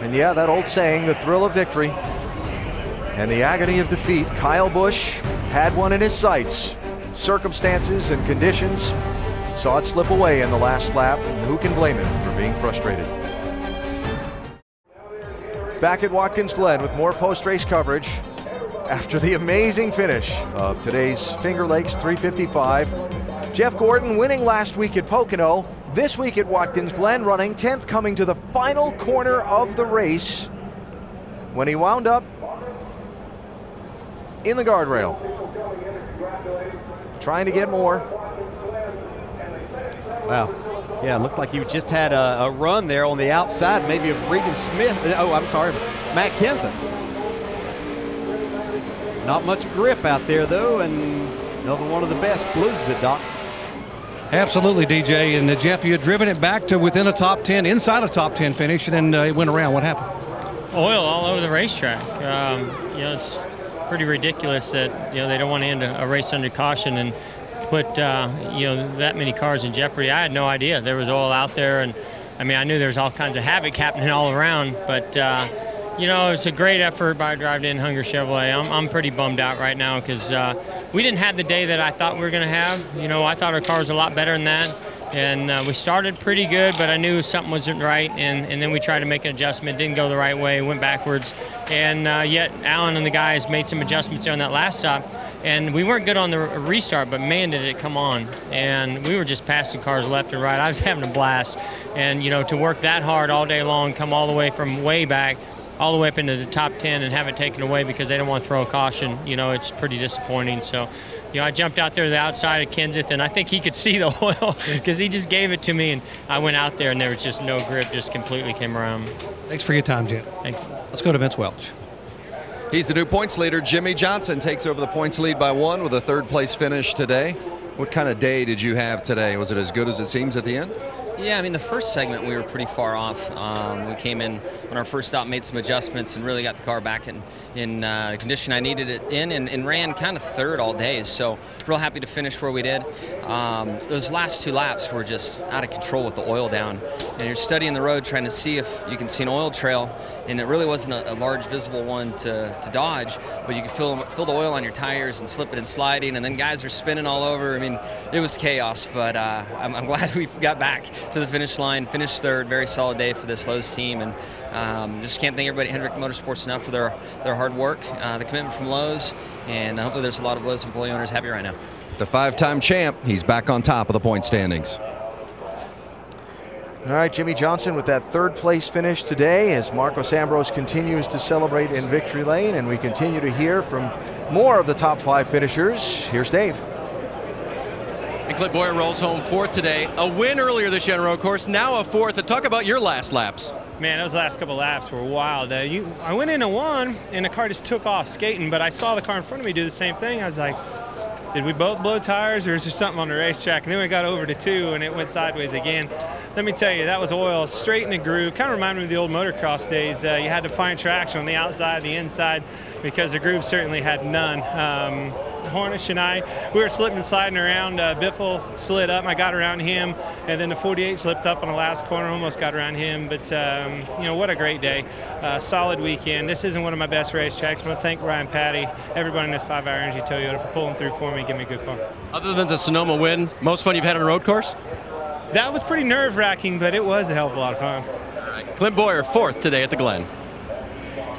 And yeah, that old saying, the thrill of victory and the agony of defeat. Kyle Busch had one in his sights. Circumstances and conditions saw it slip away in the last lap, and who can blame him for being frustrated? Back at Watkins Glen with more post-race coverage after the amazing finish of today's Finger Lakes 355. Jeff Gordon winning last week at Pocono, this week at Watkins Glen running 10th coming to the final corner of the race when he wound up in the guardrail. Trying to get more. Wow. Yeah, it looked like he just had a, a run there on the outside, maybe of Regan Smith. Oh, I'm sorry, Matt Kenseth. Not much grip out there, though, and another one of the best loses it, Doc. Absolutely, DJ. And uh, Jeff, you had driven it back to within a top 10, inside a top 10 finish, and then uh, it went around. What happened? Oil all over the racetrack. Um, you know, it's pretty ridiculous that, you know, they don't want to end a, a race under caution and put, uh, you know, that many cars in jeopardy. I had no idea there was oil out there. And, I mean, I knew there was all kinds of havoc happening all around, but, uh, you know, it's a great effort by Drive In Hunger Chevrolet. I'm, I'm pretty bummed out right now because uh, we didn't have the day that I thought we were going to have. You know, I thought our car was a lot better than that. And uh, we started pretty good, but I knew something wasn't right. And, and then we tried to make an adjustment. Didn't go the right way, went backwards. And uh, yet, Alan and the guys made some adjustments there on that last stop. And we weren't good on the restart, but man, did it come on. And we were just passing cars left and right. I was having a blast. And, you know, to work that hard all day long, come all the way from way back, all the way up into the top 10 and have it taken away because they don't want to throw a caution, you know, it's pretty disappointing. So, you know, I jumped out there to the outside of Kenseth, and I think he could see the oil because he just gave it to me, and I went out there, and there was just no grip, just completely came around. Thanks for your time, Jim. Thank you. Let's go to Vince Welch. He's the new points leader. Jimmie Johnson takes over the points lead by one with a third place finish today. What kind of day did you have today? Was it as good as it seems at the end? Yeah, I mean, the first segment we were pretty far off. Um, we came in on our first stop, made some adjustments, and really got the car back in, in uh, the condition I needed it in, and, and, ran kind of third all day. So, real happy to finish where we did. Um, those last two laps were just out of control with the oil down. And you're studying the road trying to see if you can see an oil trail, and it really wasn't a, a large visible one to, to dodge, but you could feel, feel the oil on your tires and slipping and sliding, and then guys are spinning all over. I mean, it was chaos, but uh, I'm, I'm glad we got back to the finish line, finished third. Very solid day for this Lowe's team, and um, just can't thank everybody at Hendrick Motorsports enough for their their hard work, uh, the commitment from Lowe's, and hopefully there's a lot of Lowe's employee owners happy right now. The five-time champ, he's back on top of the point standings. All right, Jimmie Johnson with that third place finish today as Marcos Ambrose continues to celebrate in victory lane, and we continue to hear from more of the top five finishers. Here's Dave. And Clint Bowyer rolls home fourth today. A win earlier this year, of course. Now a fourth. And talk about your last laps. Man, those last couple laps were wild. Uh, you, I went in into one, and the car just took off skating, but I saw the car in front of me do the same thing. I was like, did we both blow tires, or is there something on the racetrack? And then we got over to two, and it went sideways again. Let me tell you, that was oil straight in the groove. Kind of reminded me of the old motocross days. Uh, you had to find traction on the outside, the inside, because the groove certainly had none. Um, Hornish and I, we were slipping and sliding around. Uh, Biffle slid up. I got around him, and then the 48 slipped up on the last corner. Almost got around him, but um, you know what a great day, uh, solid weekend. This isn't one of my best racetracks, but I thank Brian Pattie, everybody in this five-hour energy Toyota for pulling through for me, and giving me a good car. Other than the Sonoma win, most fun you've had on a road course? That was pretty nerve-wracking, but it was a hell of a lot of fun. Clint Bowyer, fourth today at the Glen.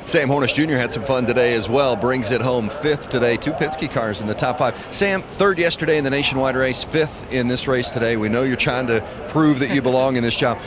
Sam Hornish Jr. had some fun today as well. Brings it home fifth today. Two Penske cars in the top five. Sam, third yesterday in the nationwide race, fifth in this race today. We know you're trying to prove that you belong in this job.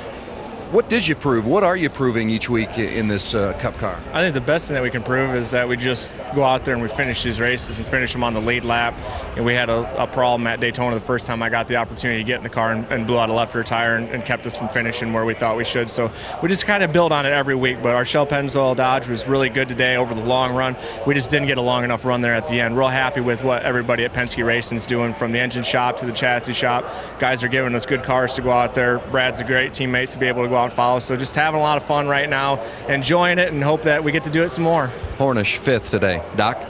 What did you prove? What are you proving each week in this uh, Cup car? I think the best thing that we can prove is that we just go out there and we finish these races and finish them on the lead lap. And we had a, a problem at Daytona the first time I got the opportunity to get in the car and, and blew out a left rear tire and, and, kept us from finishing where we thought we should. So we just kind of build on it every week. But our Shell Pennzoil Dodge was really good today over the long run. We just didn't get a long enough run there at the end. Real happy with what everybody at Penske Racing's doing from the engine shop to the chassis shop. Guys are giving us good cars to go out there. Brad's a great teammate to be able to go out and follow. So just having a lot of fun right now, enjoying it, and hope that we get to do it some more. Hornish fifth today. Doc?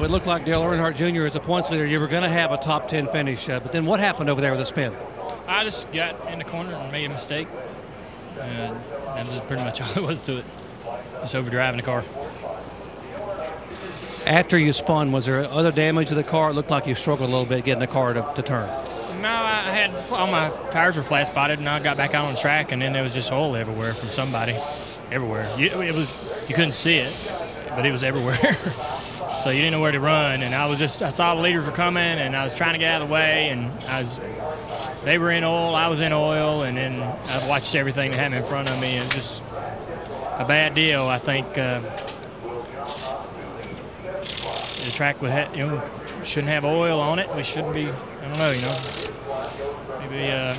Well, it looked like Dale Earnhardt Jr. as a points leader. You were going to have a top 10 finish, uh, but then what happened over there with the spin? I just got in the corner and made a mistake. And that was pretty much all it was to it. Just overdriving the car. After you spun, was there other damage to the car? It looked like you struggled a little bit getting the car to, to turn. No, I had all my tires were flat spotted, and I got back out on the track, and then there was just oil everywhere from somebody, everywhere. You, it was you couldn't see it, but it was everywhere. so you didn't know where to run, and I was just I saw the leaders were coming, and I was trying to get out of the way, and I was they were in oil, I was in oil, and then I watched everything that happened in front of me, and just a bad deal. I think uh, the track would have, you know shouldn't have oil on it. We shouldn't be. I don't know. You know maybe uh,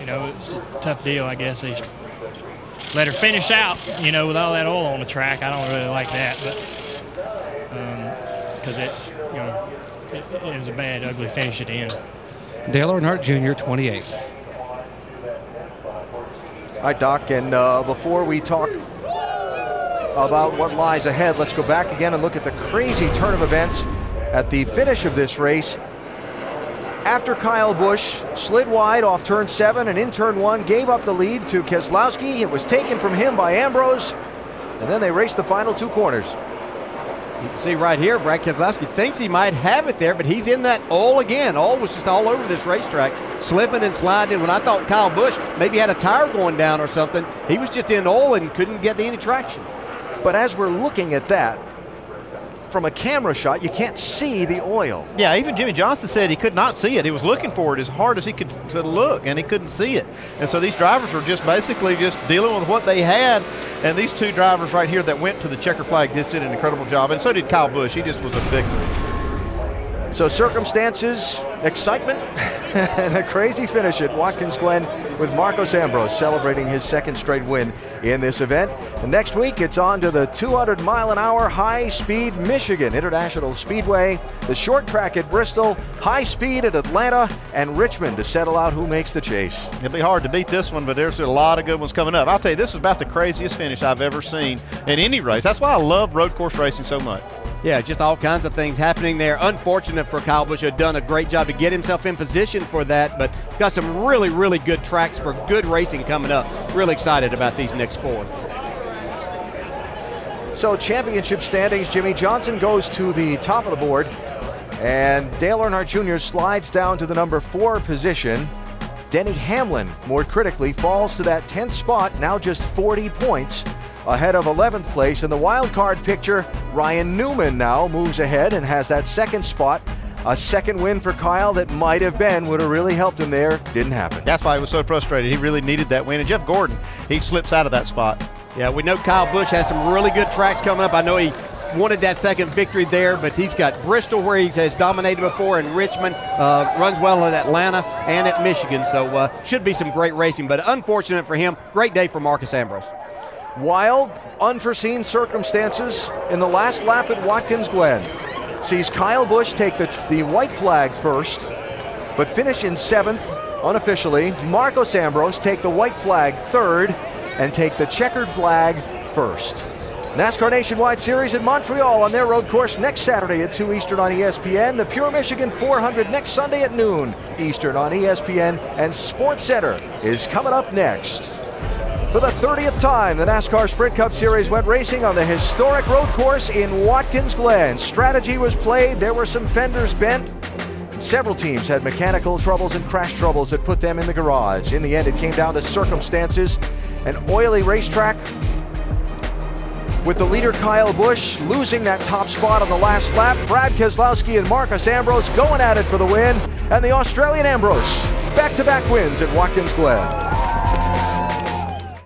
you know it's a tough deal. I guess they let her finish out. You know, with all that oil on the track, I don't really like that, but because um, it you know it, it is a bad, ugly finish at the end. Dale Earnhardt Jr., 28. All right, Doc, and uh, before we talk about what lies ahead, let's go back again and look at the crazy turn of events at the finish of this race after Kyle Busch slid wide off turn seven and in turn one gave up the lead to Keselowski. It was taken from him by Ambrose, and then they raced the final two corners. You can see right here, Brad Keselowski thinks he might have it there, but he's in that all again. All was just all over this racetrack, slipping and sliding. When I thought Kyle Busch maybe had a tire going down or something, he was just in all and couldn't get any traction. But as we're looking at that, from a camera shot, you can't see the oil. Yeah, even Jimmie Johnson said he could not see it. He was looking for it as hard as he could to look, and he couldn't see it. And so these drivers were just basically just dealing with what they had. And these two drivers right here that went to the checker flag just did an incredible job. And so did Kyle Busch. He just was a victim. So circumstances, excitement, and a crazy finish at Watkins Glen with Marcos Ambrose celebrating his second straight win in this event. And next week, it's on to the 200 mile an hour high speed Michigan International Speedway, the short track at Bristol, high speed at Atlanta, and Richmond to settle out who makes the chase. It'll be hard to beat this one, but there's a lot of good ones coming up. I'll tell you, this is about the craziest finish I've ever seen in any race. That's why I love road course racing so much. Yeah, just all kinds of things happening there. Unfortunate for Kyle Busch, had done a great job to get himself in position for that, but got some really, really good tracks for good racing coming up. Really excited about these next four. So, championship standings Jimmie Johnson goes to the top of the board, and Dale Earnhardt Jr. slides down to the number four position. Denny Hamlin, more critically, falls to that 10th spot, now just 40 points ahead of 11th place. In the wild card picture, Ryan Newman now moves ahead and has that second spot. A second win for Kyle that might have been, would have really helped him there. Didn't happen. That's why he was so frustrated. He really needed that win. And Jeff Gordon, he slips out of that spot. Yeah, we know Kyle Busch has some really good tracks coming up. I know he wanted that second victory there, but he's got Bristol where he has dominated before, and Richmond uh, runs well at Atlanta and at Michigan. So uh, should be some great racing, but unfortunate for him. Great day for Marcos Ambrose. Wild, unforeseen circumstances in the last lap at Watkins Glen. Sees Kyle Busch take the, the white flag first, but finish in seventh unofficially. Marcos Ambrose take the white flag third and take the checkered flag first. NASCAR Nationwide Series in Montreal on their road course next Saturday at 2 Eastern on ESPN. The Pure Michigan 400 next Sunday at noon Eastern on ESPN. And Sports Center is coming up next. For the 30th time, the NASCAR Sprint Cup Series went racing on the historic road course in Watkins Glen. Strategy was played, there were some fenders bent. Several teams had mechanical troubles and crash troubles that put them in the garage. In the end, it came down to circumstances. An oily racetrack with the leader Kyle Busch losing that top spot on the last lap. Brad Keselowski and Marcos Ambrose going at it for the win. And the Australian Ambrose back to back wins at Watkins Glen.